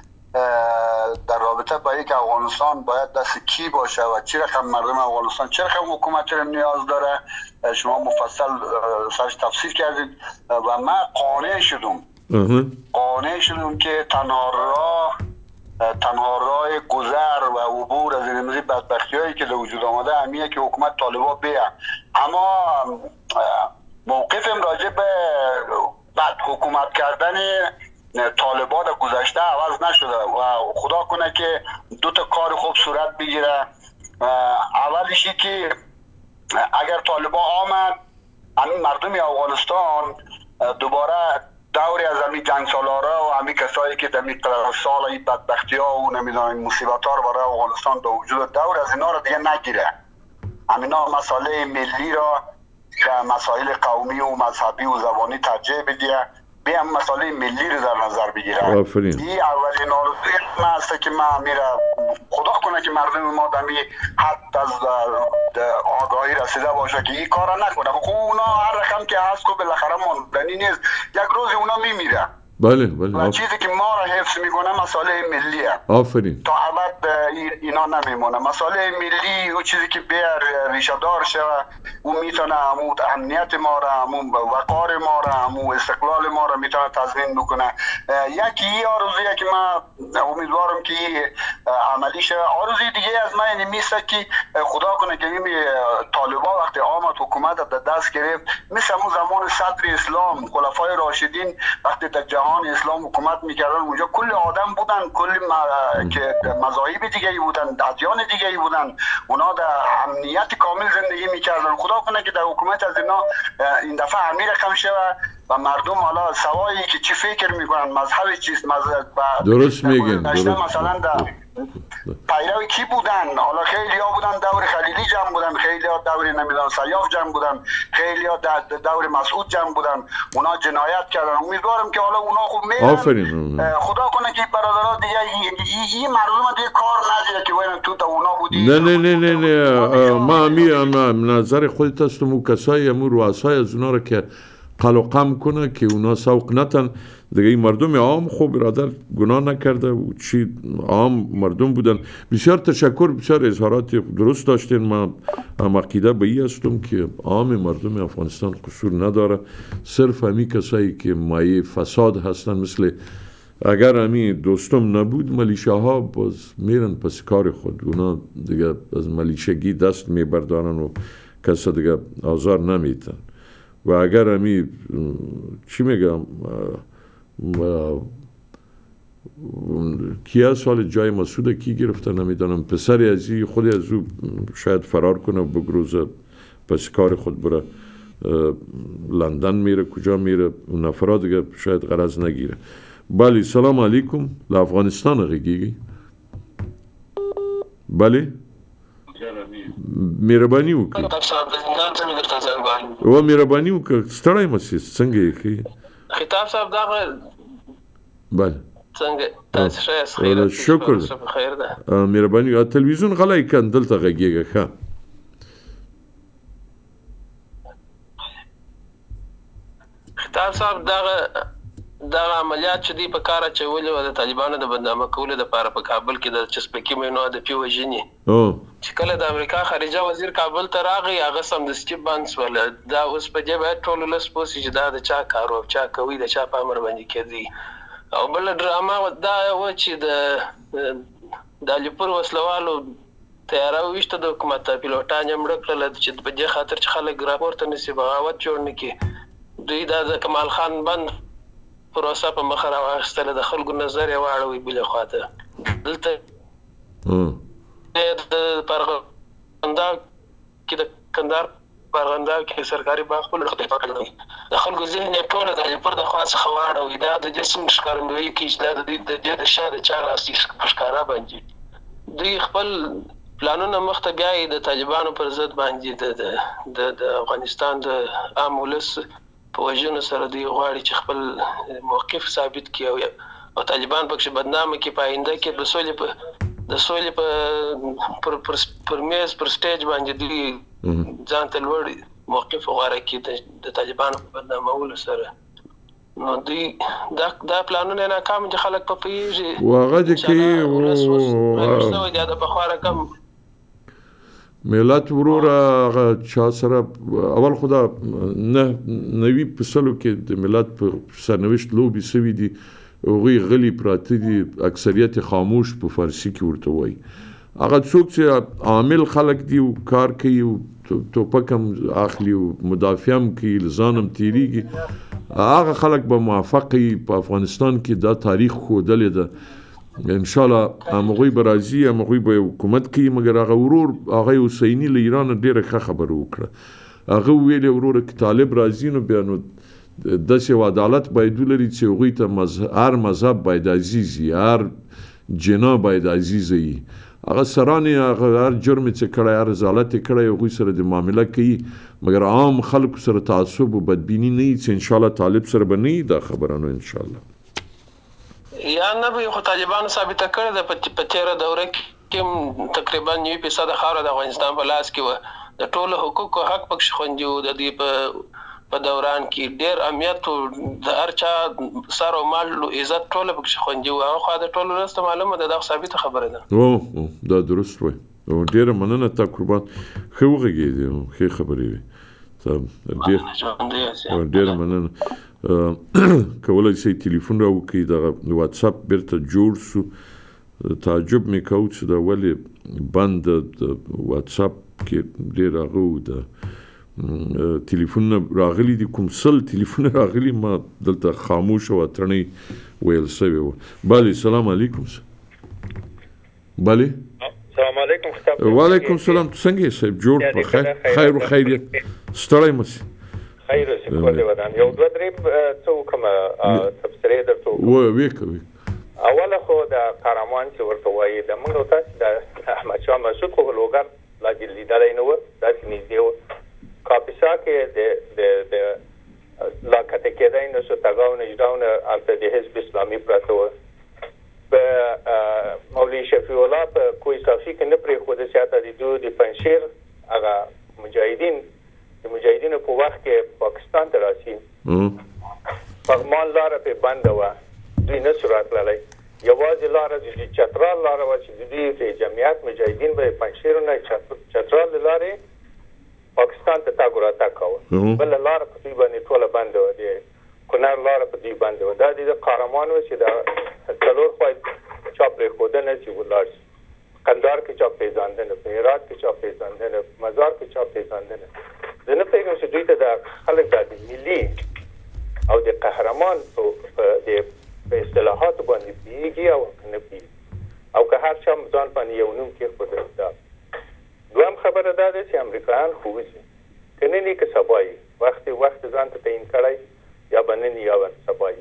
در رابطه با یک افغانستان باید دست کی باشه و چی رقم مردم افغانستان چه رقم حکومت رو نیاز داره؟ شما مفصل سرش تفسیر کردید. و من قانع شدم قانع شدم که تنها راه تنها راه گذر و عبور از این بدبختی هایی که وجود آمده همیه که حکومت طالبا بیه اما موقفم راجع به بعد حکومت کردن طالبا در گذشته عوض نشده و خدا کنه که دو تا کار خوب صورت بگیره. اولشی که اگر طالبا آمد همین مردم افغانستان دوباره دوری از همین جنگ سالاره و همین کسایی که در سال این بدبختی ها و نمی‌دونم مصیبت ها رو برای افغانستان به وجود دور از اینا رو دیگه نگیره. همینا مسئله ملی را که مسائل قومی و مذهبی و زبانی ترجیح بدیه. به هم مسئله ملی رو در نظر بگیره آفرین. این اولین آرزوی من است که من میره خدا کنه که مردم ما دمی حد از آگاهی رسیده باشه که این کار نکنه. خب اونا هر رقم که هست که بالاخره ماندنی نیست. یک روز اونا میمیره بله بله. و چیزی که ما را حفظ می‌کنه مسئله ملیه آفرین. تا ابد اینا نمیمونه. مسئله ملی او چیزی که بیر ریشه دار شه او می‌تونه همو امنیت ما را همو وقار ما را همو استقلال ما را می‌تونه تضمین بکنه. یکی ای آرزویه که من امیدوارم که عملی شه. آرزوی دیگه از من اینی میسته که خدا کنه که این طالبا وقتی آمد حکومت در دست گرفت مثل همون زمان صدر اسلام خلفای راشدین وقتی در جهان اسلام حکومت می‌کردن اونجا. کل آدم بودن کل م... که مذاهب دیگه ای بودن ادیان ای بودن. اونا در امنیت کامل زندگی می‌کردن. خدا کنه که در حکومت از اینا این دفعه امیر رقم شه و مردم حالا سوایی که چی فکر می‌کنن مذهب چیست مذهب درست میگن درست. مثلا در پیرو کی بودن؟ حالا خیلی ها بودن دور خلیلی جمع بودن خیلی ها دور نمی‌دونم سیاف جمع بودن خیلی ها دور مسعود جمع بودن اونا جنایت کردن. امیدوارم که حالا اونا خوب میرن آفرین. خدا کنه که برادرها دیگه این مردم دیگه کار ندیده که وین تو تا اونا بودی. نه نه نه نه نه. ما می نظر خودت است مو کسای مو رؤسای از اونا رو که قلقم کنه که اونا سوق نتن. دیگه این مردم عام خوب برادر گناه نکرده و چی؟ عام مردم بودن. بسیار تشکر بسیار اظهارات درست داشتین. ما هم عقیده به ای هستم که عام مردم افغانستان قصور نداره. صرف همی کسایی که مایه فساد هستن مثل اگر همی دوستم نبود ملیشه باز میرن پس کار خود. اونا دیگه از ملیشگی دست میبردارن و کسی دیگه آزار نمیتن و اگر همی چی میگم کیا سال جای مسعود کی گرفته نمی‌دانم. پسری از خود از او شاید فرار کنه بگروزه. پس کار خود بره لندن میره کجا میره؟ اون نفرات دیگه شاید غرض نگیره. بله سلام علیکم. لافغانستان غیگیگی بله؟ مهرباني وکړه و مهرباني وکړه. ستړی مسی څنګه یې خطاب صاحب دا بله. څنګه؟ تاسو ښه شکر خیر ده مهرباني. تلویزیون غلای کړه دلته غږیږه ښه. خطاب صاحب دا دا عملیات چې دی په کار چولې و د طالبانو د بدنامه کولو لپاره په کابل کې د چسپکی مینو د پیو وژنې چې کله د امریکا خارجه وزیر کابل ته راغی هغه سم د سټیپ بانس ول دا اوس په جبه ټول لس پوسی چې دا د چا کارو چا کوي د چا په امر باندې کېدی. او بل ډراما دا و چې د د لپور وسلوالو تیارا وشته د حکومت پیلوټان یې مړ کړل چې په دې خاطر چې خلک راپورته نسی بغاوت جوړ نکي دوی د کمال خان بند پروسه په مخ راوستل د خلکو نظر یې واړوي بل خواته. دلته د پرغندا کې د کندار پرغندا کې سرکاري باغ په لور ته کړل د خلکو ذهن یې ټول د پر د خاص خواړه دا د جسم ښکارندوی کې چې د دې د شاده چا راستي ښکارا باندې. دوی خپل پلانونه مخته بیا د طالبانو پر ضد باندې د د افغانستان د عام ولس په وژنو سره دی غواړي چې خپل موقف ثابت کړي او طالبان پکې بدنامه کې پاینده کې د سولې په د سولې په پر پر پر میز پر سټیج باندې دی ځان ته لوړ موقف غواړي کې د طالبان په بدنامولو سره. نو دی دا دا پلانونه ناکام دي خلک په پیږي واغه دي کې او دا د بخواره کم ملت ورور هغه چا سره اول خدا نه نوی په سلو کې د ملت په سرنوشت لوبي سوي دي هغه غلي پراته دي اکثریت خاموش په فارسی کې ورته وای هغه څوک چې عامل خلک دي او کار کوي او توپکم اخلي او مدافعم کوي لزانم تیریږي هغه خلک به موافقي په افغانستان کې دا تاریخ خودل ده ان شاء الله هغه به راځي هغه به حکومت کوي مګر هغه ورور هغه حسینی له ایران ډیره ښه خبره وکړه. هغه ویل ورور ک طالب راځي نو بیا نو د سیو عدالت باید لري چې هغه ته مذهب هر مذهب باید عزیز هر جنا باید عزیز وي هغه سرانی هغه هر جرم چې کړی هر رضالت کړی هغه سره د معاملې کوي. مګر عام خلکو سره تعصب او بدبینی نه چې ان شاء الله طالب سره بنئ دا خبره نو ان شاء الله یا نه به خو طالبانو ثابت کړی د په تیر دوره کې تقریبا 9% خاور د افغانستان په لاس کې و د ټولو حقوقو حق پکښ خوندي و د دې په په دوران کې. ډېر امنیت د ارچا سر او مال عزت ټول پکښ خوندي و هغه خو د ټولو رسته معلومه ده د ثابت خبره ده. او دا درست وای. او ډېر مننه تا قربان. خو وغږیدي خو خبرې وي ته ډېر ډېر مننه کولای شي ټلیفون راوکړي د واتس اپ بیرته جوړ سو. تعجب می کو چې دا ولې بند د واتس اپ کې ډیر هغه د ټلیفون راغلي دي کوم سل ټلیفون راغلي ما دلته خاموش او اترنی ویل سوي و بله سلام علیکم بله سلام علیکم وعلیکم سلام څنګه صاحب؟ جوړ په خیر. خیر او خیر ستړی مسی خیر اوسې کولې ودان. یو دوه درې څه وکم تبصرې درته و وکوي اوله خو د قهرمان چې ورته وایي د موږ تاسو د احمد شاه مسعود خو لوګر لا دې لیدلای نو داسې نږدې و. کاپیسا کې د د د لا کته کېدای نو څه تاګاو نه جوړاونه البته د حزب اسلامي پراته و. په مولوی شفیع الله په کوی صافي کې نه پرې خو د سیاست د دوه د پنځیر هغه مجاهدین د مجاهدینو په وخت کې پاکستان ته راشي پغمان لار په بند و دوی نه سرعت لای یوازې لار د چترال لار و چې د دې په جمعیت مجاهدین به پنځیر نه چترال لارې پاکستان ته تا ګورا تا کاوه. بل لار په دې باندې ټوله بند و دي کونر لار په دې باندې و دا د قهرمان و چې دا څلور خوای چاپې خود نه چې ولار کندهار کې چا پیژاندنه په هرات کې چا پیژاندنه مزار کې چا پیژاندنه زه نه پوهېږم چې دوی ته د خلک د ملي او د قهرمان په په اصطلاحات باندې پیږي او نه پیږي او که هر چا ځان باندې یو نوم کې خود دا. دوام خبره ده چې امریکایان خوځي کنه نه کې سبای وخت وخت ځان ته تعین کړی یا باندې یا سبای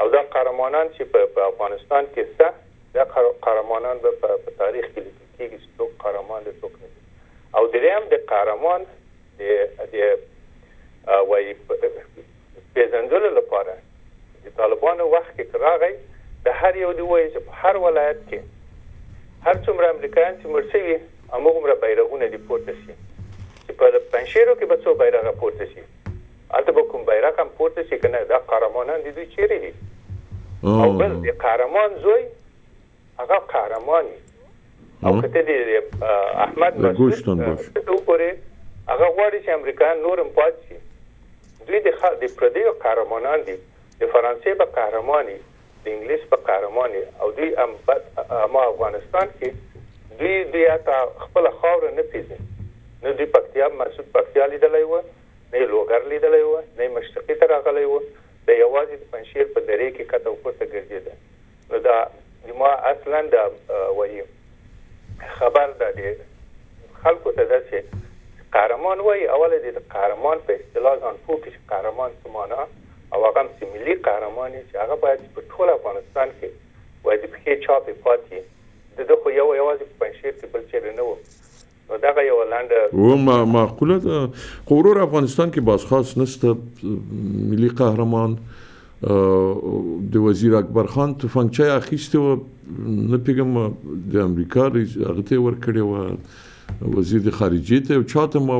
او دا قهرمانان چې په افغانستان کې سته دا قهرمانان به په تاریخ کې لیکل کېږي چې څوک قهرمان دي څوک نه او دریم د قهرمان د د وای پیژندلو لپاره. د طالبانو وخت کې راغی د هر یو دی وایي چې په هر ولایت کې هر څومره امریکایان چې مرسوي همغه بیرغونه دي پورته شي. چې په پنځیرو کې به څو بیرغ پورته شي. البته به کوم بیرغ هم پورته شي کنه دا قهرمانان دي دوی چیرې دي؟ او بل د قهرمان زوی هغه قهرماني او کته دي احمد مسعود وګوره هغه غواړي چې امریکایان نورم پات شي. دوی د د پردیو قهرمانان دي. د فرانسې په قهرماني د انګلیس په قهرماني او دوی هم ما افغانستان کې دوی دوی تا خپل خاور نه پیژني. نو دوی پکتیا مسعود پکتیا لیدلای و نه لوګر لیدلای و نه مشرقي ته راغلی و. د یوازې پنځیر په درې کې کته ورته ګرځیدل نو دا ما اصلا د وایي خبر ده د خلکو ته ده چې قهرمان وای اول د قهرمان په اصطلاح ځان پوه قهرمان څه معنا او هغه هم ملي قهرمان چې هغه باید په ټول افغانستان کې د پخې چاپې پاتې د دغه یو یوازې پنځیر کې بل چیرې نه و نو دغه یو لاندې و ما معقوله ده قرور افغانستان کې باز خاص نسته ملي قهرمان د وزیر اکبر خان تفنګچای اخیسته و نه پیګم د امریکا هغه ته ور کړی و وزیر د خارجه ته چاته ما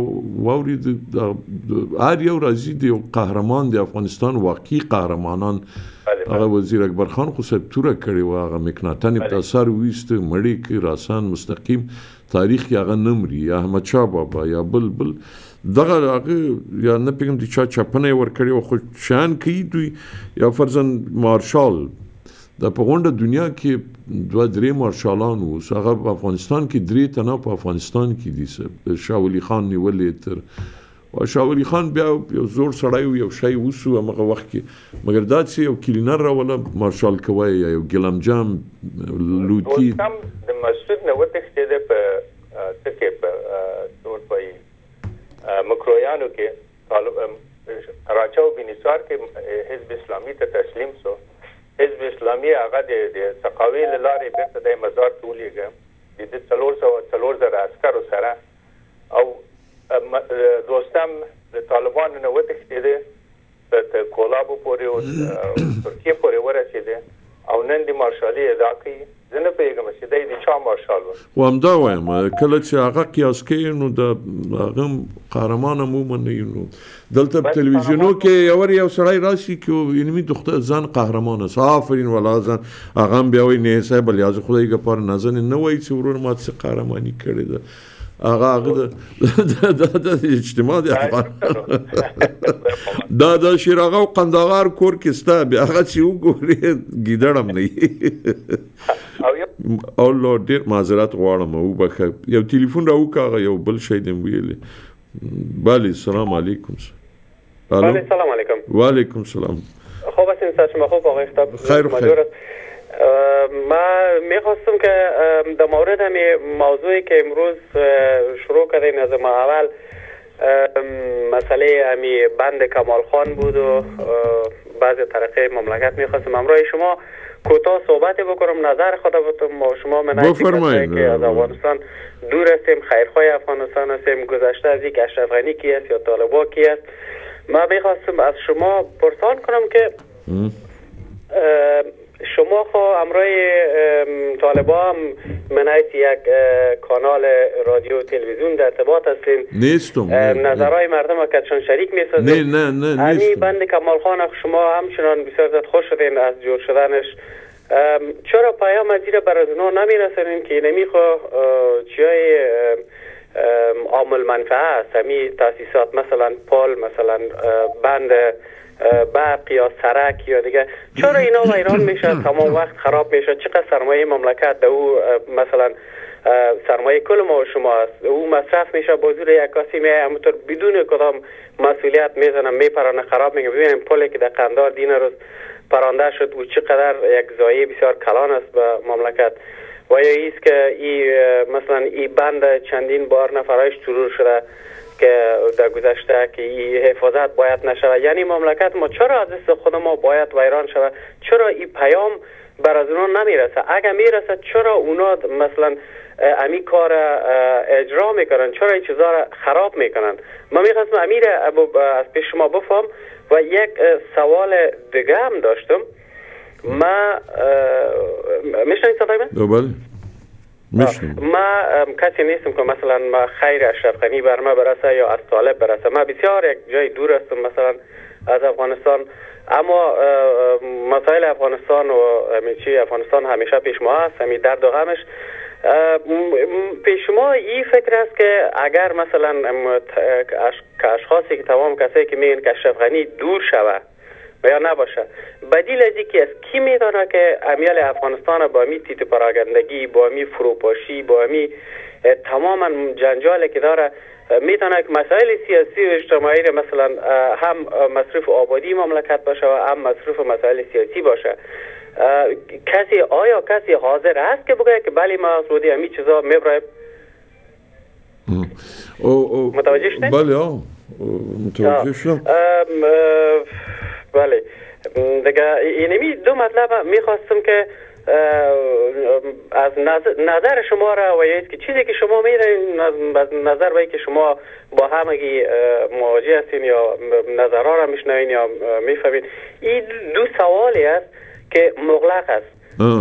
ووري د هر یو راځي د قهرمان د افغانستان واقعي قهرمانان هغه وزیر اکبر خان خو سب توره کړی و هغه مکناتن په اثر وېست مړی کې راسان مستقیم تاریخ کې هغه نمرې احمد شاه بابا یا بل بل دغه هغه یا نه پیګم د چا چپنه ور کړی خو شان کوي دوی. یا فرزن مارشال د په غونډه دنیا کې دوه درې مارشالان وو. هغه په افغانستان کې درې تنه په افغانستان کې دي. شاه ولی خان نیولې تر. او شاه ولی خان بیا یو زور سړی یو شی وسو هغه وخت کې. مګر دا چې یو کلینر راوله مارشال کوي یا یو ګلم جام لوتی. د مسجد نو وتښتید په تکه په مکرویانو کې راچاو بنسوار کې حزب اسلامي ته تسلیم سو. حزب اسلامي هغه د سقاوي لارې بیرته د مزار ته ولېږه. د څلور سو څلور زره عسکرو سره. او دوستم د طالبانو نه وتښتېده. په کولابو پورې او ترکیه پورې ورسېده. او نن د مارشالي ادا کوي زه نه پیګم چې دای د چا مارشال و هم دا وایم کله چې هغه قیاس کوي نو د هغه قهرمان عموما نه نو. دلته په تلویزیونو کې یو یو سړی راشي کې یعنی دختر ځان قهرمان است. آفرین ولا ځان هغه بیا وي نه صاحب الیاز خدای ګپار نه ځنه نه وای چې ورور ماته قهرمانی کړی ده هغه هغه د اجتماع د افغان دا د شیراغه او قندهار کور کې ستا بیا هغه چې وګوري ګیدړم نه او لو ډیر معذرت غواړم او بخه یو ټلیفون راو کاغه یو بل شی دم ویلې بله السلام علیکم بله سلام علیکم و علیکم السلام خوب هستین سر شما خوب آقای خطاب خیر خیر ما می‌خواستم که در مورد همین موضوعی که امروز شروع کردیم از ما اول مسئله همی بند کمال خان بود و بعض طرقه مملکت می‌خواستم. امروز شما کوتاه صحبت بکنم نظر خدا با شما من که از افغانستان دور هستیم خیرخواه افغانستان هستیم گذشته از یک اشرف غنی کی است یا طالبا کی است؟ ما می‌خواستم از شما پرسان کنم که شما خو امرای طالبا هم من یک کانال رادیو تلویزیون در ارتباط هستین. نیستم نظرهای مردم که چون شریک می‌سازین نه نه نه نیستم. بند کمال خان شما همچنان بسیار خوش شدین از جور شدنش. چرا پیام از زیر بر از اونا نمیرسنین که نمیخوا چیای عامل منفعه است؟ همی تاسیسات مثلا پل مثلا بند برق یا سرک یا دیگه. چرا اینا ویران میشه تمام وقت خراب میشه. چقدر سرمایه مملکت در او مثلا سرمایه کل ما و شما است. او مصرف میشه با زور یک کسی می همونطور بدون کدام مسئولیت می‌زنه میپرانه خراب میگه ببینیم پلی که در قندار دینه روز پرانده شد او چقدر یک ضایعه بسیار کلان است به مملکت. و یا ایست که ای مثلا ای بند چندین بار نفرایش شروع شده. که در گذشته که ای حفاظت باید نشود. یعنی مملکت ما چرا از دست خود ما باید ویران شود؟ چرا این پیام بر از اونا نمی‌رسه؟ اگر می‌رسه چرا اونا مثلا امی کار اجرا می‌کنن؟ چرا این چیزا را خراب می‌کنن؟ ما می‌خواستم امیر از پیش شما بفهم و یک سوال دیگه هم داشتم. ما میشنید صدای من؟ بله. ما کسی نیستم که مثلا ما خیر اشرف غنی بر ما برسه یا از طالب برسه. ما بسیار یک جای دور هستم مثلا از افغانستان. اما مسائل افغانستان و چی افغانستان همیشه پیش ما هست همی درد و غمش. پیش ما این فکر است که اگر مثلا اشخاصی که تمام کسایی که میگن که اشرف غنی دور شود یا نباشه. بدیل از که از کی میدانه که امیال افغانستان با می تیت پراگندگی با می فروپاشی با می تماما جنجال که داره می‌تونه که مسائل سیاسی و اجتماعی مثلا هم مصرف آبادی مملکت باشه و هم مصرف مسائل سیاسی باشه. کسی آیا کسی حاضر است که بگه که بله ما سعودی همی چیزا میبرایم متوجه شدید؟ بله آه. متوجه شدم. بله. دیگه اینمی دو مطلب می‌خواستم که از نظر شما را و که چیزی که شما می‌دونید از نظر باید که شما با همگی مواجه هستین یا نظرها را میشنوین یا می‌فهمین این دو سوالی است که مغلق است.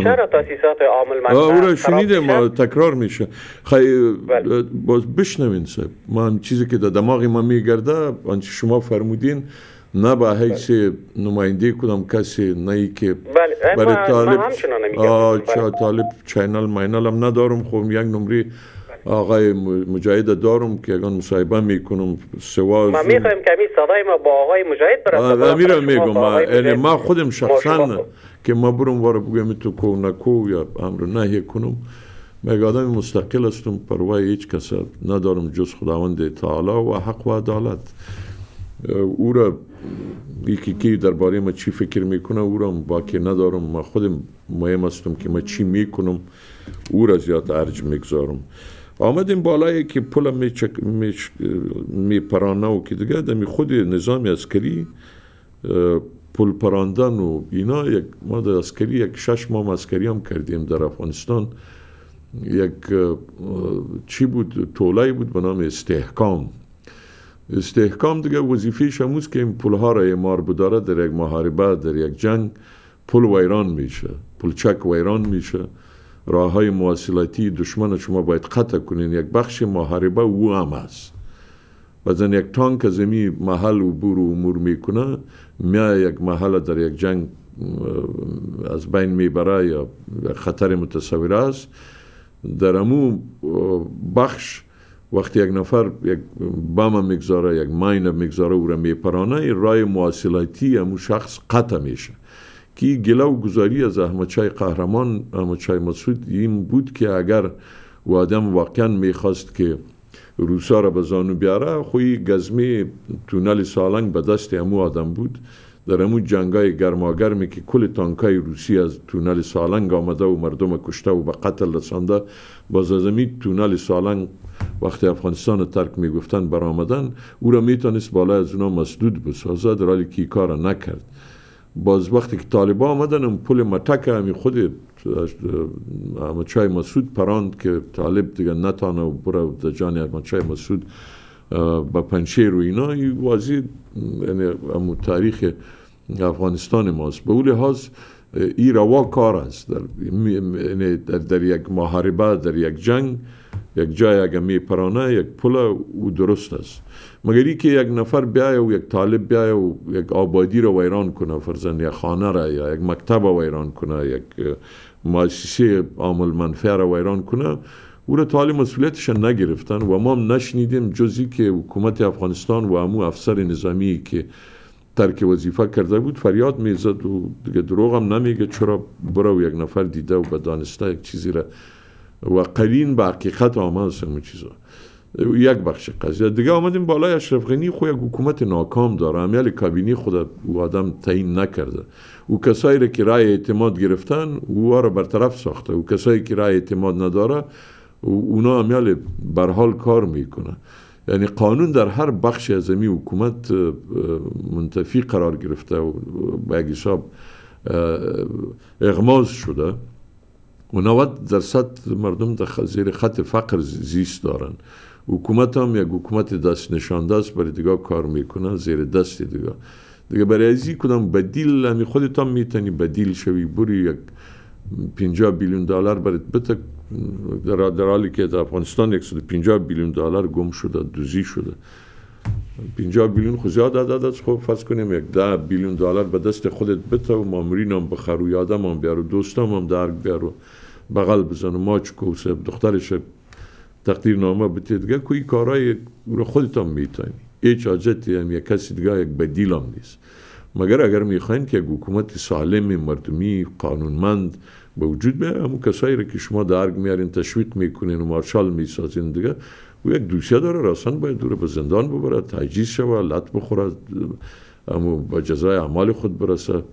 چرا تاسیسات عامل منطقه او را شنیده ما تکرار میشه. خیلی باز بشنوین صاحب. من چیزی که در دماغ ما میگرده آنچه شما فرمودین نه به حیث نماینده کدام کسی نه ای که بله برای طالب آه چه طالب channel مینل هم ندارم. خب یک نمری آقای مجاهد دارم که اگر مصاحبه می‌کنم سوال ما می‌خوایم کمی صدای ما با آقای مجاهد برسه. امی ره میگم. یعنی ما خودم شخصا که ما برم واره بگم تو کو نکو یا امر نهی کنم. مگه آدم مستقل هستم پروای هیچ کس ندارم جز خداوند تعالی و حق و عدالت. او را یکی که درباره ما چی فکر می‌کنه او را باکی ندارم. ما خودم مهم هستم که ما چی می‌کنم او را زیاد ارج می‌گذارم. آمدیم بالایی که پل می, چک می, و که دیگه دمی خود نظام عسکری پل پراندن و اینا یک ما در عسکری یک شش ماه عسکری هم کردیم در افغانستان. یک چی بود؟ تولی بود به نام استحکام. استحکام دیگه وظیفه شموز که این پولها را ایمار بداره در یک محاربه در یک جنگ پول ویران میشه پولچک ویران میشه. راه های مواصلاتی دشمن شما باید قطع کنین. یک بخش محاربه او هم است بعضن یک تانک از می محل عبور و امور می‌کنه میا یک محل در یک جنگ از بین می‌بره یا خطر متصور است. در امو بخش وقتی یک نفر یک بام می‌گذاره یک ماین می‌گذاره او را میپرانه رای مواصلاتی امو شخص قطع میشه. که و گذاری از احمد چای قهرمان احمد چای مسعود این بود که اگر و آدم واقعا می‌خواست که روسا را به زانو بیاره خوی گزمی تونل سالنگ به دست امو آدم بود. در امو جنگای گرماگرمی که کل تانکای روسی از تونل سالنگ آمده و مردم کشته و به قتل رسانده باز از تونل سالنگ وقتی افغانستان ترک می‌گفتن برآمدن او را می‌تونست بالا از اونا مسدود بسازه در حالی که کار نکرد. باز وقتی که طالبا آمدن پول متک همی خود چای مسعود پراند که طالب دیگه نتانه و در جان چای مسعود با پنشیر و اینا این واضح یعنی تاریخ افغانستان ماست. به اول لحاظ این روا کار است. در, یعنی در, در یک محاربه در یک جنگ یک جای اگه می پرانه یک پل او درست است. مگر که یک نفر بیای و یک طالب بیای و یک آبادی را ویران کنه فرزن یک خانه را یا یک مکتب را ویران کنه یک مؤسسه عامل منفعه را ویران کنه او را طالب مسئولیتش نگرفتن و ما نشنیدیم جزی که حکومت افغانستان و امو افسر نظامی که ترک وظیفه کرده بود فریاد می‌زد و دیگه دروغ هم نمیگه چرا برو یک نفر دیده و به دانسته یک چیزی را و قرین به حقیقت آمد همون چیزا. یک بخش قضیه. دیگه آمدیم بالای اشرف غنی خو یک حکومت ناکام داره. امیال کابینی خود او آدم تعیین نکرده. او کسایی که رای اعتماد گرفتن او را برطرف ساخته. او کسایی که رای اعتماد نداره اونا امیال برحال کار می‌کنه. یعنی قانون در هر بخش از زمین حکومت منتفی قرار گرفته و به حساب اغماز شده. و 90 درصد مردم در زیر خط فقر زیست دارن حکومت هم یک حکومت دست نشانده است برای دیگه کار می‌کنه زیر دست دیگه دیگه برای ازی کدام بدیل یعنی خودت هم می‌تونی بدیل شوی بری یک 50 بیلیون دلار برای بته در, در حالی که در افغانستان 150 بیلیون دلار گم شده دوزی شده 50 بیلیون خود زیاد عدد است خب فرض کنیم یک 10 بیلیون دلار به دست خودت بته و مامورین هم بخر و یادم هم بیارو دوستم هم درک بیارو بغل و ماچ کوسه دخترش تقدیر نامه بتید دیگه کوی کارهای رو خودت هم می‌تونی. هیچ حاجتی هم یک کسی دیگه یک بدیل هم نیست. مگر اگر می‌خواین که یک حکومت سالم مردمی قانونمند به وجود بیاره همون کسایی رو که شما درگ میارین تشویق می‌کنین و مارشال می‌سازین دیگه او یک دوسیه داره راسن باید دوره به زندان ببره تجیز شوه لط بخوره اما با جزای اعمال خود برسه.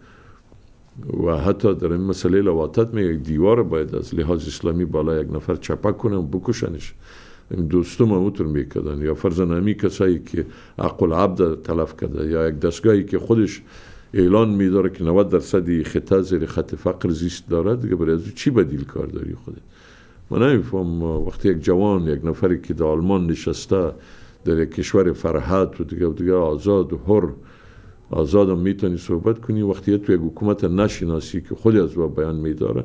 و حتی در این مسئله لواتت می یک دیوار باید از لحاظ اسلامی بالا یک نفر چپک کنه و بکشنش. این دوستم هم می‌کردن. یا فرزن همی کسایی که عقل عبد تلف کرده یا یک دستگاهی که خودش اعلان میداره که 90 درصد خطه زیر خط فقر زیست داره دیگه برای از چی بدیل کار داری خودت؟ من نمیفهم. وقتی یک جوان یک نفری که در آلمان نشسته در یک کشور فرحت و دیگه و دیگه آزاد و حر آزادم می‌تونی صحبت کنی. وقتی تو یک حکومت نشناسی که خودی از با بیان میداره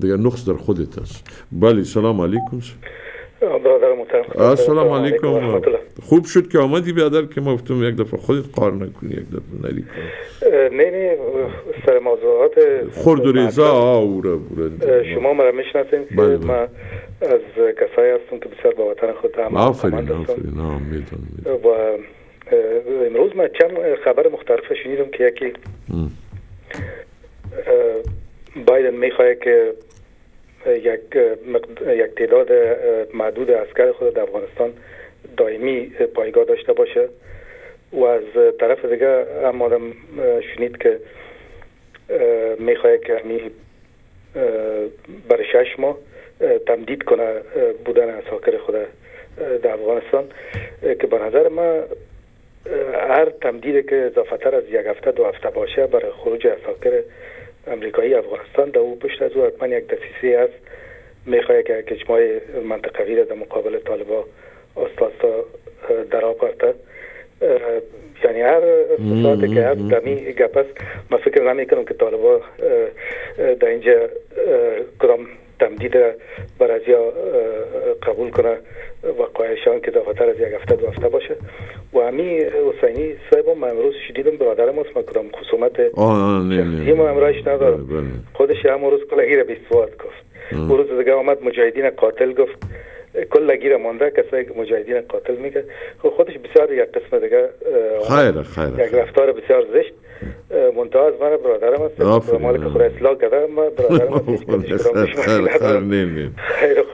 دیگه نقص در خودت است بله سلام علیکم. السلام علیکم خوب شد که آمدی بیادر که ما گفتم یک دفعه خودت قار نکنی یک دفعه نری نه نه سر موضوعات خورد و ریزا آوره شما مرا می‌شناسین که بله. ما از کسایی هستم که بسیار با وطن خود هم آفرین آفرین. و امروز من چند خبر مختلف شنیدم که یکی بایدن می‌خواه که یک یک تعداد معدود عسکر خود در افغانستان دائمی پایگاه داشته باشه و از طرف دیگه هم آدم شنید که می‌خواه که همی برای شش ماه تمدید کنه بودن اساکر خود در افغانستان که به نظر من هر تمدید که اضافه تر از یک هفته دو هفته باشه برای خروج اساکر امریکایی افغانستان در او پشت از او حتما یک دسیسه است. می‌خواه که اجماع منطقوی در مقابل طالبا استاستا در آورده یعنی هر ساعت که هست دمی گپ است. من فکر نمی کنم که طالبا در اینجا کدام تمدید بر از قبول کنه و قایشان که دافتر از یک هفته دو هفته باشه. و همی حسینی صاحب ما امروز شدیدم برادرم است ما کدام خصومت شخصی ما امروز ندارم. خودش هم روز کلگی را بیستواد گفت او روز دیگه آمد مجاهدین قاتل گفت. کل گیر مانده کسایی که مجاهدین قاتل میگه. خودش بسیار یک قسم دیگه خیر خیر یک رفتار بسیار زشت منتها از من برادرم است مالک خود اصلاح کرده. ما برادرم خیر نمی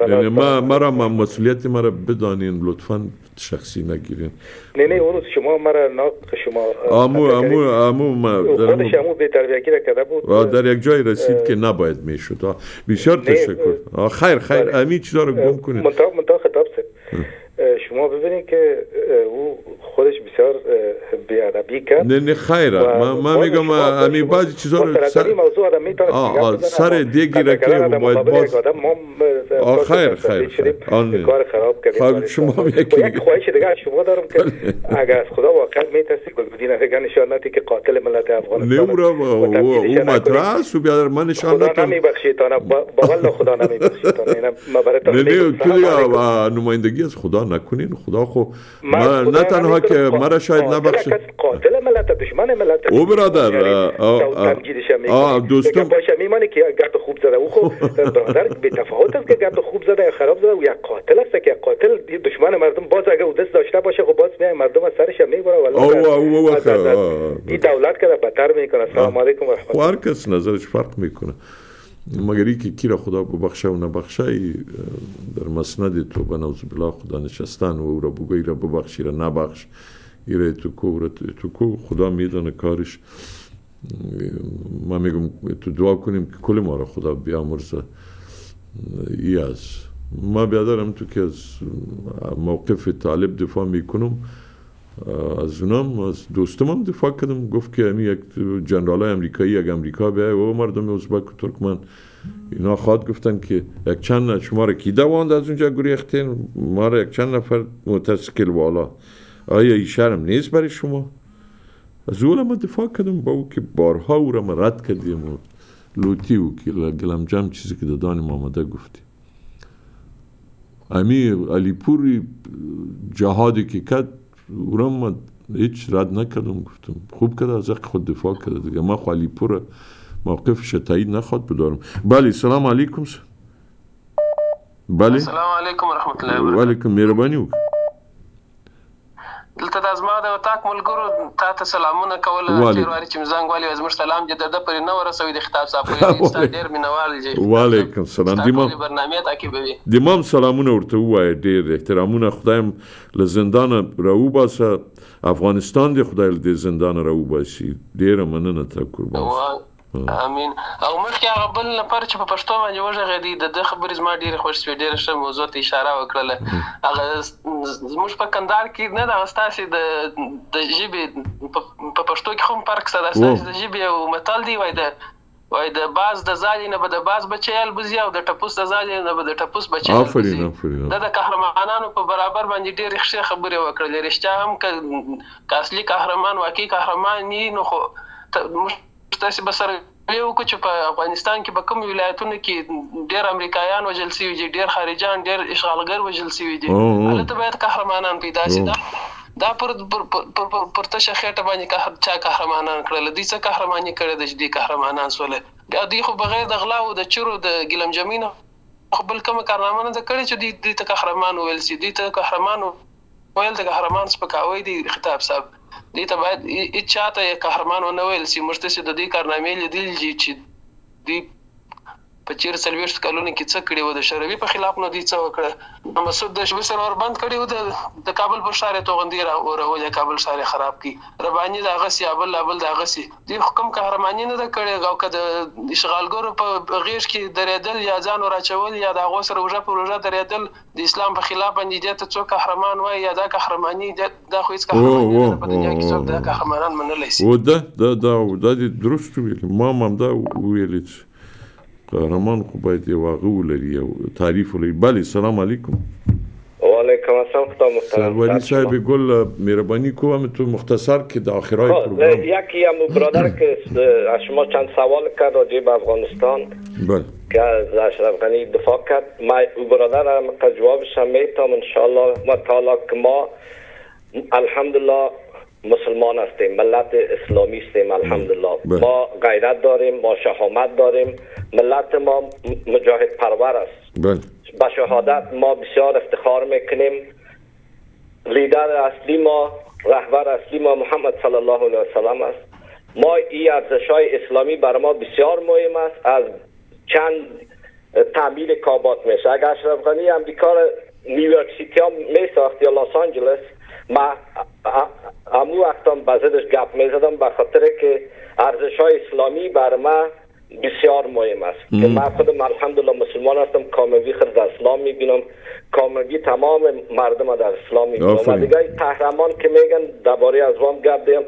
یعنی ما مرا من مسئولیت مرا بدانین. لطفا شخصی نگیرین. نه نه اون شما مرا ناق شما امو امو امو ما خودش امو به تربیتی را کرده بود. در یک جای رسید که نباید می‌شد. بسیار تشکر. خیر خیر. امی چیزا رو گم کنید. منتها منتها خطاب سه. شما ببینید که او خودش بسیار بیادبی کرد نه نه خیره. من, من میگم امی بعضی چیزا رو سر موضوع آه سر دیگی را که باید باز آه خیر خیر کار خراب کردیم شما یک خواهش دیگه شما دارم که اگر از خدا واقعا میترسی گلبدین دیگه نشان ندی که قاتل ملت افغانستان نه او او مطرح است و بیادر من نشان خدا نمیبخشید با والله خدا نمیبخشید نه نه نمایندگی از خدا نکنین. خدا خو ما نه تنها که مرا شاید نبخشه قاتل ملت دشمن ملت او برادر آ دوستم باشه میمانه که گرد خوب زده. او خو برادر به تفاوت است که گرد خوب زده یا خراب زده او یک قاتل است که قاتل دشمن مردم. باز اگه او دست داشته باشه خب باز میای مردم از سرش می‌بره والله او او این دولت که بدتر می‌کنه. السلام علیکم و رحمت الله هر کس نظرش فرق می‌کنه. مگر که کی را خدا ببخشه و نبخشه در مسند توبه نوز بالله خدا نشستن و او را بگوی را ببخشی را نبخش ای را تو کو تو کو خدا می‌دونه کارش ما میگم تو دعا کنیم که کل ما را خدا بیامرزه ای از ما بیادرم تو که از موقف طالب دفاع می‌کنم از اونم از دوستم دفاع کردم. گفت که یعنی یک جنرال امریکایی یک امریکا بیای و مردم ازبک و ترکمن. اینا خواد گفتن که یک چند شما را کی دواند از اونجا گریختین ما را یک چند نفر متسکل والا. آیا این شرم نیست برای شما؟ از اول ما دفاع کردم با او که بارها او را رد کردیم و لوتی و که گلم جمع چیزی که دادان آمده گفتی. امی علی پوری جهادی که کد او را ما هیچ رد نکردم گفتم خوب کرده از خود دفاع کرده دیگه. ما خوالی پور موقفش تایید نخواد بدارم. بله سلام علیکم بله؟ سلام علیکم و رحمت الله و علیکم مهربانی دلته د ازما د وتاک ملګرو تا ته سلامونه کول چې واري چې مزنګ والی زموږ سلام جدد پر نه ورسوي د خطاب صاحب ډیر مینوال جی وعلیکم سلام. دیمام برنامه تعقیبوي. دیمام سلامونه ورته وای ډیر احترامونه. خدایم له زندان راو باسه افغانستان دی خدای له زندان راو باسي ډیر مننه تا قربان امين او مخکې هغه بل نفر چې په پښتو باندې وژغېدی د د خبرې زما ډیره خوښ شوې ډیره ښه موضوع ته اشاره وکړه هغه زموږ په کندهار کې نه دا ستاسو د د ژبې په پښتو کې هم فرق سره ستاسو د ژبې او متل دی وای د وای د باز د زالي نه به د باز بچیال بزي او د ټپوس د زالي نه به د ټپوس بچیال آفرین آفرین دا د قهرمانانو په برابر باندې ډېر ښه خبرې وکړلې. رښتیا هم که اصلي قهرمان واقعي قهرمان نه نو خو تاسو به سره یو کو چې په افغانستان کې به کوم ولایتونو کې ډېر امریکایان وجل سوي دي ډېر خارجان ډېر اشغالګر وجل سوي دي. هلته باید قهرمانان پیدا شي. دا دا پر پر پر پر تشه خېټه باندې که چا قهرمانان کړل؟ دي څه قهرماني کړل دي چې قهرمانان سول بیا دی خو بغیر د غلا او د چرو د ګلم جم خپل کوم کارنامه نه کړی چې دي ته قهرمان ویل سي. دي ته قهرمان ویل د قهرمان سپکاوي دي خطاب صاحب. دې ته باید هیڅ چاته قهرمان ونه ویل سي مرته سي د دې کارنامې لیدل چې دی په چیر سلويشت کلونو کې څه کړي و د شربي په خلاف نو دي څه وکړه؟ مسعود د شبي سره ور بند کړي و د د کابل پر شارې توغندې را او راولې کابل شارې خراب کی رباني دا غسي ابل ابل دا غسي د حکم قهرماني نه د کړي او کده اشغالګرو په غیش کې درېدل یا ځان راچول یا د غو سره وجه پر وجه درېدل د اسلام په خلاف باندې د څو قهرمان وای یا د قهرماني د خو هیڅ قهرماني په دنیا کې څوک د قهرمانان منلای شي و دا دا دا د درست ویل ما هم دا ویل قهرمان خو باید یو هغه ولري او تعریف ولري بله سلام علیکم وعلیکم السلام خدا محترم ولی صاحب گل مهربانی کوم تو مختصر که در آخرای پروگرام یکی هم برادر که از شما چند سوال کرد راجع به افغانستان بله که از اشرف غنی دفاع کرد ما برادر هم جوابش هم میتام انشاءالله ما تعالی که ما الحمدلله مسلمان هستیم ملت اسلامی هستیم الحمدلله. ما غیرت داریم ما شهامت داریم. ملت ما مجاهد پرور است. بله. با شهادت ما بسیار افتخار می‌کنیم. لیدر اصلی ما رهبر اصلی ما محمد صلی الله علیه وسلم است. ما این ارزش های اسلامی بر ما بسیار مهم است. از چند تعمیل کابات میشه. اگر اشرف غنی امریکا نیویورک سیتی ها میساخت یا لس آنجلس ما امو وقتم بزدش گپ می‌زدم به خاطر که ارزش های اسلامی بر ما بسیار مهم است که من خودم الحمدلله مسلمان هستم کاموی خرد در اسلام می‌بینم کاموی تمام مردم در اسلام می‌بینم و دیگه قهرمان که میگن درباره از وام گپ دیم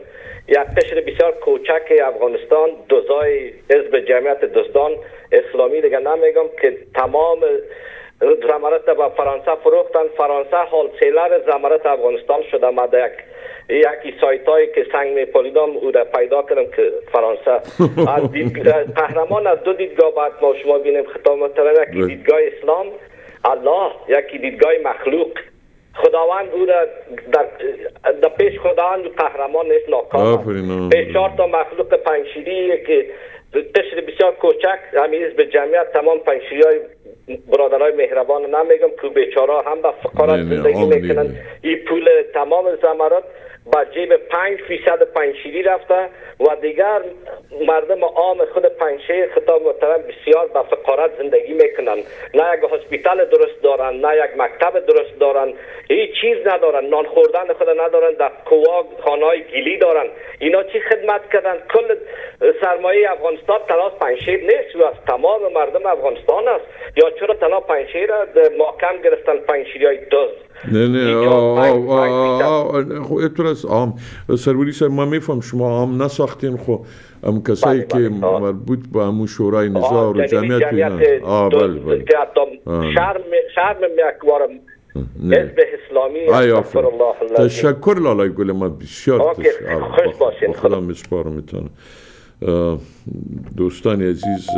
یک قشر بسیار کوچک افغانستان دوزای حزب جمعیت دوستان اسلامی دیگه نمیگم که تمام زمرت به فرانسه فروختن. فرانسه حال سیلر زمرت افغانستان شده ما یک یکی سایت هایی که سنگ میپالیدم او را پیدا کردم که فرانسه. از دید... قهرمان از دو دیدگاه باید ما شما بینیم. خطاب محترم یکی دیدگاه اسلام الله یکی دیدگاه مخلوق. خداوند او را در, در پیش خداوند قهرمان نیست ناکام. پیش چهار تا مخلوق پنجشیری که قشر بسیار کوچک همیز به جمعیت تمام پنجشیری های برادرای مهربان نمیگم که بیچاره هم به فقارت زندگی می‌کنن. این پول تمام زمرات با جیب پنج فیصد پنجشیری رفته و دیگر مردم عام خود پنجشیر خطاب محترم بسیار به فقارت زندگی می‌کنن. نه یک هسپیتال درست دارن نه یک مکتب درست دارن. هیچ چیز ندارن نان خوردن خود ندارن در قوا خانه گیلی دارن. اینا چی خدمت کردن؟ کل سرمایه افغانستان تنها پنجشیر نیست و از تمام مردم افغانستان است. یا چرا تنها پنجشیر محکم گرفتن؟ پنجشیری های نه نه خو اترس عام سروری ما میفهم شما عام نساختین خو ام کسایی که مربوط به همون شورای نزاع و جمعیت اینا آه بله بله شرم شرم میاکوارم حزب اسلامی الله تشکر لالای گل ما بسیار خوش باشین خدا میسپارم دوستان عزیز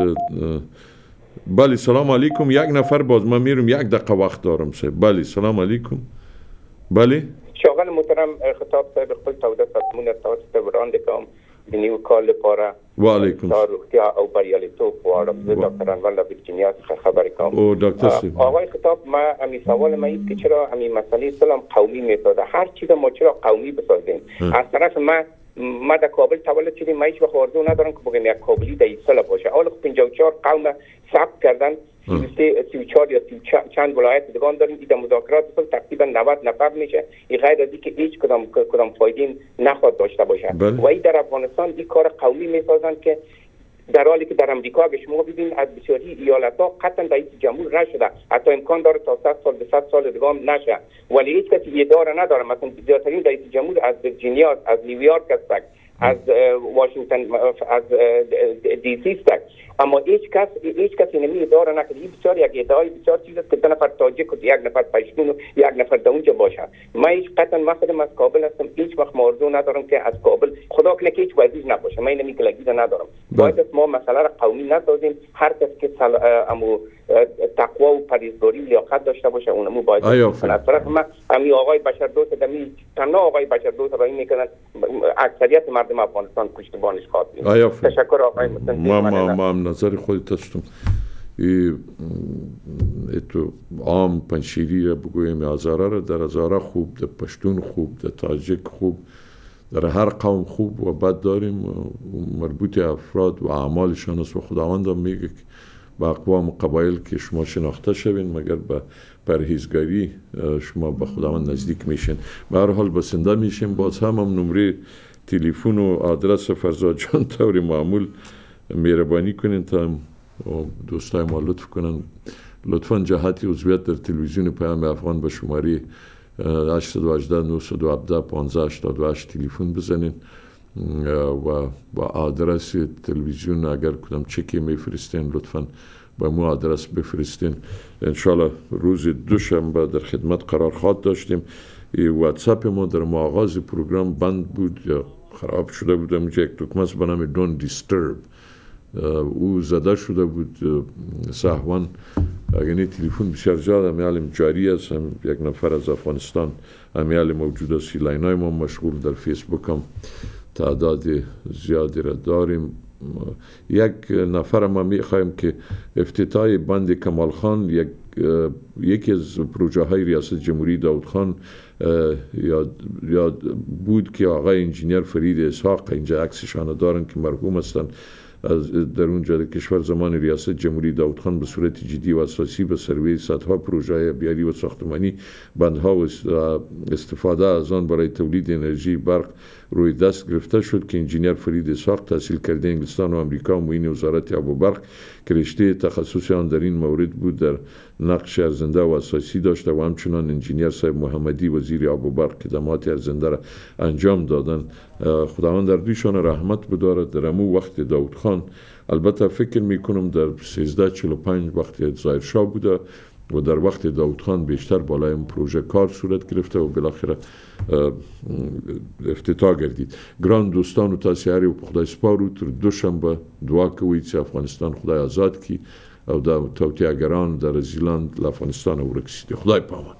بله سلام علیکم. یک نفر باز من میرم یک دقیقه وقت دارم سه. بله سلام علیکم. بله؟ شاغل محترم خطاب صاحب خپل توده تضمون تاسو ته وړاندې کوم د نیو کال لپاره وعلیکم روغتیا او بریالیتوب غواړم زه ډاکټر انور له څخه خبرې کوم او ډاکټر صاحب. آقای خطاب ما امی سوال ما این که چرا امی مسئله سلام قومی می‌سازه هر چیز ما چرا قومی بسازیم؟ از طرف ما ما در کابل تولد شدیم ما هیچ وقت آرزو ندارم که بگم یک کابلی در ایسال باشه. اول 54 قوم ثبت کردن 34 یا چند ولایت دیگان داریم. این مذاکرات اصلا تقریبا 90 نفر میشه. این غیر از که هیچ کدام کدام فایده نخواد داشته باشه. و این در افغانستان این کار قومی می‌سازن که در حالی که در امریکا اگه شما ببینید از بسیاری ایالت ها قطعا رئیس جمهور نشده حتی امکان داره تا 100 سال به 100 سال دیگه نشه. ولی هیچ کسی اداره نداره. مثلا زیادترین رئیس جمهور از ویرجینیا از نیویورک است از واشنگتن از دی سی است. اما هیچ کس هیچ کسی نمی اداره نکرد این بسیار یک ادعای بسیار چیز است که دو نفر تاجیک و یک نفر پشتون و یک نفر در اونجا باشه. من هیچ قطعا من خودم از کابل هستم. هیچ وقت موضوع ندارم که از کابل خدا کنه که هیچ وزیر نباشه. من نمی کلگی ندارم. باید ما مسئله را قومی نسازیم. هر کس که. امو تقوا و پریزگاری و لیاقت داشته باشه. اونمو باید از طرف من امی آقای بشر دوست دمی تنها آقای بشر دوست را این می‌کنن. اکثریت مردم افغانستان پشتیبانش خواهد تشکر آقای ما ما ما نظر خودت هستم. تو عام پنشیری را بگویم. ازاره را در ازاره خوب در پشتون خوب در تاجک خوب در هر قوم خوب و بد داریم. مربوط افراد و اعمالشان است. و خداوند هم با اقوام قبایل که شما شناخته شوین مگر به پرهیزگاری شما به خداوند نزدیک میشین. به هر حال بسنده میشین باز هم هم نمره تلفن و آدرس فرزاد جان طور معمول مهربانی کنین تا دوستای ما لطف کنن. لطفا جهت عضویت در تلویزیون پیام افغان به شماره 818 917 1588 تلفن بزنین. و با آدرس تلویزیون اگر کدام چکی میفرستین لطفا با مو آدرس بفرستین. انشالله روز دوشنبه در خدمت قرار خواد داشتیم. واتساپ ما در آغاز پروگرام بند بود یا خراب شده بود. اونجا یک دکمه به نام دون دیسترب او زده شده بود. سهوان یعنی تلفن بسیار زیاد امی حال جاری است. یک نفر از افغانستان امی حال موجود است. line های ما مشغول در فیسبوک هم. تعداد زیادی را داریم. یک نفر ما می خواهیم که افتتاح بند کمال خان یک یکی از پروژه های ریاست جمهوری داود خان یاد, بود که آقای انجینیر فرید اسحاق اینجا عکسشان دارن که مرحوم هستند از در اونجا در کشور زمان ریاست جمهوری داود خان به صورت جدی و اساسی به سروی صدها پروژه بیاری و ساختمانی بندها و استفاده از آن برای تولید انرژی برق روی دست گرفته شد که انجینیر فرید اسحاق تحصیل کرده انگلستان و آمریکا معین وزارت آب و برق که رشته تخصص آن در این مورد بود در نقش ارزنده و اساسی داشته و همچنان انجینیر صاحب محمدی وزیر آب و برق خدمات ارزنده را انجام دادن. خداوند در دویشان رحمت بدارد. در امو وقت داود خان البته فکر می‌کنم در 1345 وقت ظاهر شاه بوده. و در وقت داود خان بیشتر بالای این پروژه کار صورت گرفته و بالاخره افتتاح گردید. گران دوستان و تاسیاری و خدای سپارو تر دوشنبه دعا کوي چې افغانستان خدای آزاد کی او د توتیاګران د رزیلاند له افغانستان ورکسي خدای پامان.